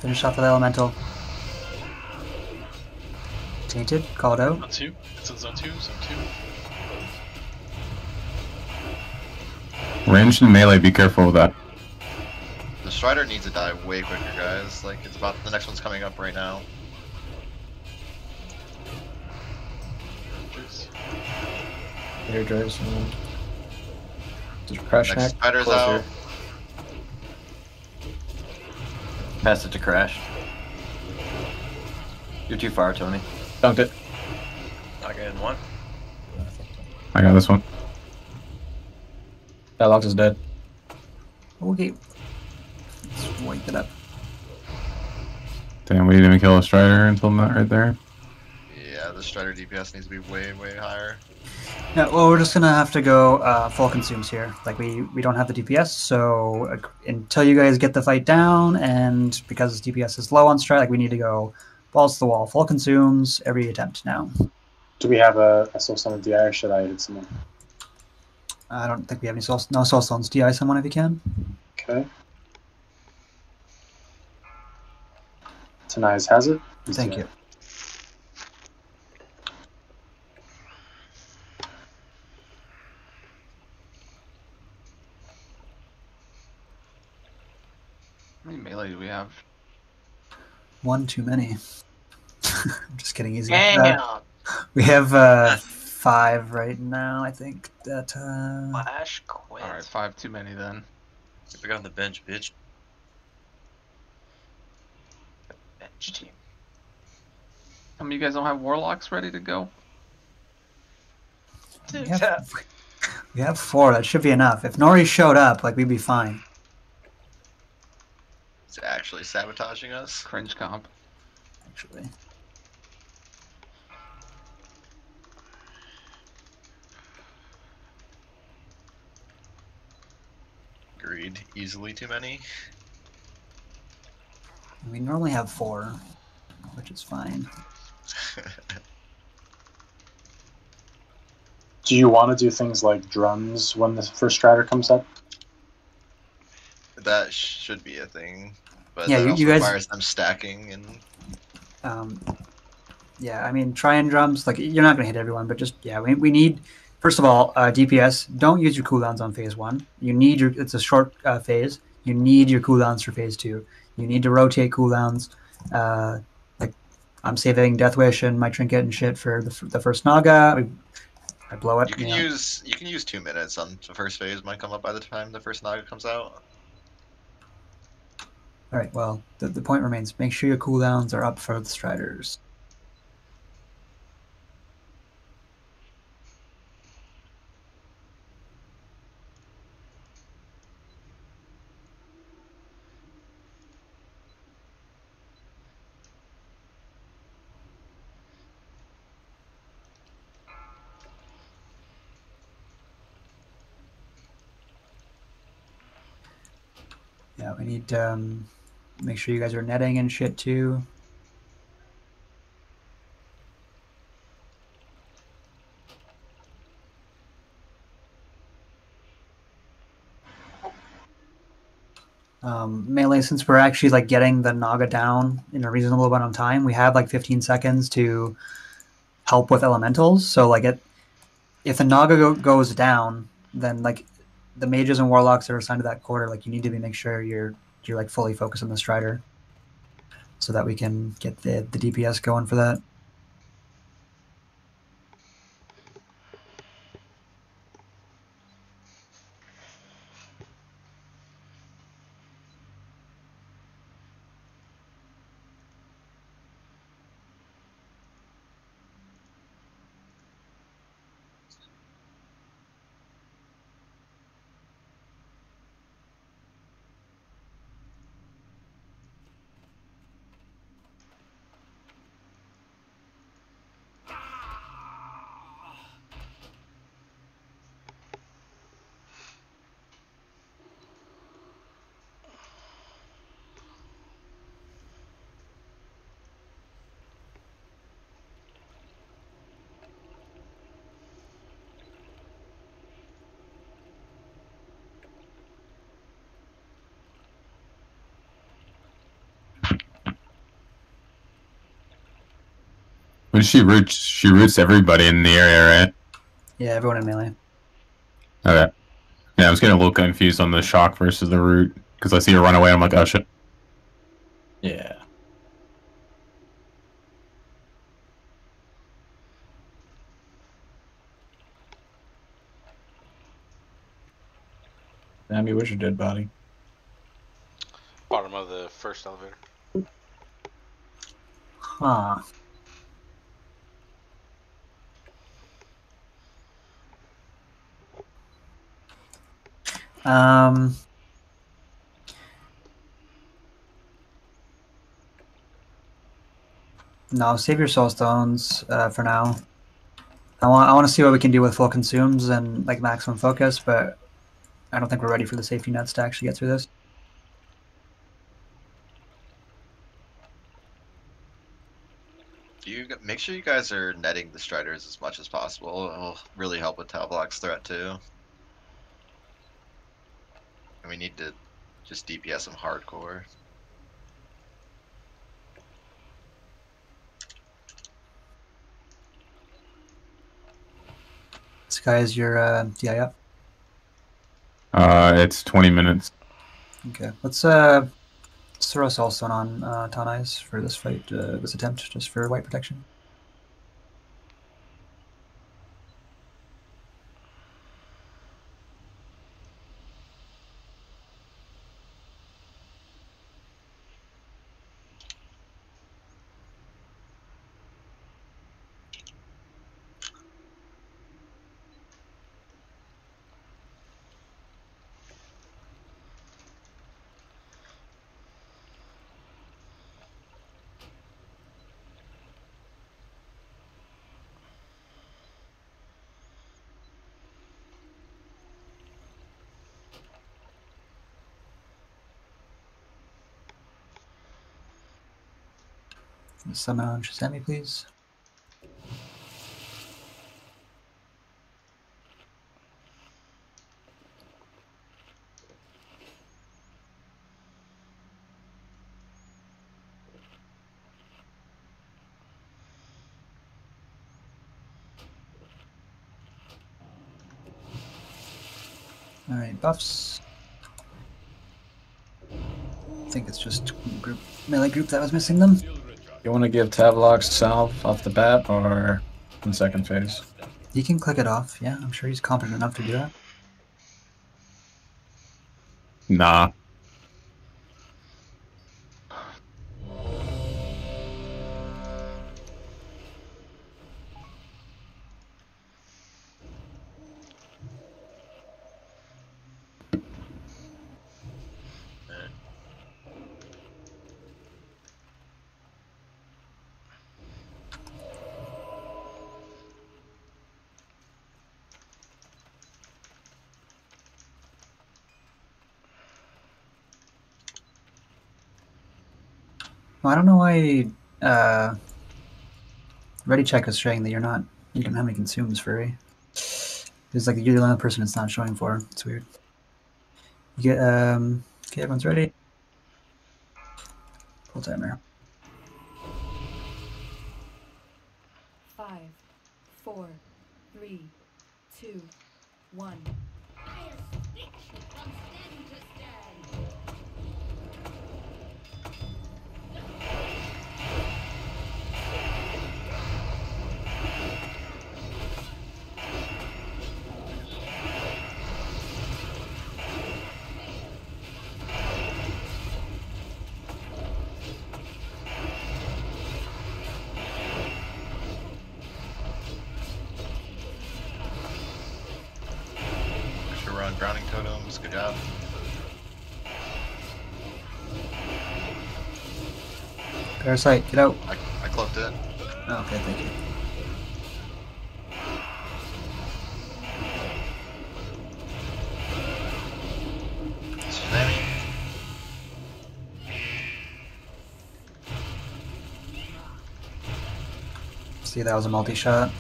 Finish off with elemental. Tainted, called out. Zone two. It's in zone two. Zone two. Ranged and melee, be careful with that. The Strider needs to die way quicker, guys. Like, it's about the next one's coming up right now. Air drives. Just crash Next. Strider's closer. out. Pass it to Crash. You're too far, Tony. Dunked it. Naga in one. I got this one. That locks is dead. Okay. Let's wipe it up. Damn, we didn't even kill a Strider until that right there. Yeah, the Strider DPS needs to be way, way higher. Yeah, well, we're just gonna have to go uh, full consumes here. Like we we don't have the DPS, so uh, until you guys get the fight down, and because DPS is low on strat, like we need to go balls to the wall, full consumes every attempt now. Do we have a, a soul stone DI or should I hit someone? I don't think we have any soul no soul stones. DI someone if you can. Okay. Tanais has it. Thank you. How many melee do we have? One too many. I'm [laughs] just kidding. Easy. Damn. Uh, we have uh, five right now. I think that. Uh, Flash quit. Alright, five too many then. Get back on the bench, bitch. Bench team. How many of you guys don't have warlocks ready to go? we, have, we have four. That should be enough. If Nori showed up, like we'd be fine. It's actually sabotaging us. Cringe comp. Actually. Agreed. Easily too many. We normally have four, which is fine. [laughs] Do you want to do things like drums when the first strider comes up? That should be a thing. But Yeah, you- you guys- requires them stacking and Um, yeah, I mean, try and drums. Like you're not gonna hit everyone, but just yeah, we, we need. First of all, uh, DPS. Don't use your cooldowns on phase one. You need your. It's a short uh, phase. You need your cooldowns for phase two. You need to rotate cooldowns. Uh, like I'm saving Death Wish and my trinket and shit for the, the first Naga. I blow it. you can you know. use you can use two minutes on the first phase might come up by the time the first Naga comes out. All right. Well, the, the point remains: make sure your cooldowns are up for the Striders. Yeah, we need um, make sure you guys are netting and shit too. Um, melee, since we're actually like getting the Naga down in a reasonable amount of time, we have like 15 seconds to help with elementals. So like it, if the Naga go- goes down, then like the mages and warlocks that are assigned to that quarter, like you need to be make sure you're you're like fully focused on the Strider, so that we can get the the DPS going for that. When she roots, she roots everybody in the area, right? Yeah, everyone in melee. Okay. Yeah, I was getting a little confused on the shock versus the root because I see her run away. I'm like, oh shit. Yeah. Sammy, where's your dead body? Bottom of the first elevator. Huh. Um. No, save your soul stones uh, for now. I want I want to see what we can do with full consumes and like maximum focus, but I don't think we're ready for the safety nets to actually get through this. You make sure you guys are netting the striders as much as possible? It'll really help with Talblock's threat too. And we need to just DPS them hardcore. Sky is your uh, DI up. Uh, it's 20 minutes. Okay, let's uh, let's throw a soulstone on uh, Tanais for this fight, uh, this attempt, just for white protection. Summon on Shazami, please. All right, buffs. I think it's just group melee group that was missing them. You want to give Tavlok salve off the bat or in second phase? He can click it off. Yeah, I'm sure he's competent enough to do that. Nah. Why uh, Ready Check is showing that you're not, you don't have any consumes furry. It's like you're the only person it's not showing for. It's weird. You get, um, Okay, everyone's ready. Full timer. Parasite, get out. I, I cloaked it. Oh, okay, thank you. Tsunami. See, that was a multi shot.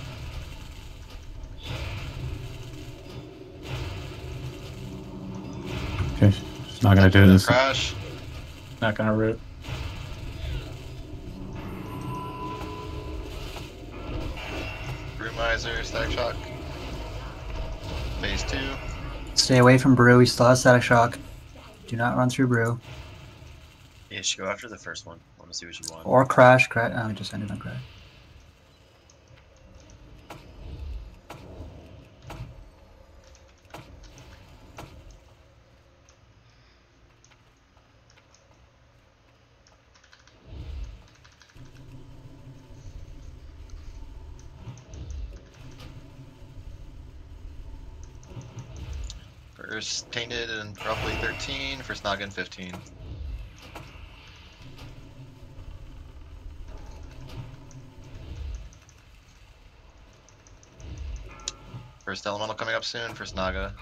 Okay, it's not gonna do this. Crash. Not gonna root. Shock. Phase two. Stay away from Brew. He still has static shock. Do not run through Brew. Yeah, you should go after the first one. I want to see what you want. Or Crash. Crash. Uh, oh, we just ended on Crash. 15, for Snoggin 15. First elemental coming up soon for Snaga.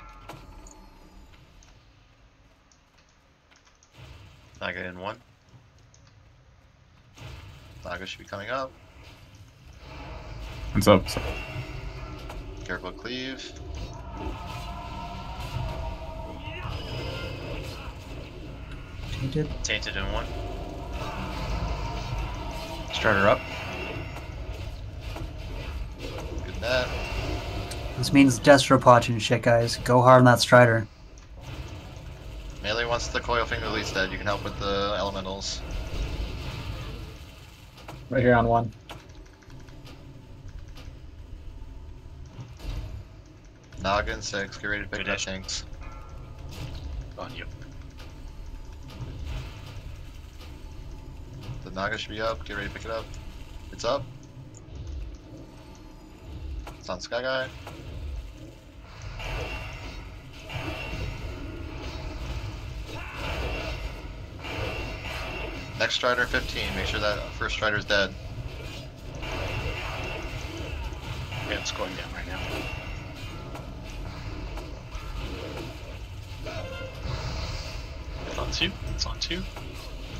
Snaga in one. Snaga should be coming up. What's up? What's up? Careful cleave. Tainted. Tainted in one. Starter up. Good net. This means Destro Potch and shit, guys. Go hard on that Strider. Melee wants the coil finger release dead. You can help with the elementals. Right here on one. Noggin 6. Get ready to pick Good up hit. tanks. On you. Naga should be up. Get ready to pick it up. It's up. It's on Sky Guy. Next Strider 15. Make sure that first Strider's dead. Yeah, it's going down right now. It's on two. It's on two.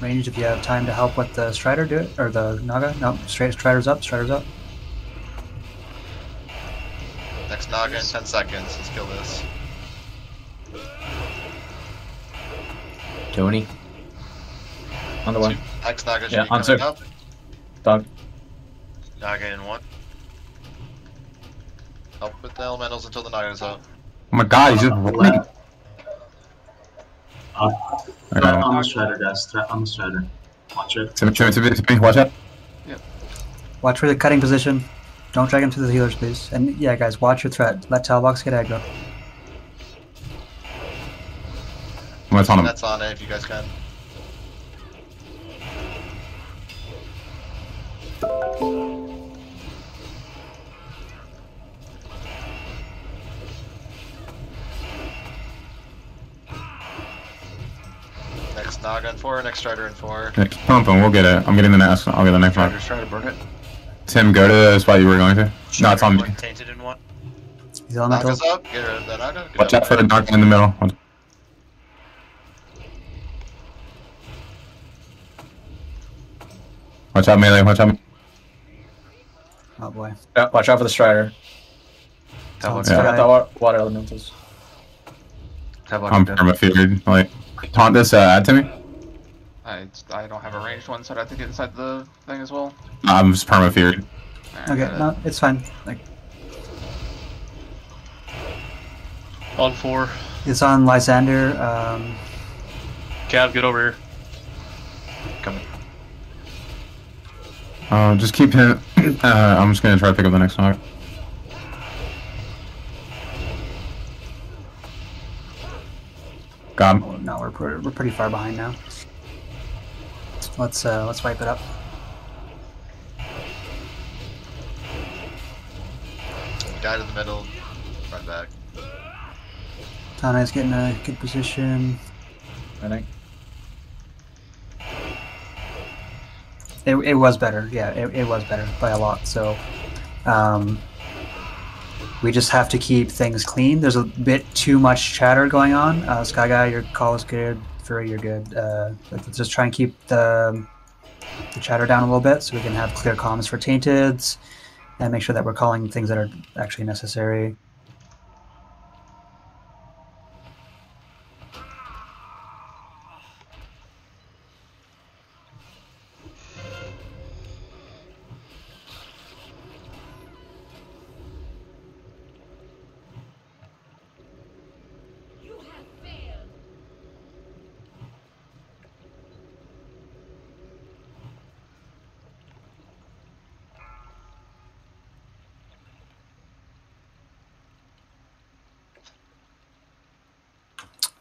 Range, if you have time to help with the Strider, do it. Or the Naga. No, straight Strider's up. Strider's up. Next Naga in 10 seconds. Let's kill this. Tony. On the one. Next Naga should Yeah, be on coming two. up. Dog. Naga in one. Help with the elementals until the Naga's up. Oh my god, he's just running. Uh, I threat know. on the strider, guys. Threat on the strider. Watch it. Watch out. Watch for the cutting position. Don't drag him to the healers, please. And yeah, guys, watch your threat. Let Talbox get aggro. What's on him? That's on it if you guys can. Next Naga in four, next Strider in four. Yeah, keep pumping, we'll get it. I'm getting the next one. I'll get the next one. Strider's trying to burn it. Tim, go to the spot you were going to. No, it's on me. Tainted in one. He's elemental. Naga's up, get rid of that Naga. Watch out for the knock in the middle. Watch out, melee. Watch out. Oh boy. Yeah, watch out for the Strider. Tablock Yeah. I got the wa- water elementals. Tablock I'm dead. perma feared. Like, taunt this uh, add to me. I, I don't have a ranged one, so I'd have to get inside the thing as well. I'm just perma feared. Okay, no, it's fine. Like On four. it's on Lysander. Um, Cav, get over here. Coming. Uh, just keep him. [clears throat] Uh, I'm just gonna try to pick up the next knock. Got him. oh, no, we're pretty, we're pretty far behind now. Let's uh, let's wipe it up. You died in the middle. Run back. Tana's getting a good position. I think. It, it was better, yeah, it, it was better by a lot. So, um, we just have to keep things clean. There's a bit too much chatter going on. Uh, Sky Guy, your call is good. Fury, you're good. Uh, let's just try and keep the, the chatter down a little bit so we can have clear comms for Tainteds and make sure that we're calling things that are actually necessary.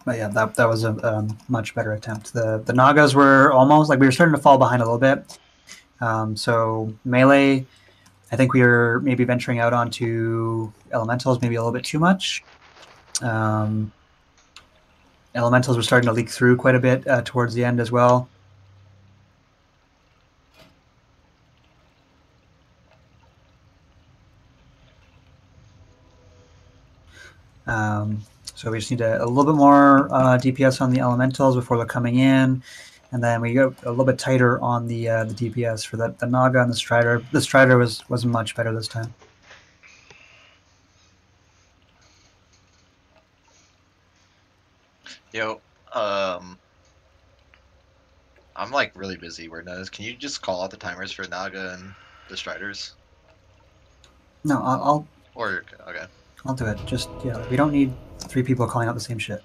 But yeah, that that was a um, much better attempt. The the Nagas were almost like we were starting to fall behind a little bit. Um, so melee, I think we were maybe venturing out onto elementals maybe a little bit too much. Um, elementals were starting to leak through quite a bit uh, towards the end as well. Um, so we just need a, a little bit more uh, DPS on the elementals before they're coming in, and then we go a little bit tighter on the uh, the DPS for the, the Naga and the Strider. The Strider was was much better this time. Yo, um, I'm like really busy. Where knows? Can you just call out the timers for Naga and the Striders? No, I'll, I'll Or okay. I'll do it. Just yeah, we don't need three people calling out the same shit.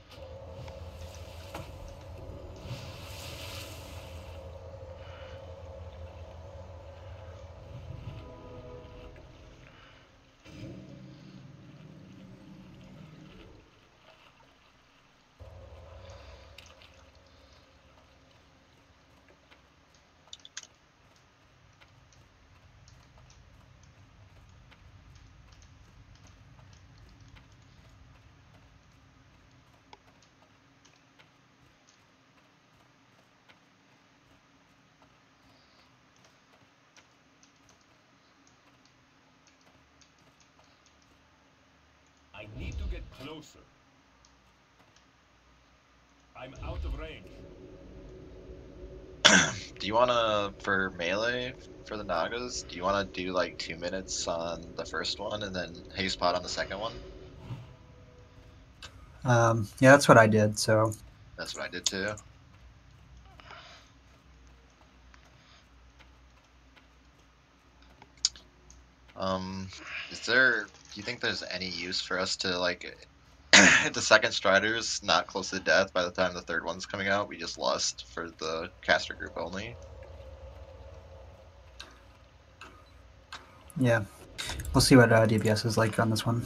Need to get closer. I'm out of range. [clears throat] Do you wanna for melee for the Nagas? Do you wanna do like two minutes on the first one and then haste pot on the second one? Um, yeah, that's what I did. So That's what I did too. Um, is there? Do you think there's any use for us to like, [clears throat] the second Strider's not close to death by the time the third one's coming out? We just lost for the caster group only. yeah, we'll see what uh, DPS is like on this one.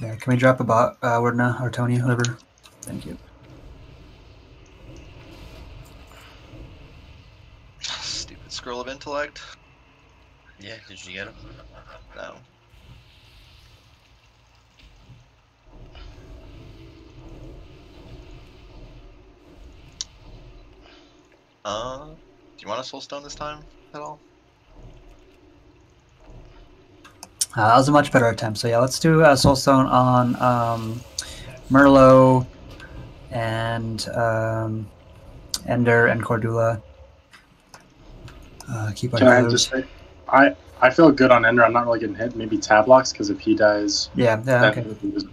Yeah, can we drop a bot, uh, Wordna or Tony, whoever? Thank you. [sighs] Stupid scroll of intellect. Yeah, did you get him? No. Uh, do you want a soulstone this time at all? Uh, that was a much better attempt. So yeah, let's do uh, Soulstone on um, Merlot and um, Ender and Cordula. Uh, keep on Can I just say, I I feel good on Ender. I'm not really getting hit. Maybe Tablox because if he dies, yeah, yeah okay.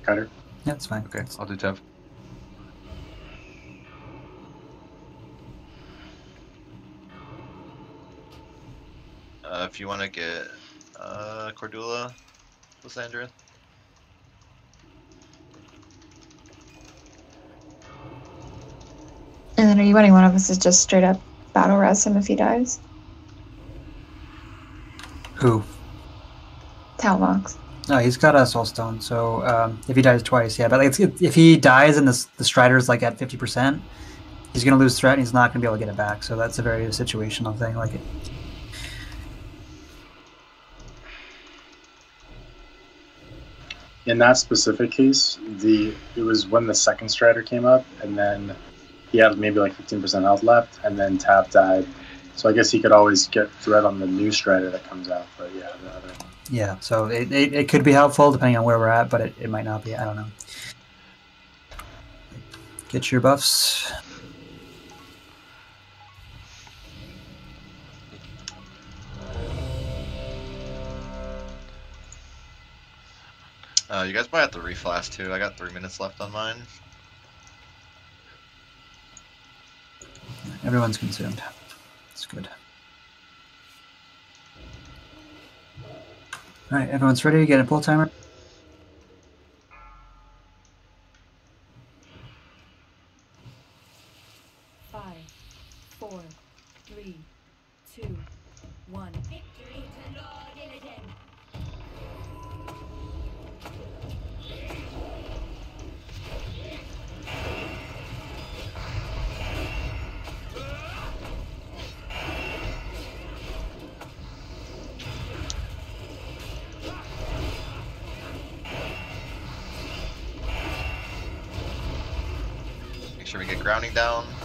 Cutter. Yeah, that's fine. Okay, I'll do Tav. Uh, if you want to get uh, Cordula, Lysandra. And then are you wanting one of us to just straight up battle res him if he dies? Who? Talmox. No, he's got a soul stone. So um, if he dies twice, yeah. But like, it's- if he dies and the the Strider's like at fifty percent, he's gonna lose threat and he's not gonna be able to get it back. So that's a very situational thing. Like, it, In that specific case, the it was when the second strider came up, and then he had maybe like 15% health left, and then Tab died. So I guess he could always get threat on the new strider that comes out. But yeah, the other. yeah. So it, it, it could be helpful depending on where we're at, but it, it might not be. I don't know. Get your buffs. Uh, you guys might have to reflask too. I got three minutes left on mine. Everyone's consumed. It's good. All right, everyone's ready to get a pull timer. Grounding down.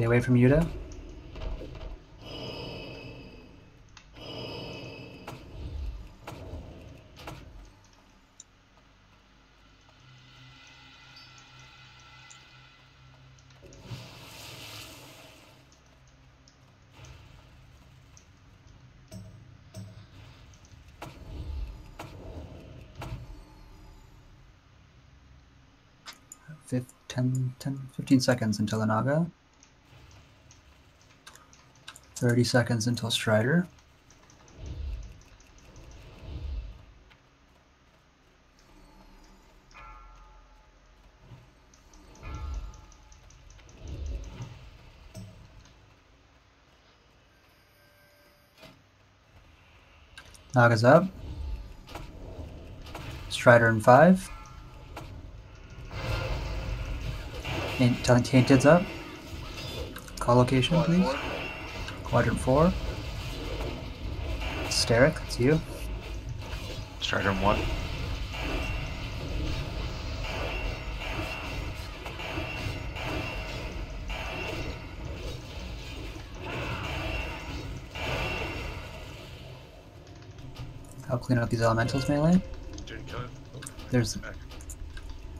Stay away from Yuta. Fif- 10, 10, 15 seconds until the Naga. 30 seconds until Strider. Naga's up. Strider in five. And Tainted's up. Call location, please. Quadrant four. Steric, it's you. Strider one. I'll clean up these elementals melee. Didn't kill it. There's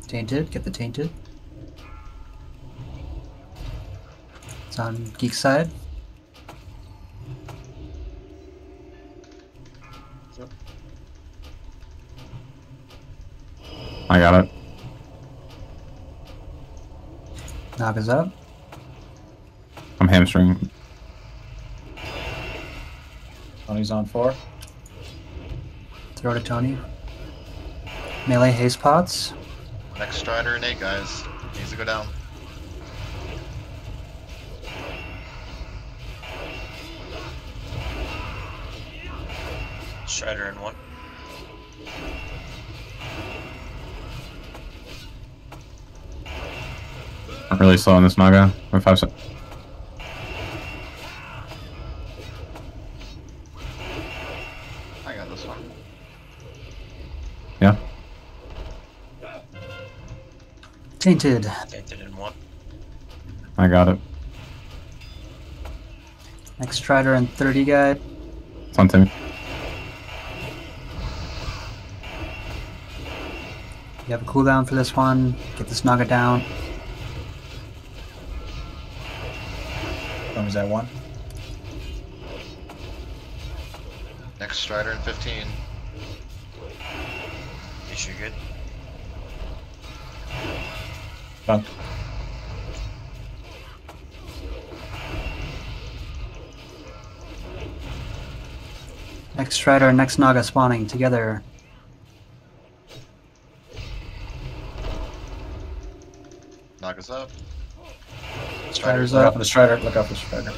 Tainted, get the Tainted. It's on Geek side. I got it. Naga's up. I'm hamstring. Tony's on four. Throw to Tony. Melee haste pots. Next Strider and eight guys. Needs to go down. Strider in one. Really slow on this Naga. With five se- I got this one. Yeah. Tainted. Tainted in one. I got it. Next Strider and 30 guy. It's on Timmy. You have a cooldown for this one. Get this Naga down. When was that one? Next Strider in 15. Issue good. Done. Next Strider and next Naga spawning together. Naga's up. Strider's Look out up. for the Strider. Look out for the Strider.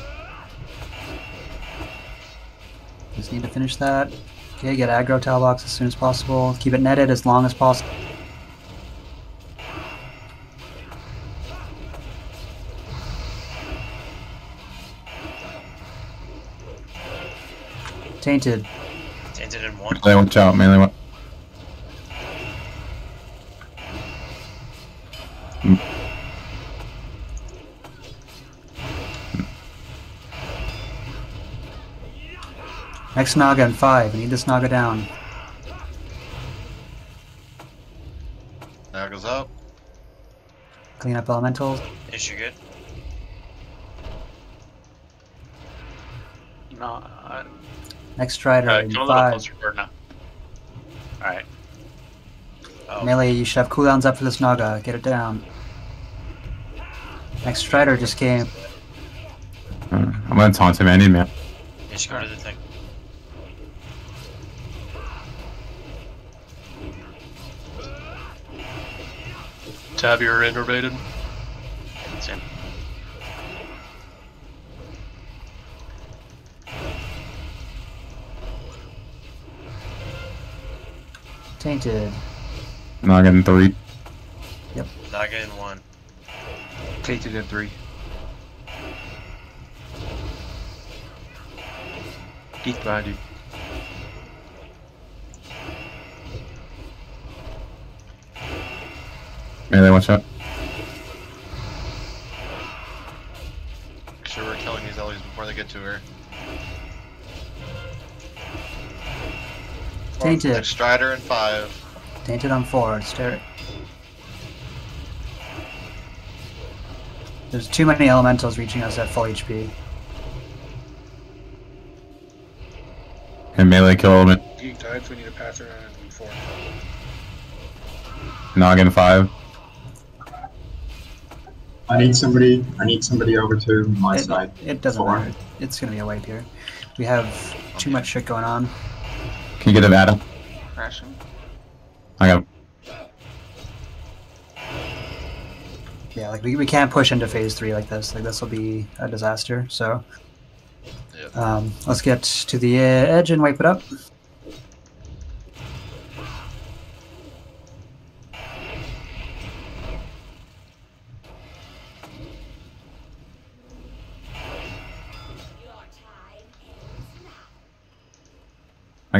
Just need to finish that. Okay, get aggro tail box as soon as possible. Keep it netted as long as possible. Tainted. Tainted in one. Melee, watch out. Melee, wa- Next Naga in five. I need this Naga down. Naga's up. Clean up elementals. Issue good. No, uh, Next Strider uh, in come a little five. closer forward now. Alright. Oh, Melee, you should have cooldowns up for this Naga. Get it down. Next Strider just came. Uh, I'm gonna taunt him. I need man. Issue go to the thing. Tab, you're innervated. it's in. Tainted. Naga in three. Naga in one. Tainted in three. Geek behind you. Melee, watch out. Make sure we're killing these Ellie's before they get to her. Tainted. Next Strider in five. Tainted on four. Stare it. There's too many elementals reaching us at full HP. And melee kill element. Geek died, so we need to pass around in four. Naga in five. I need somebody. I need somebody over to my It, side. it doesn't Four. matter. It's gonna be a wipe here. We have too much shit going on. Can you get him, Adam? Crashing. I got him. Yeah, like we, we can't push into phase three like this. Like this will be a disaster. So um, let's get to the uh, edge and wipe it up.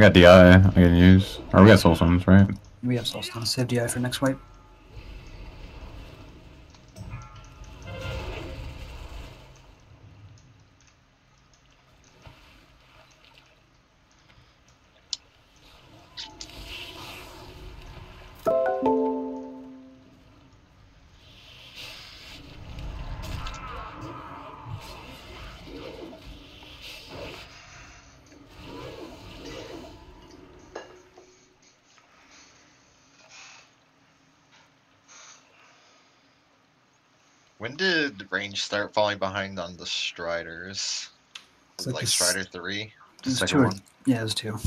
Got DI. I can use. Or we got soul stones, right? We have Soulstone. Save DI for next wipe. When did the range start falling behind on the Striders? It's Was like like this- Strider 3? There's second two one. yeah, there's two.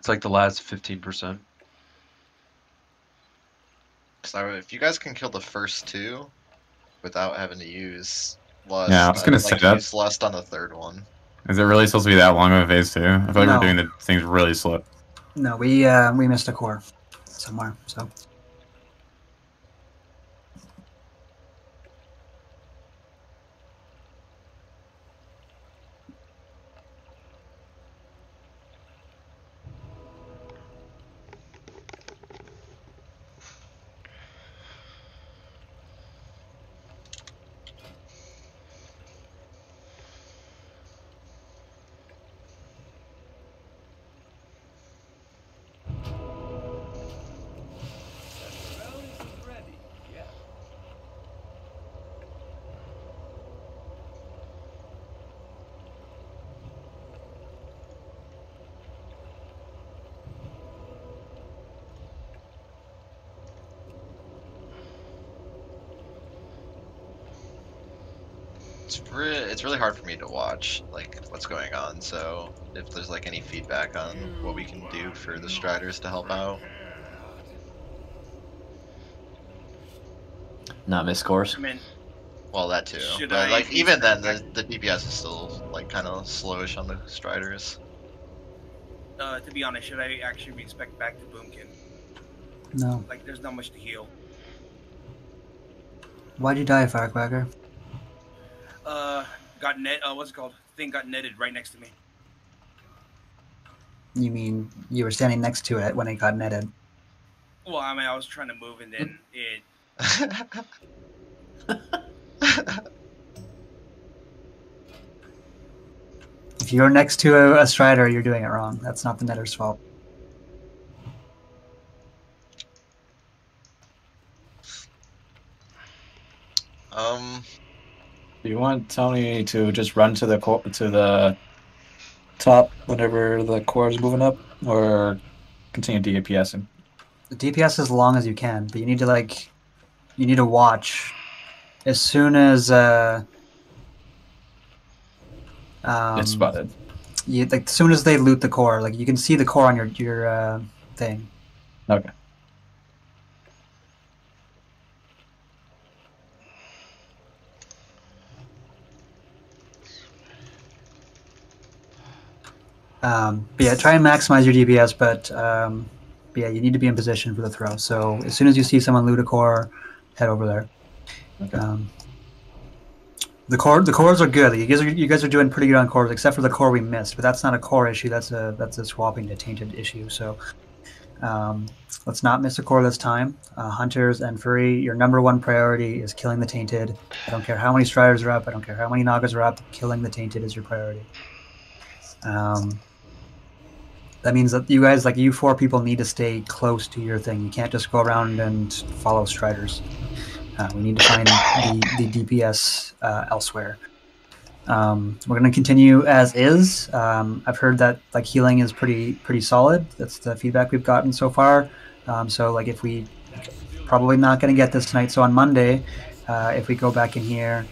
It's like the last fifteen percent. So if you guys can kill the first two without having to use lust, Yeah, I was gonna I'd say like to that. use lust on the third one. Is it really supposed to be that long of a phase two? I feel like No. we're doing the things really slow. No, we uh, we missed a core somewhere. So It's re- it's really hard for me to watch like what's going on. So if there's like any feedback on what we can do for the Striders to help out. Not miss scores. I mean, Well, that too. Should but I like be even then, the, the DPS is still like kind of slowish on the Striders. uh, to be honest, should I actually respec back to Boomkin? No. Like, there's not much to heal. Why'd you die, Firecracker? Got net. Uh, what's it called? Thing got netted right next to me. You mean you were standing next to it when it got netted? Well, I mean, I was trying to move and then [laughs] it. If you're next to a, a strider, you're doing it wrong. That's not the netter's fault. Do you want Tony to just run to the to the top whenever the core is moving up, or continue DPSing? DPS as long as you can, but you need to like, you need to watch. As soon as uh, um, it's spotted. You, like as soon as they loot the core, like you can see the core on your your uh, thing. Okay. Um, but yeah, try and maximize your DPS, but, um, but yeah, you need to be in position for the throw. So as soon as you see someone loot a core, head over there. Um, the core, the cores are good. You guys are you guys are doing pretty good on cores, except for the core we missed. But that's not a core issue. That's a that's a swapping to tainted issue. So um, let's not miss a core this time. Uh, Hunters and Furry, your number one priority is killing the tainted. I don't care how many Striders are up. I don't care how many Nagas are up. Killing the tainted is your priority. Um, that means that you guys, like you four people, need to stay close to your thing. You can't just go around and follow Striders. Uh, we need to find the, the DPS uh, elsewhere. Um, we're going to continue as is. Um, I've heard that like healing is pretty pretty solid. That's the feedback we've gotten so far. Um, so like if we probably not going to get this tonight. So on Monday, uh, if we go back in here,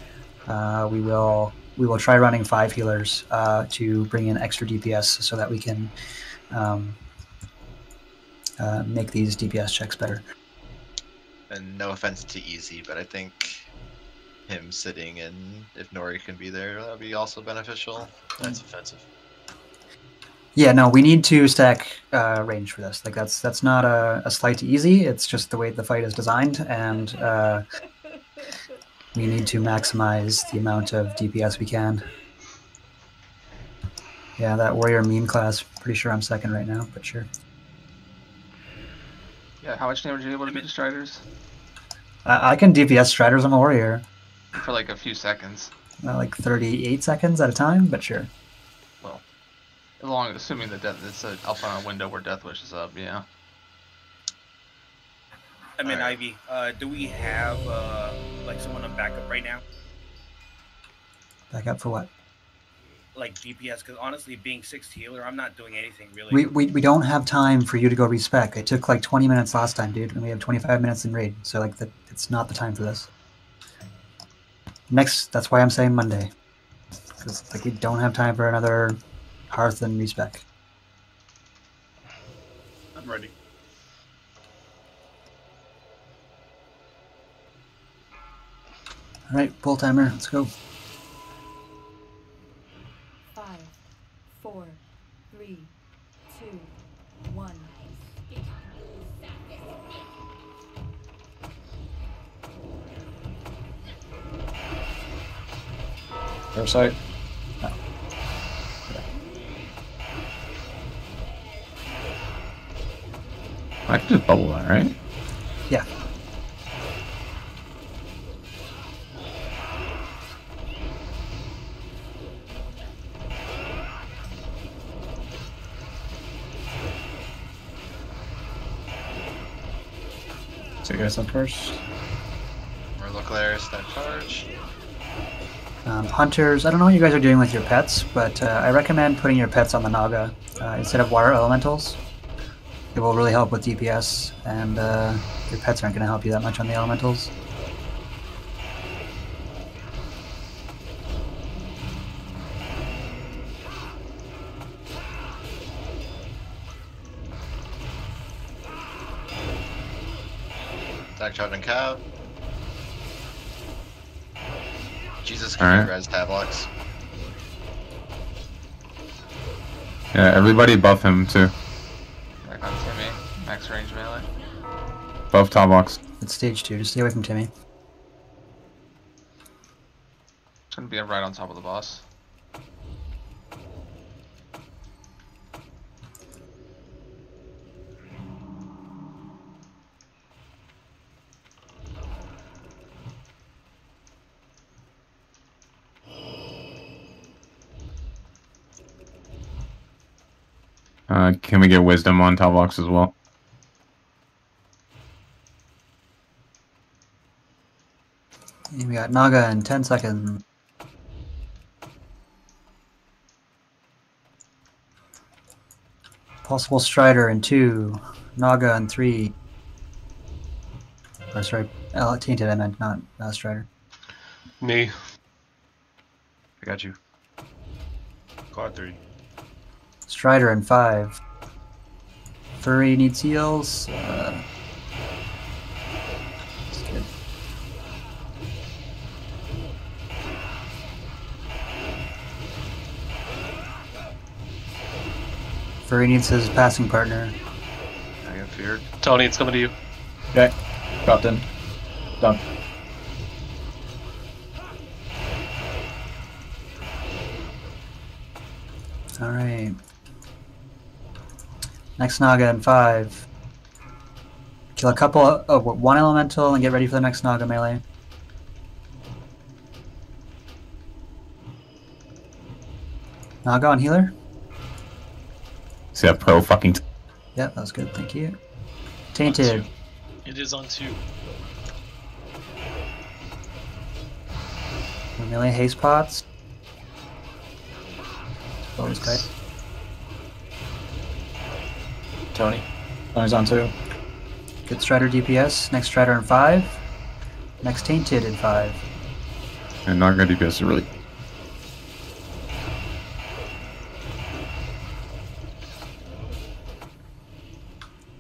uh, we will we will try running five healers uh, to bring in extra DPS so that we can um, uh, make these DPS checks better. and no offense to Easy, but I think him sitting in if Nori can be there, that'd be also beneficial. That's offensive. Yeah, no, we need to stack uh, range for this. Like that's that's not a, a slight to easy. It's just the way the fight is designed, and uh, we need to maximize the amount of DPS we can. Yeah, that warrior meme class. Pretty sure I'm second right now, but sure. Yeah, how much damage are you able to do to Striders? I, I can DPS striders. I'm a warrior. For like a few seconds. Uh, like 38 seconds at a time, but sure. Well, as long as assuming that death, it's a, up on a window where Death Wish is up, yeah. I mean, Ivy, uh, do we have uh, like someone on backup right now? Backup for what? Like DPS? Because honestly, being sixth healer, I'm not doing anything really. We, we, we don't have time for you to go respec. It took like 20 minutes last time, dude, and we have 25 minutes in raid. So like, the, it's not the time for this. Next, that's why I'm saying Monday, because like we don't have time for another hearth and respec. I'm ready. All right, pull timer. Let's go. Parasite. I can just bubble that, right? Yeah. So you guys up first. Merloclair, stand charge. Um, hunters, I don't know what you guys are doing with your pets, but uh, I recommend putting your pets on the Naga uh, instead of water elementals. It will really help with DPS, and uh, your pets aren't going to help you that much on the elementals. Attack charging cab. Jesus, All can res Tavlox? Yeah, everybody buff him too. Back on Timmy. Max range melee. Buff top. It's stage two. Just stay away from Timmy. It's gonna be right on top of the boss. Uh, can we get wisdom on top box as well? And we got Naga in 10 seconds. Possible Strider in 2. Naga in 3. Or sorry, uh, Tainted I meant, not uh, Strider. Me. I got you. Card three. Strider in 5. Furry needs heals. Uh, that's good. Furry needs his passing partner. I got feared. Tony, it's coming to you. Okay. Dropped in. Done. Alright. Next Naga in 5. Kill a couple of oh, one elemental and get ready for the next Naga melee. Naga on healer? See that pro fucking. T- Yeah, that was good, thank you. Tainted. It is on two. Melee haste pots. Blow this guy. Tony. Tony's on two. Good Strider DPS. Next Strider in 5. Next Tainted in 5. and not gonna DPS is really.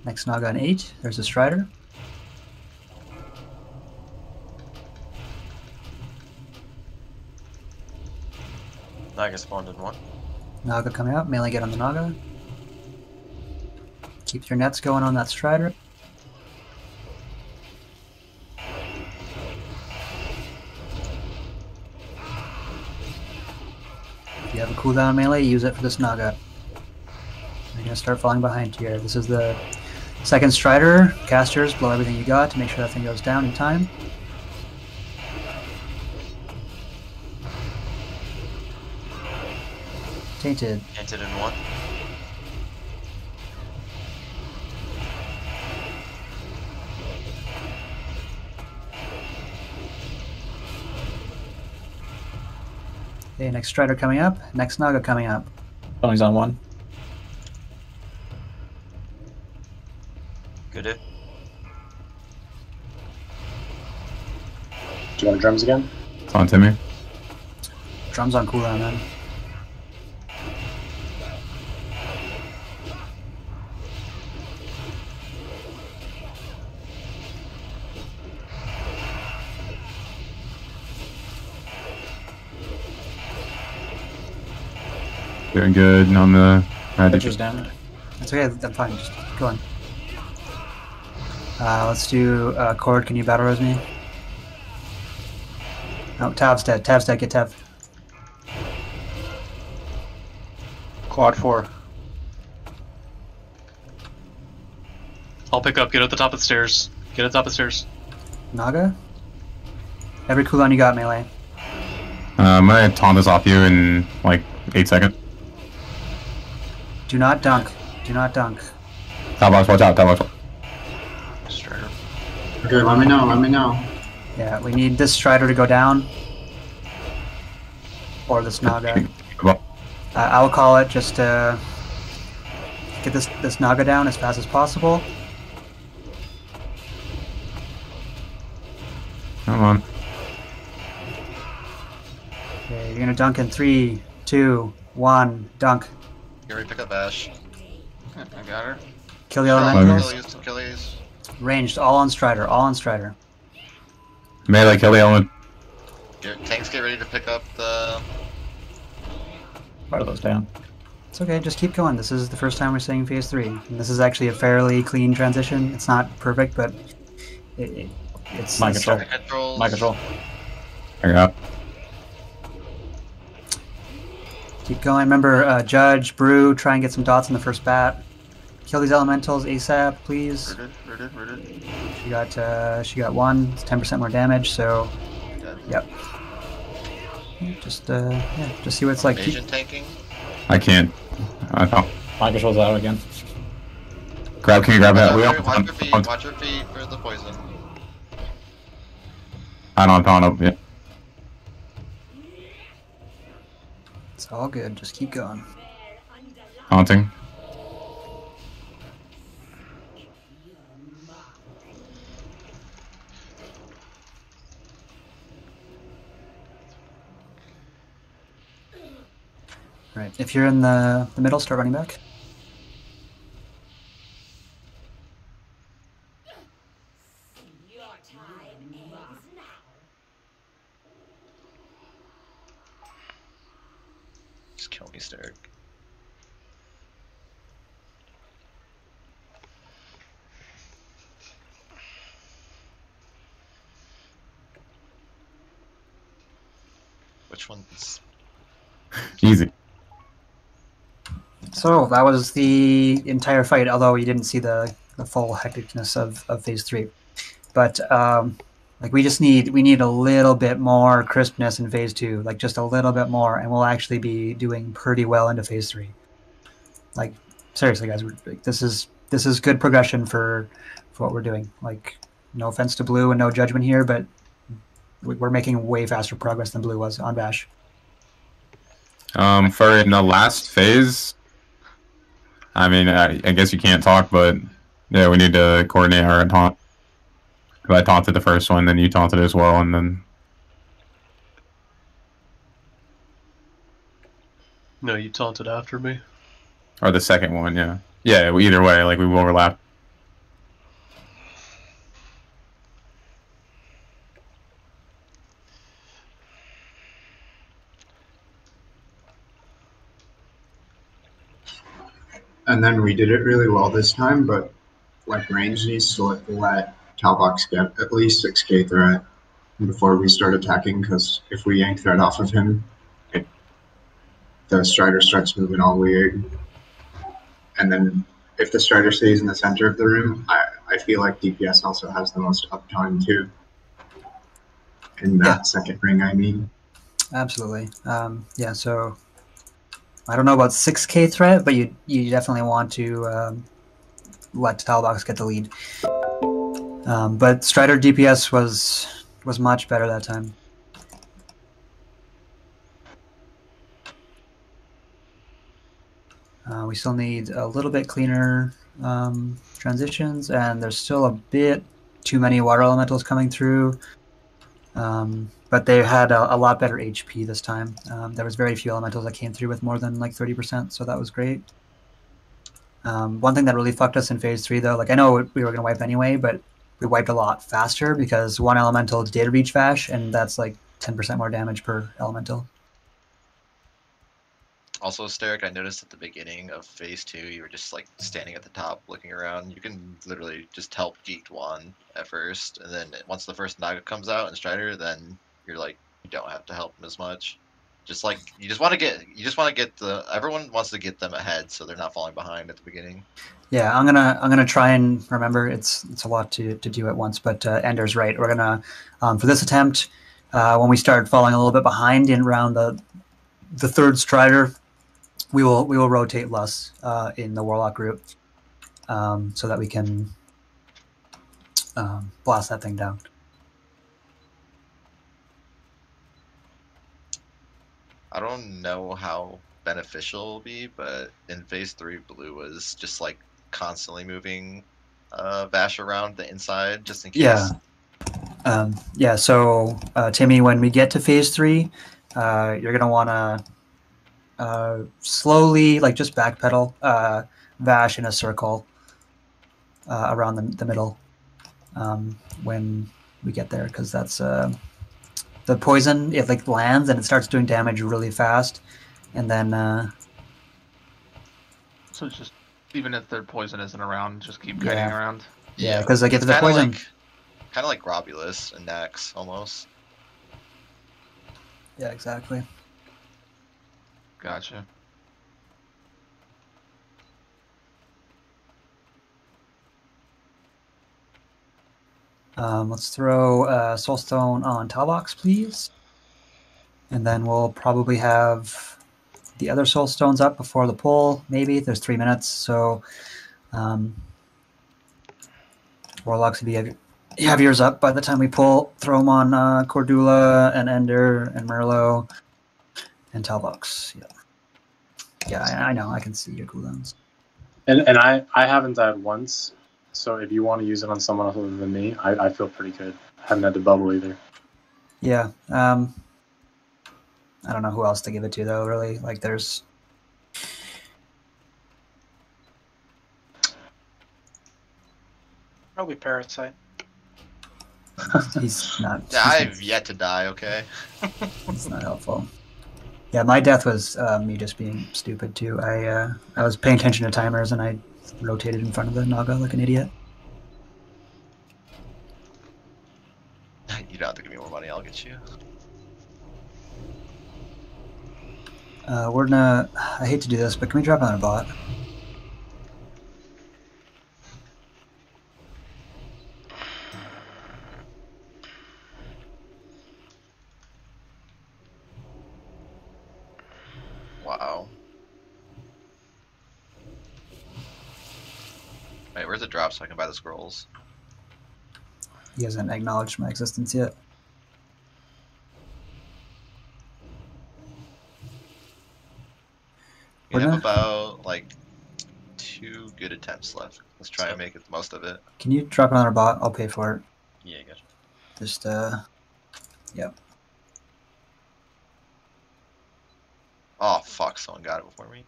Next Naga on 8. There's a Strider. Naga spawned in one. Naga coming up. Melee get on the Naga. Keep your nets going on that Strider. If you have a cooldown melee, use it for this Naga. You're gonna start falling behind here. This is the second Strider. Casters, blow everything you got to make sure that thing goes down in time. Tainted. Tainted in one. Okay, next Strider coming up. Next Naga coming up. Tony's on one. Good hit. Do you want drums again? It's on Timmy. Drums on cooldown then. Doing good on the. Pitcher's down. That's okay, I'm fine. Just keep going. Uh, let's do uh, Cord. Can you battle res me? No, Tav's dead. Tav's dead. Get Tav. Quad four. I'll pick up. Get at the top of the stairs. Get at the top of the stairs. Naga? Every cooldown you got, melee. Uh, I'm gonna taunt this off you in like eight seconds. Do not dunk. Do not dunk. Top box, watch out. Top box. Strider. Okay, let me know, let me know. Yeah, we need this Strider to go down. Or this Naga. Uh, I'll call it just to get this, this Naga down as fast as possible. Come on. Okay, you're gonna dunk in three, two, one, dunk. You already pick up Ash. [laughs] I got her. Kill the Strong elementals. Achilles, Achilles. Ranged, all on Strider, all on Strider. Melee kill the element. Your tanks get ready to pick up the. Part of those down. It's okay, just keep going. This is the first time we're saying phase three. And this is actually a fairly clean transition. It's not perfect, but it, it, it's My control. My control. I got. Keep going. Remember, uh, Judge, Brew, try and get some dots in the first bat. Kill these elementals ASAP, please. Rooted, rooted, rooted. She got uh, she got one. It's ten percent more damage. So, yep. Just uh, yeah, just see what it's like. Keep- tanking. I can't. I don't. My control's out again. Grab. Can you grab that? Watch We your, don't. watch your feet. Watch your feet for the poison. I don't. I don't. Yeah. All good. Just keep going. Haunting. Right. If you're in the the middle, start running back. Just kill me, Sterk. Which one's Easy. So that was the entire fight. Although you didn't see the the full hecticness of, of phase three, but um, like we just need we need a little bit more crispness in phase two, like just a little bit more, and we'll actually be doing pretty well into phase three. Like seriously, guys, like, this is this is good progression for for what we're doing. Like no offense to blue and no judgment here, but we- we're making way faster progress than blue was on Vashj. Um, for in the last phase, I mean, I, I guess you can't talk, but yeah, we need to coordinate our taunt. 'Cause I taunted the first one, then you taunted as well, and then No, you taunted after me. or the second one, yeah, yeah. Either way, like we will overlap. And then we did it really well this time, but like range needs to let, let Talbox get at least 6k threat before we start attacking, because if we yank threat off of him, it, the Strider starts moving all weird. And then if the Strider stays in the center of the room, I, I feel like DPS also has the most uptime too. In that second ring, I mean. Absolutely. Um, yeah. So I don't know about 6k threat, but you you definitely want to um, let Talbox get the lead. Um, but Strider DPS was was much better that time. Uh, we still need a little bit cleaner um, transitions, and there's still a bit too many water elementals coming through. Um, but they had a, a lot better HP this time. Um, there was very few elementals that came through with more than like 30%, so that was great. Um, one thing that really fucked us in phase three, though, like I know we were going to wipe anyway, but we wiped a lot faster because one elemental did reach Vashj, and that's like 10% more damage per elemental. Also, Steric, I noticed at the beginning of phase two, you were just like standing at the top looking around. You can literally just help Geeked one at first, and then once the first Naga comes out and Strider, then you're like you don't have to help him as much. Just like you just want to get you just want to get the everyone wants to get them ahead so they're not falling behind at the beginning. Yeah, I'm gonna I'm gonna try and remember. It's it's a lot to, to do at once, but uh, Ender's right. We're gonna um, for this attempt uh, when we start falling a little bit behind in round the the third Strider, we will we will rotate less uh, in the Warlock group um, so that we can um, blast that thing down. I don't know how beneficial it'll be, but in phase three, blue was just like constantly moving uh, Vashj around the inside just in case. Yeah. Um, yeah. So uh, Timmy, when we get to phase three, uh, you're gonna want to uh, slowly, like, just backpedal uh, Vashj in a circle uh, around the, the middle. um, when we get there because that's uh, the poison. It like lands and it starts doing damage really fast, and then uh, So it's just even if their poison isn't around, just keep kiting Yeah. around. yeah, because like if It's the poison, like kind of like Grobbulus and Naxx almost. yeah, exactly. Gotcha. Um, let's throw uh, Soulstone on Talbox, please. And then we'll probably have the other Soulstones up before the pull, maybe. There's three minutes, so um, Warlocks will be have, have yours up by the time we pull. Throw them on uh, Cordula and Ender and Merlot and Talbox. Yeah, yeah, I, I know. I can see your cooldowns. And and I I haven't died once, so if you want to use it on someone other than me, I, I feel pretty good. haven't had to bubble either. Yeah. Um, I don't know who else to give it to though. Really, like there's Probably Parasite. [laughs] he's not. [laughs] I've yet to die. Okay. It's not helpful. Yeah, my death was uh, me just being stupid too. I uh, I was paying attention to timers and I rotated in front of the Naga like an idiot. [laughs] You don't have to give me more money. I'll get you. Uh, we're gonna. I hate to do this, but can we drop on a bot? Wow. Wait, where's the drop so I can buy the scrolls? He hasn't acknowledged my existence yet. We We're have gonna- about like two good left. Let's try and make it the most of it. Can you drop it on our bot? I'll pay for it. Yeah, gotcha. Just uh, yep. Oh fuck! Someone got it before me.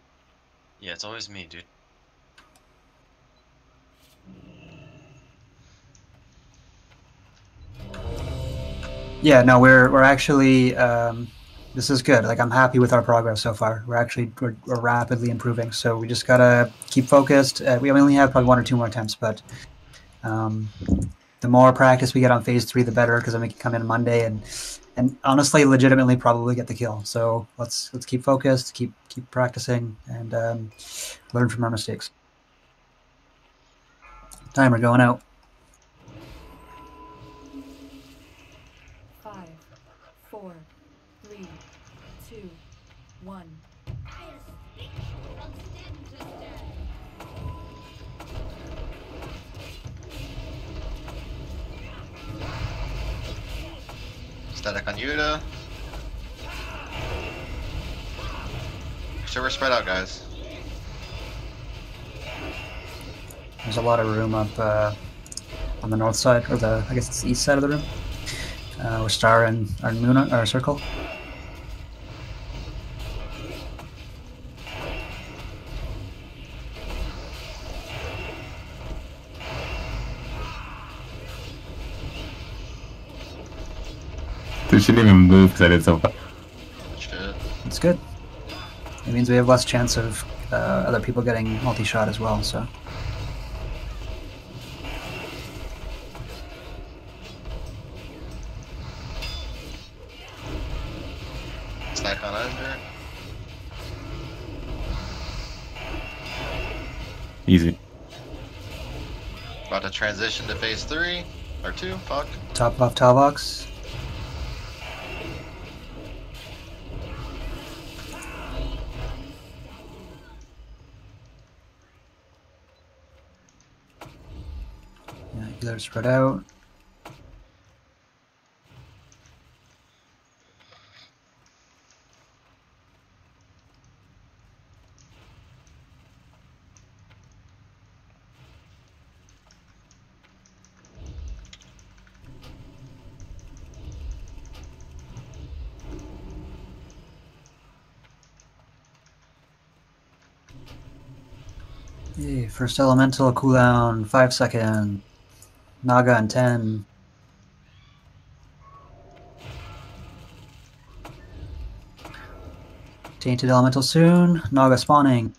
Yeah, it's always me, dude. Yeah, no, we're we're actually um, this is good. Like I'm happy with our progress so far. We're actually we're, we're rapidly improving. So we just gotta keep focused. Uh, we only have probably one or two more attempts, but um, the more practice we get on phase three, the better. Because then we can come in Monday and and honestly, legitimately, probably get the kill. So let's let's keep focused, keep keep practicing, and um, learn from our mistakes. Timer going out. Static on Yuta. So we're spread out, guys. There's a lot of room up uh, on the north side, or the I guess it's the east side of the room. Uh, with Star and our moon our circle. Dude, she didn't even move because I did so fast. It's good. It means we have less chance of uh, other people getting multi-shot as well. So Snack on under. Easy. About to transition to phase three or two. Fuck. top off Talbox. They're spread out. First elemental cooldown, five second. Naga on 10. Tainted Elemental soon. Naga spawning.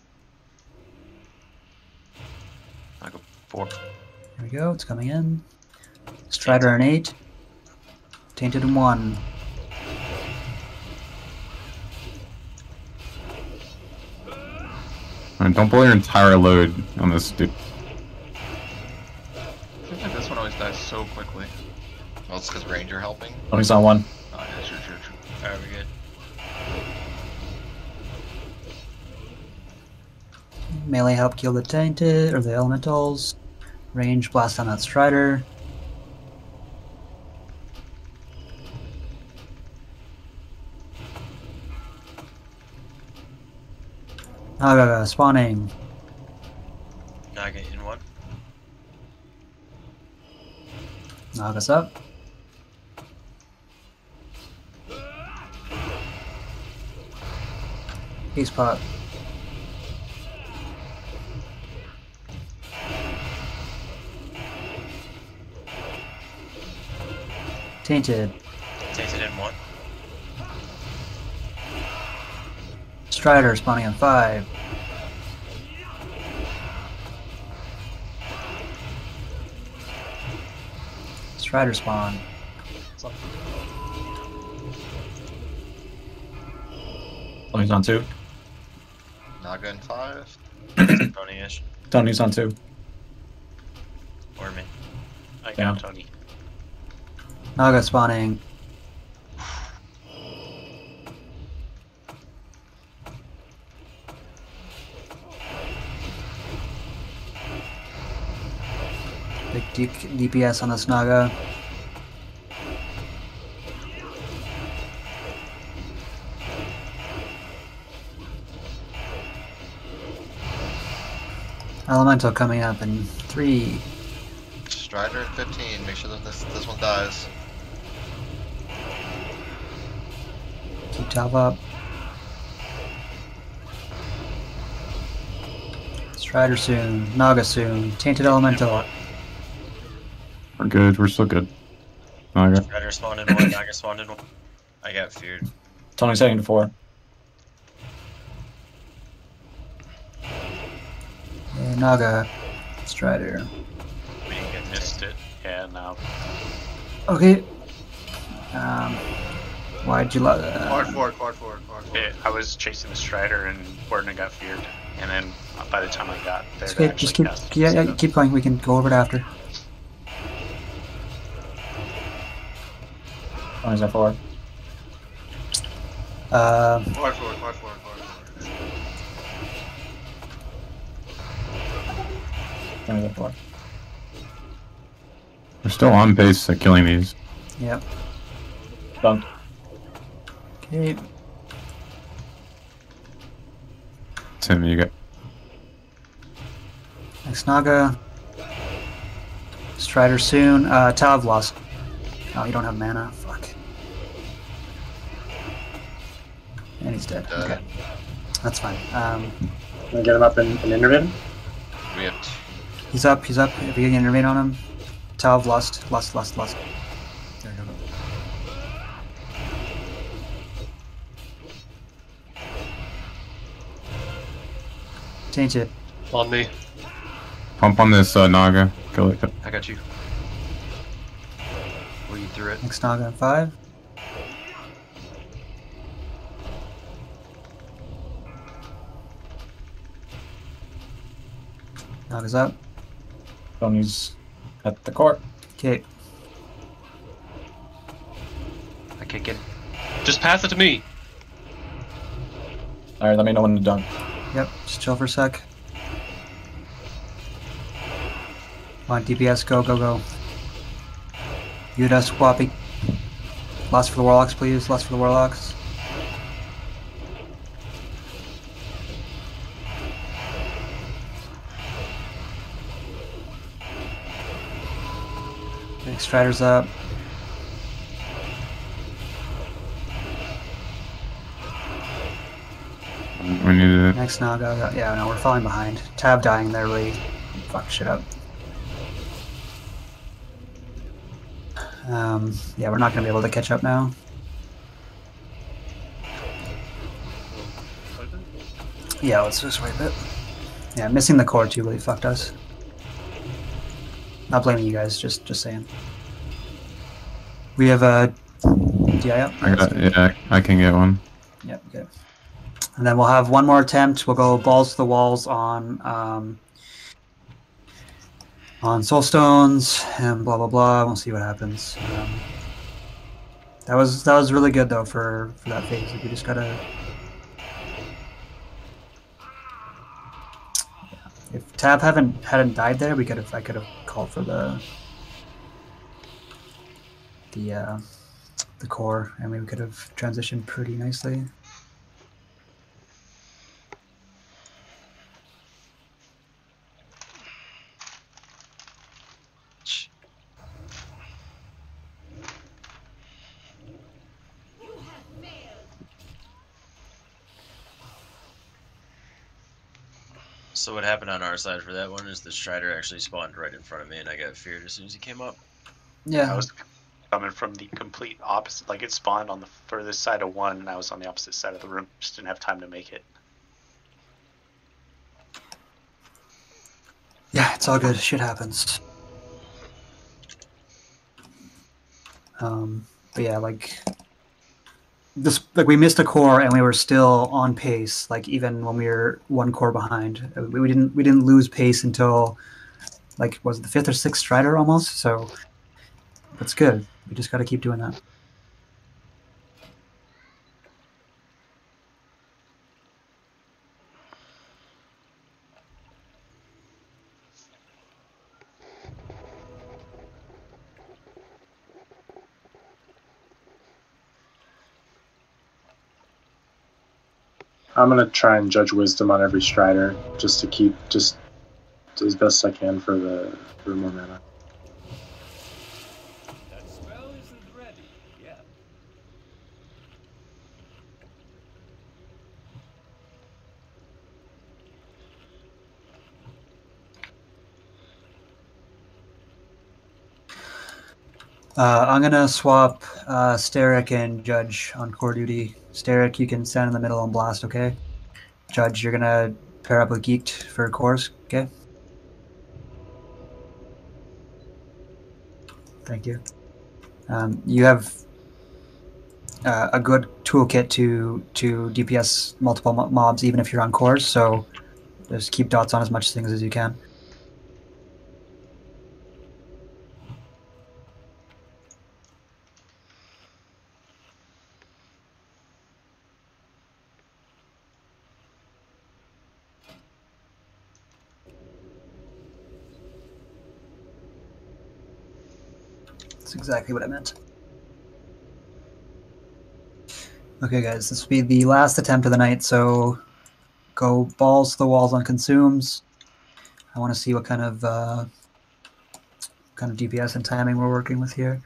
Naga 4. Here we go. It's coming in. Strider an 8. Tainted in 1. Alright, don't blow your entire load on this dude. So quickly. Well, it's because Ranger helping. Oh, Tony's on one. Oh, yeah, true, true, true. Alright, we're good. Melee help kill the tainted or the elementals. Range blast on that strider. Ah, Naga spawning. Naga in one. Naga's up. Peace pot. Tainted. Tainted in one. Strider spawning on five. Strider spawn. Oh, Tony's on two. Naga in 5. [clears throat] Tony-ish. Tony's on two. Or me. I got Down. Tony. Naga spawning. DPS on this Naga. Elemental coming up in three. Strider in 15. Make sure that this, this one dies. Keep top up. Strider soon. Naga soon. Tainted Elemental. We're good. We're still good. Naga. Strider spawned in one. Naga spawned in one. I got feared. Tony's heading to four. Yeah, Naga. Strider. We didn't get missed it. Yeah, now. Okay. Um, why'd you let? Quad Uh, four, quad four, quad four. It, I was chasing the Strider and Warden got feared. And then by the time I got there, just to keep, just keep, cast yeah, yeah, keep going. We can go over it after. Tony's at four. Uh, Quad four, quad four, quad four. Tony's at four. We're still on pace at killing these. yep. Done. Okay. Tim, you got. Next Naga. Strider soon. Uh, Tav lost. Oh, you don't have mana. Fuck. And he's dead. Dead. Okay. That's fine. Um, Can I get him up in, in intermittent? We have t- he's up. He's up. If you can intervene on him. Tav lost. Lost. Lost. Lost. There you go. Tainted. On me. Pump on this uh, Naga. Kill it. I got you. Lead through it. Next Naga in five. Naga's up. Tony's at the court. Okay. I kick in. Just pass it to me. Alright, let me know when you're done. Yep. Just chill for a sec. Come on, DPS, go, go, go. Yuda, Squappy. Lost for the Warlocks, please. Lost for the Warlocks. Strider's up. We need to. Next Naga. Yeah, no, we're falling behind. Tab dying there really fuck shit up. Um, yeah, we're not going to be able to catch up now. Yeah, let's just wipe it. Yeah, missing the core too really fucked us. Not blaming you guys, just just saying. We have a DI up. I got, yeah, I can get one. Yep, good. And then we'll have one more attempt. We'll go balls to the walls on um, on soulstones and blah blah blah. We'll see what happens. Um, that was that was really good though for for that phase. Like, we just gotta. If Tab haven't hadn't died there, we could have I could have called for the the uh, the core, and we could have transitioned pretty nicely. So what happened on our side for that one is the Strider actually spawned right in front of me, and I got feared as soon as he came up. Yeah. I was coming from the complete opposite. Like it spawned on the furthest side of one, and I was on the opposite side of the room. Just didn't have time to make it. Yeah, it's all good. Shit happens. Um, but yeah, like this, like we missed a core and we were still on pace. Like even when we were one core behind, Uh, we, we didn't we didn't lose pace until like was it the fifth or sixth strider almost. So that's good. We just got to keep doing that. I'm gonna try and judge wisdom on every strider just to keep just as best I can for the for more mana. Uh, I'm gonna swap uh, Steric and Judge on core duty. Steric, you can stand in the middle and blast, okay? Judge, you're gonna pair up with Geeked for cores, okay? Thank you. Um, you have uh, a good toolkit to to DPS multiple mo- mobs, even if you're on cores. So just keep dots on as much things as you can. That's exactly what I meant. Okay, guys, this will be the last attempt of the night, so go balls to the walls on consumes. I want to see what kind of uh, kind of DPS and timing we're working with here.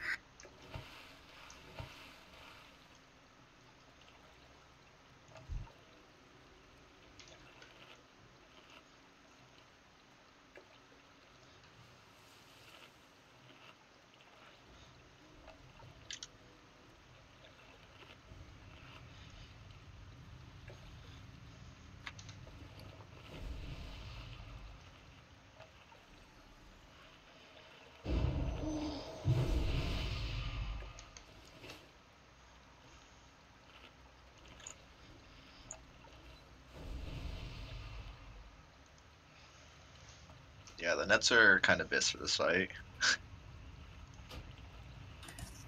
Are kind of bis for this fight.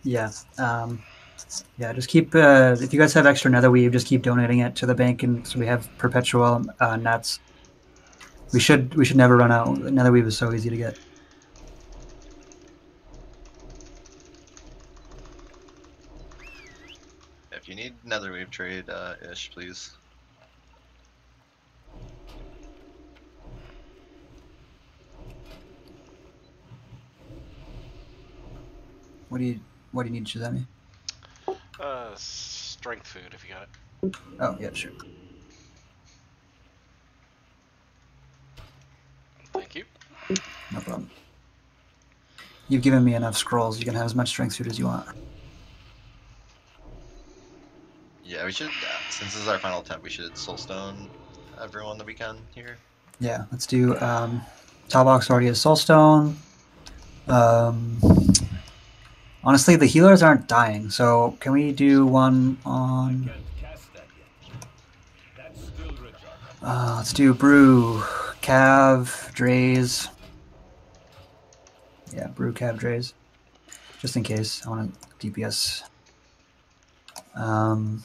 Yeah. Um, yeah, just keep. Uh, if you guys have extra nether netherweave, just keep donating it to the bank, and so we have perpetual uh, nets. We should we should never run out. Nether Netherweave is so easy to get. If you need another wave trade, uh, ish, please. What do you What do you need, Shazami? Uh, strength food if you got it. Oh yeah, sure. Thank you. No problem. You've given me enough scrolls. You can have as much strength food as you want. Yeah, we should. Uh, since this is our final attempt, we should soulstone everyone that we can here. Yeah, let's do. Um, Talbox already has Soulstone. Um, honestly, the healers aren't dying, so can we do one on? Uh, let's do Brew, Cav, Drays. Yeah, Brew, Cav, Drays. Just in case. I want to DPS. Um,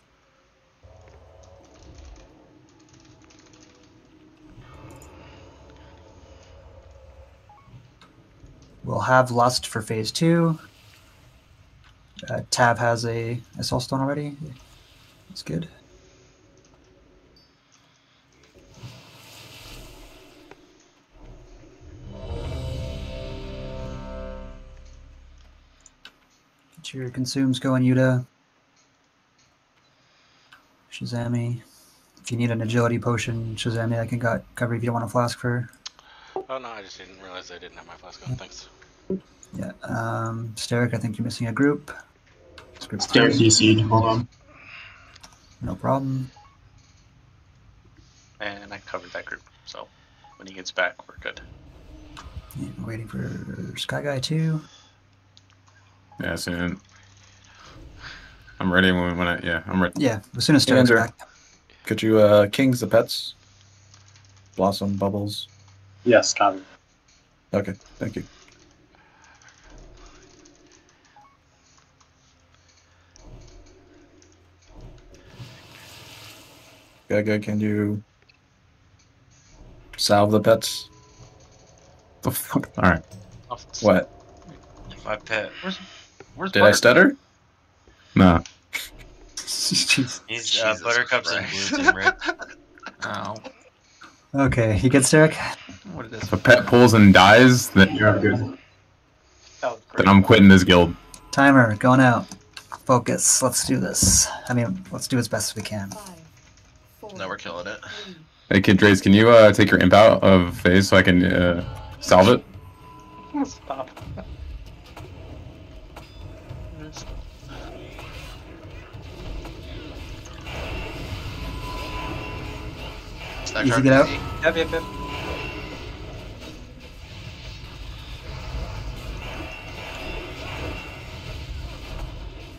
we'll have Lust for phase two. Uh, Tab has a, a Soulstone already. That's good. Get your consumes going, Yuta. Shazami. If you need an agility potion, Shazami, I can got cover if you don't want a flask for. Oh no, I just didn't realize I didn't have my flask on. Thanks. Yeah. Um, Steric, I think you're missing a group. It's group Steric three. DC'd. Hold on. No problem. And I covered that group, so when he gets back, we're good. Yeah, waiting for Sky Guy too. Yeah, soon. I'm ready when, when I yeah I'm ready. Yeah, as soon as Steric's Andrew, back. Could you uh kings the pets? Blossom bubbles. Yes, copy. Okay, thank you. Gaga, can you salve the pets? The fuck? All right. What? My pet. Where's Where's Did I stutter? No. Jeez. He's uh, Buttercup's in blue team, right? Oh. Okay, you good, Steric? What is this? If a pet pulls and dies, then You're good. then I'm quitting this guild. Timer going out. Focus. Let's do this. I mean, let's do as best as we can. No, we're killing it. Hey, Kid Drace, can you uh, take your imp out of phase so I can uh, salve it? Stop. Easy get out. easy. Yep, yep, yep.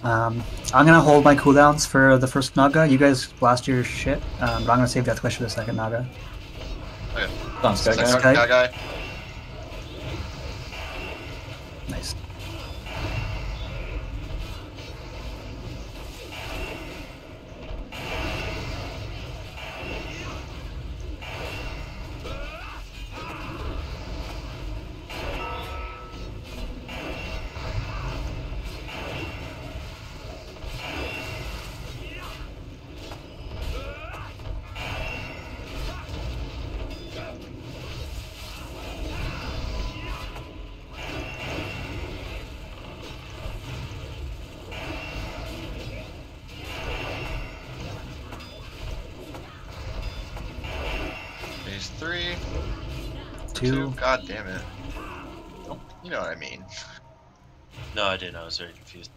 Um, I'm gonna hold my cooldowns for the first Naga. You guys blast your shit, um, but I'm gonna save Death Wish for the second Naga. Okay. Done, Sky Stack Guy. guy, God damn it. You know what I mean. No, I didn't. I was very confused.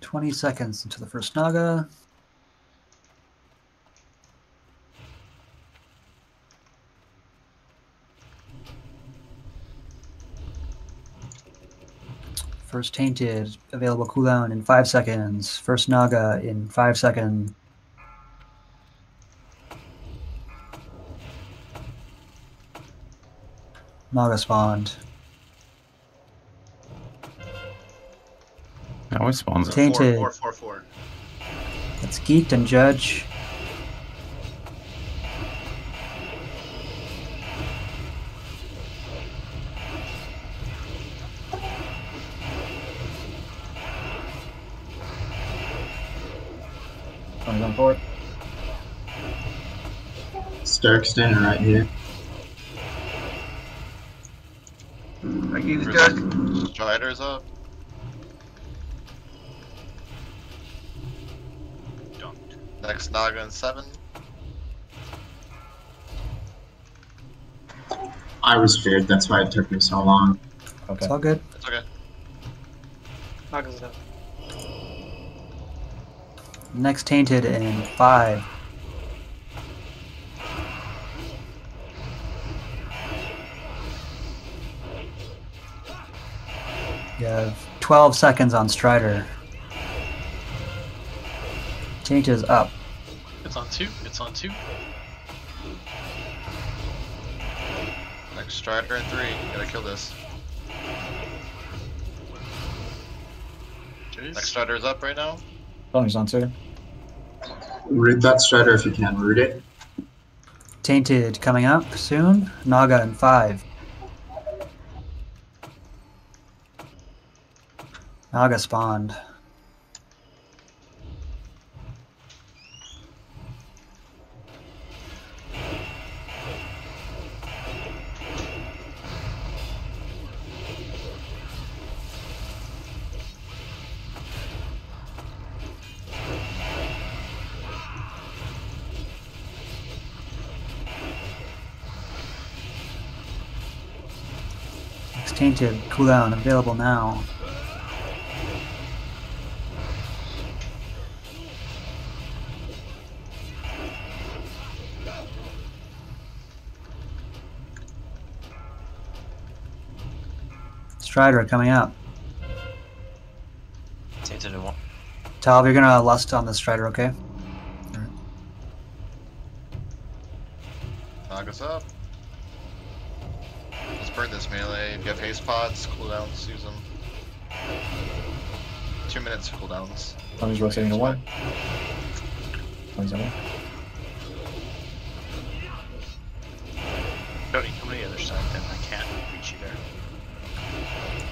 Twenty seconds into the first Naga. First Tainted, available cooldown in five seconds. First Naga in five seconds. Naga spawned. It always spawns. Tainted. Four, four, four, four. It's Geeked and Judge. Stark standing right here. I gave you Jack. Strider's up. Dunked. Next Naga in seven. I was feared, that's why it took me so long. Okay. It's all good. It's okay. Naga's up. Next tainted in five. 12 seconds on Strider. Tainted is up. It's on two. It's on two. Next Strider in three. Gotta kill this. Next Strider is up right now. Oh, Tony's on two. Root that strider if you can. Root it. Tainted coming up soon. Naga in five. Naga spawned. Tainted cooldown available now. Strider coming up. Tainted in one. Talv, you're gonna lust on the Strider, okay? Naga's up. Let's burn this melee. If you have haste pots, cooldowns, use them. Two minutes cooldowns. Tony's rotating to one. Tony's on one.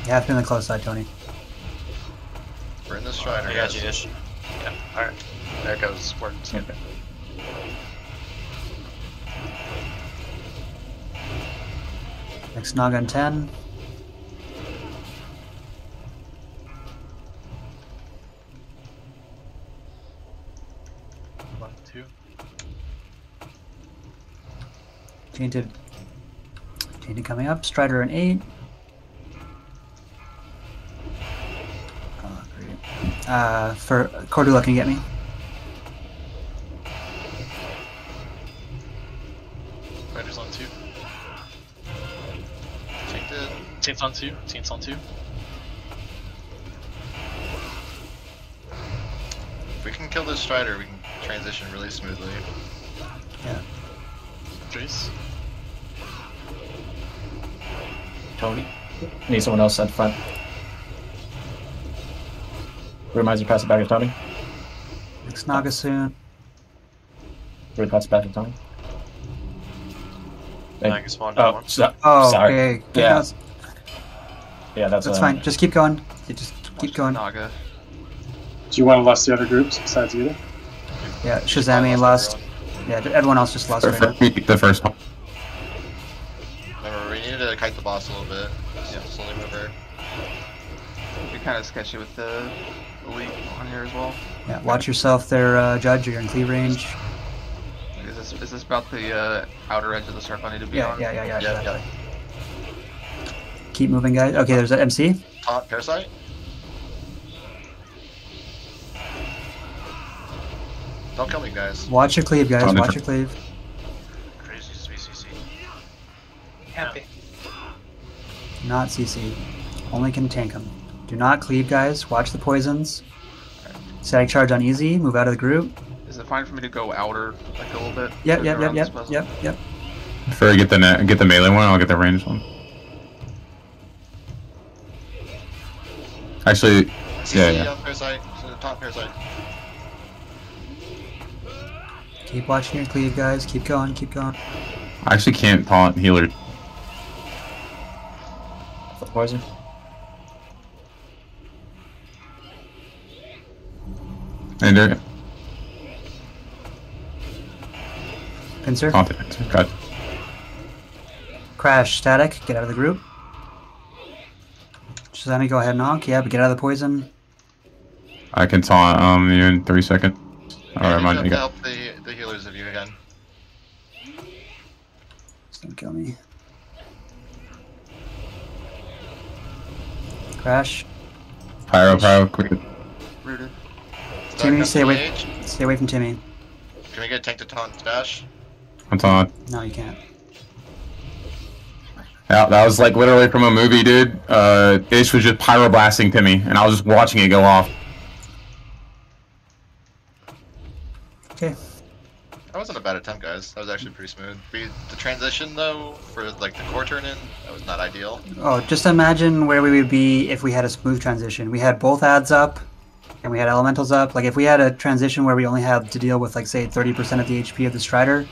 You have to be on the close side, Tony. Burn the Strider. I got you, Ish. Yeah, alright. There goes words. Next Naga in 10. One, two. Tainted. Tainted coming up. Strider in 8. Uh, for Cordula, can you get me? Rider's on two. Tainted. Taint's on two. Taint's on two. If we can kill this Strider, we can transition really smoothly. Yeah. Jace. Tony. Need someone else at the front. Reminds you pass it back to Tony. Next Naga soon. Really pass it back to Tony. Hey. Naga spawned in Oh, one. so, Oh, sorry. okay. Keep Yeah. going. Yeah, that's, That's um, fine. Just keep going. You just keep going. Naga. Do you want to lust the other groups besides Vita? Yeah, Shazami and Lust. Yeah, everyone else just Lust right now. me, the first one. Remember, we need to kite the boss a little bit. Yeah. Slowly move her. Be kind of sketchy with the elite on here as well. Yeah, watch yourself there, uh, Judge. You're in cleave range. Is this is this about the uh, outer edge of the circle I need to be Yeah, on? yeah, yeah, yeah. Yeah, exactly. Keep moving, guys. Okay, there's an MC. Taunt Parasite. Don't kill me, guys. Watch your cleave, guys. Watch your cleave. Crazy VCC. Happy. Not CC. Only can tank him. Do not cleave, guys. Watch the poisons. Static charge on easy. Move out of the group. Is it fine for me to go outer like a little bit? Yep, yep, yep, yep, yep, yep. Before I get the net, get the melee one, I'll get the ranged one. Actually, CC yeah, yeah. on Parasite. uh, Taunt Parasite. Keep watching your cleave, guys. Keep going, keep going. I actually can't taunt healer. For poison. And there, Pincer. taunt it. Got Crash, static. Get out of the group. Shazami, go ahead and honk. Yeah, but get out of the poison. I can taunt um you in three seconds. Or Yeah, am I- you to help the, the healers of you again. It's gonna kill me. Crash. Pyro, pyro, quick. Rooted. Timmy, stay away. Stay away from Timmy. Can we get tank to taunt dash? I'm taunt. No, you can't. Yeah, that was like literally from a movie, dude. Uh, Ish was just pyroblasting Timmy, and I was just watching it go off. Okay. That wasn't a bad attempt, guys. That was actually pretty smooth. We, the transition though, for like the core turn in, that was not ideal. Oh, just imagine where we would be if we had a smooth transition. We had both ads up, and we had elementals up. Like if we had a transition where we only had to deal with like say 30% of the HP of the Strider,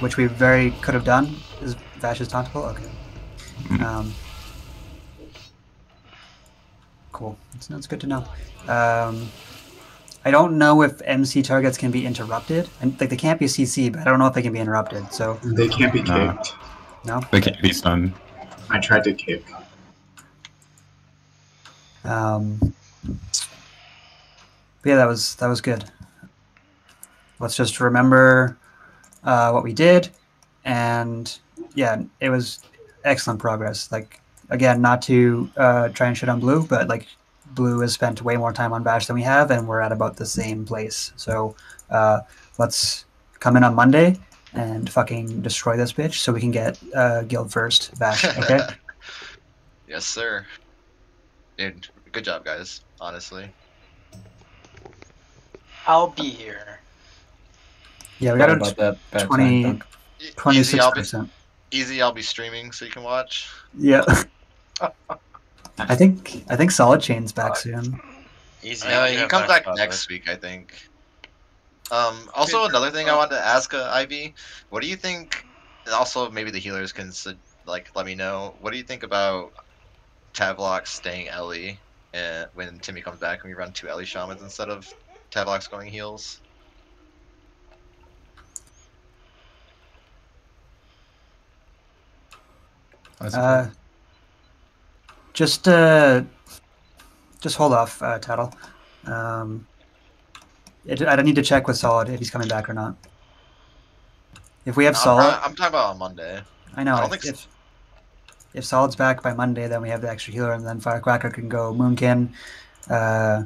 which we very could have done. Is Vashj's tauntable? Okay. Um, cool. That's, that's good to know. Um, I don't know if MC targets can be interrupted. And like they can't be CC, but I don't know if they can be interrupted. So They can't be Nah. kicked. no. They can't be stunned. I tried to kick. Um, but yeah, that was that was good. Let's just remember uh, what we did, and yeah, it was excellent progress. Like again, not to uh, try and shit on Blue, but like Blue has spent way more time on Vashj than we have, and we're at about the same place. So uh, let's come in on Monday and fucking destroy this bitch, so we can get uh, guild first. Vashj, [laughs] okay? Yes, sir. Dude, good job, guys. Honestly. I'll be here. Yeah, we Sorry got about that bad 20, time, E- 26 Easy, I'll be, percent. easy, I'll be streaming so you can watch. Yeah. [laughs] I think I think Solid Chain's back soon. Easy. Uh, you he comes back spot, next week, I think. Um, also, another thing I wanted to ask uh, Ivy, what do you think? Also, maybe the healers can like let me know. What do you think about Tavlox staying Ele and when Timmy comes back and we run two Ele shamans instead of Tavlox going heals? Uh, just uh, just hold off, uh, Tattle. Um, it, I don't need to check with Solid if he's coming back or not. If we have I'm, Solid, I'm talking about on Monday. I know. I don't if, think if, if Solid's back by Monday, then we have the extra healer, and then Firecracker can go Moonkin. Uh,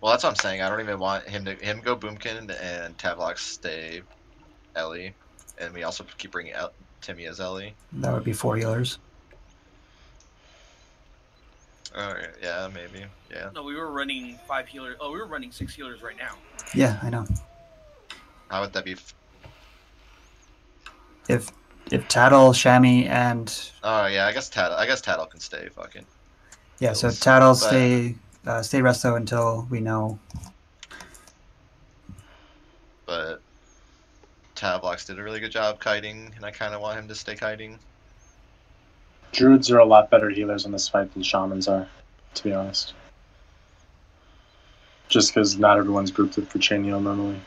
Well, that's what I'm saying. I don't even want him to him go Boomkin and Tavlox stay Ele, and we also keep bringing out Timmy as Ele. that would be four healers. Oh yeah, maybe. Yeah. No, we were running five healers. Oh, we were running six healers right now. Yeah, I know. How would that be? F- If if Tattle, Shammy, and oh yeah, I guess Tattle. I guess Tattle can stay. Fucking. yeah, so Heals. Tattle But- stay uh, stay though until we know. But Tavlox did a really good job kiting, and I kind of want him to stay kiting. Druids are a lot better healers in this fight than shamans are, to be honest. Just because not everyone's grouped up for chain heal normally.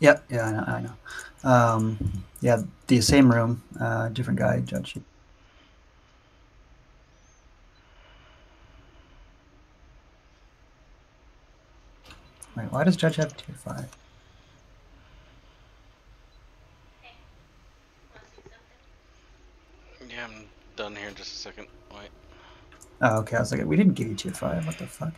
Yep, yeah, I know. I know. Um, yeah, the same room, uh, different guy, Judge. Wait, why does Judge have tier five? Yeah, I'm done here in just a second. Wait. Oh, okay. I was like, we didn't give you tier five. What the fuck?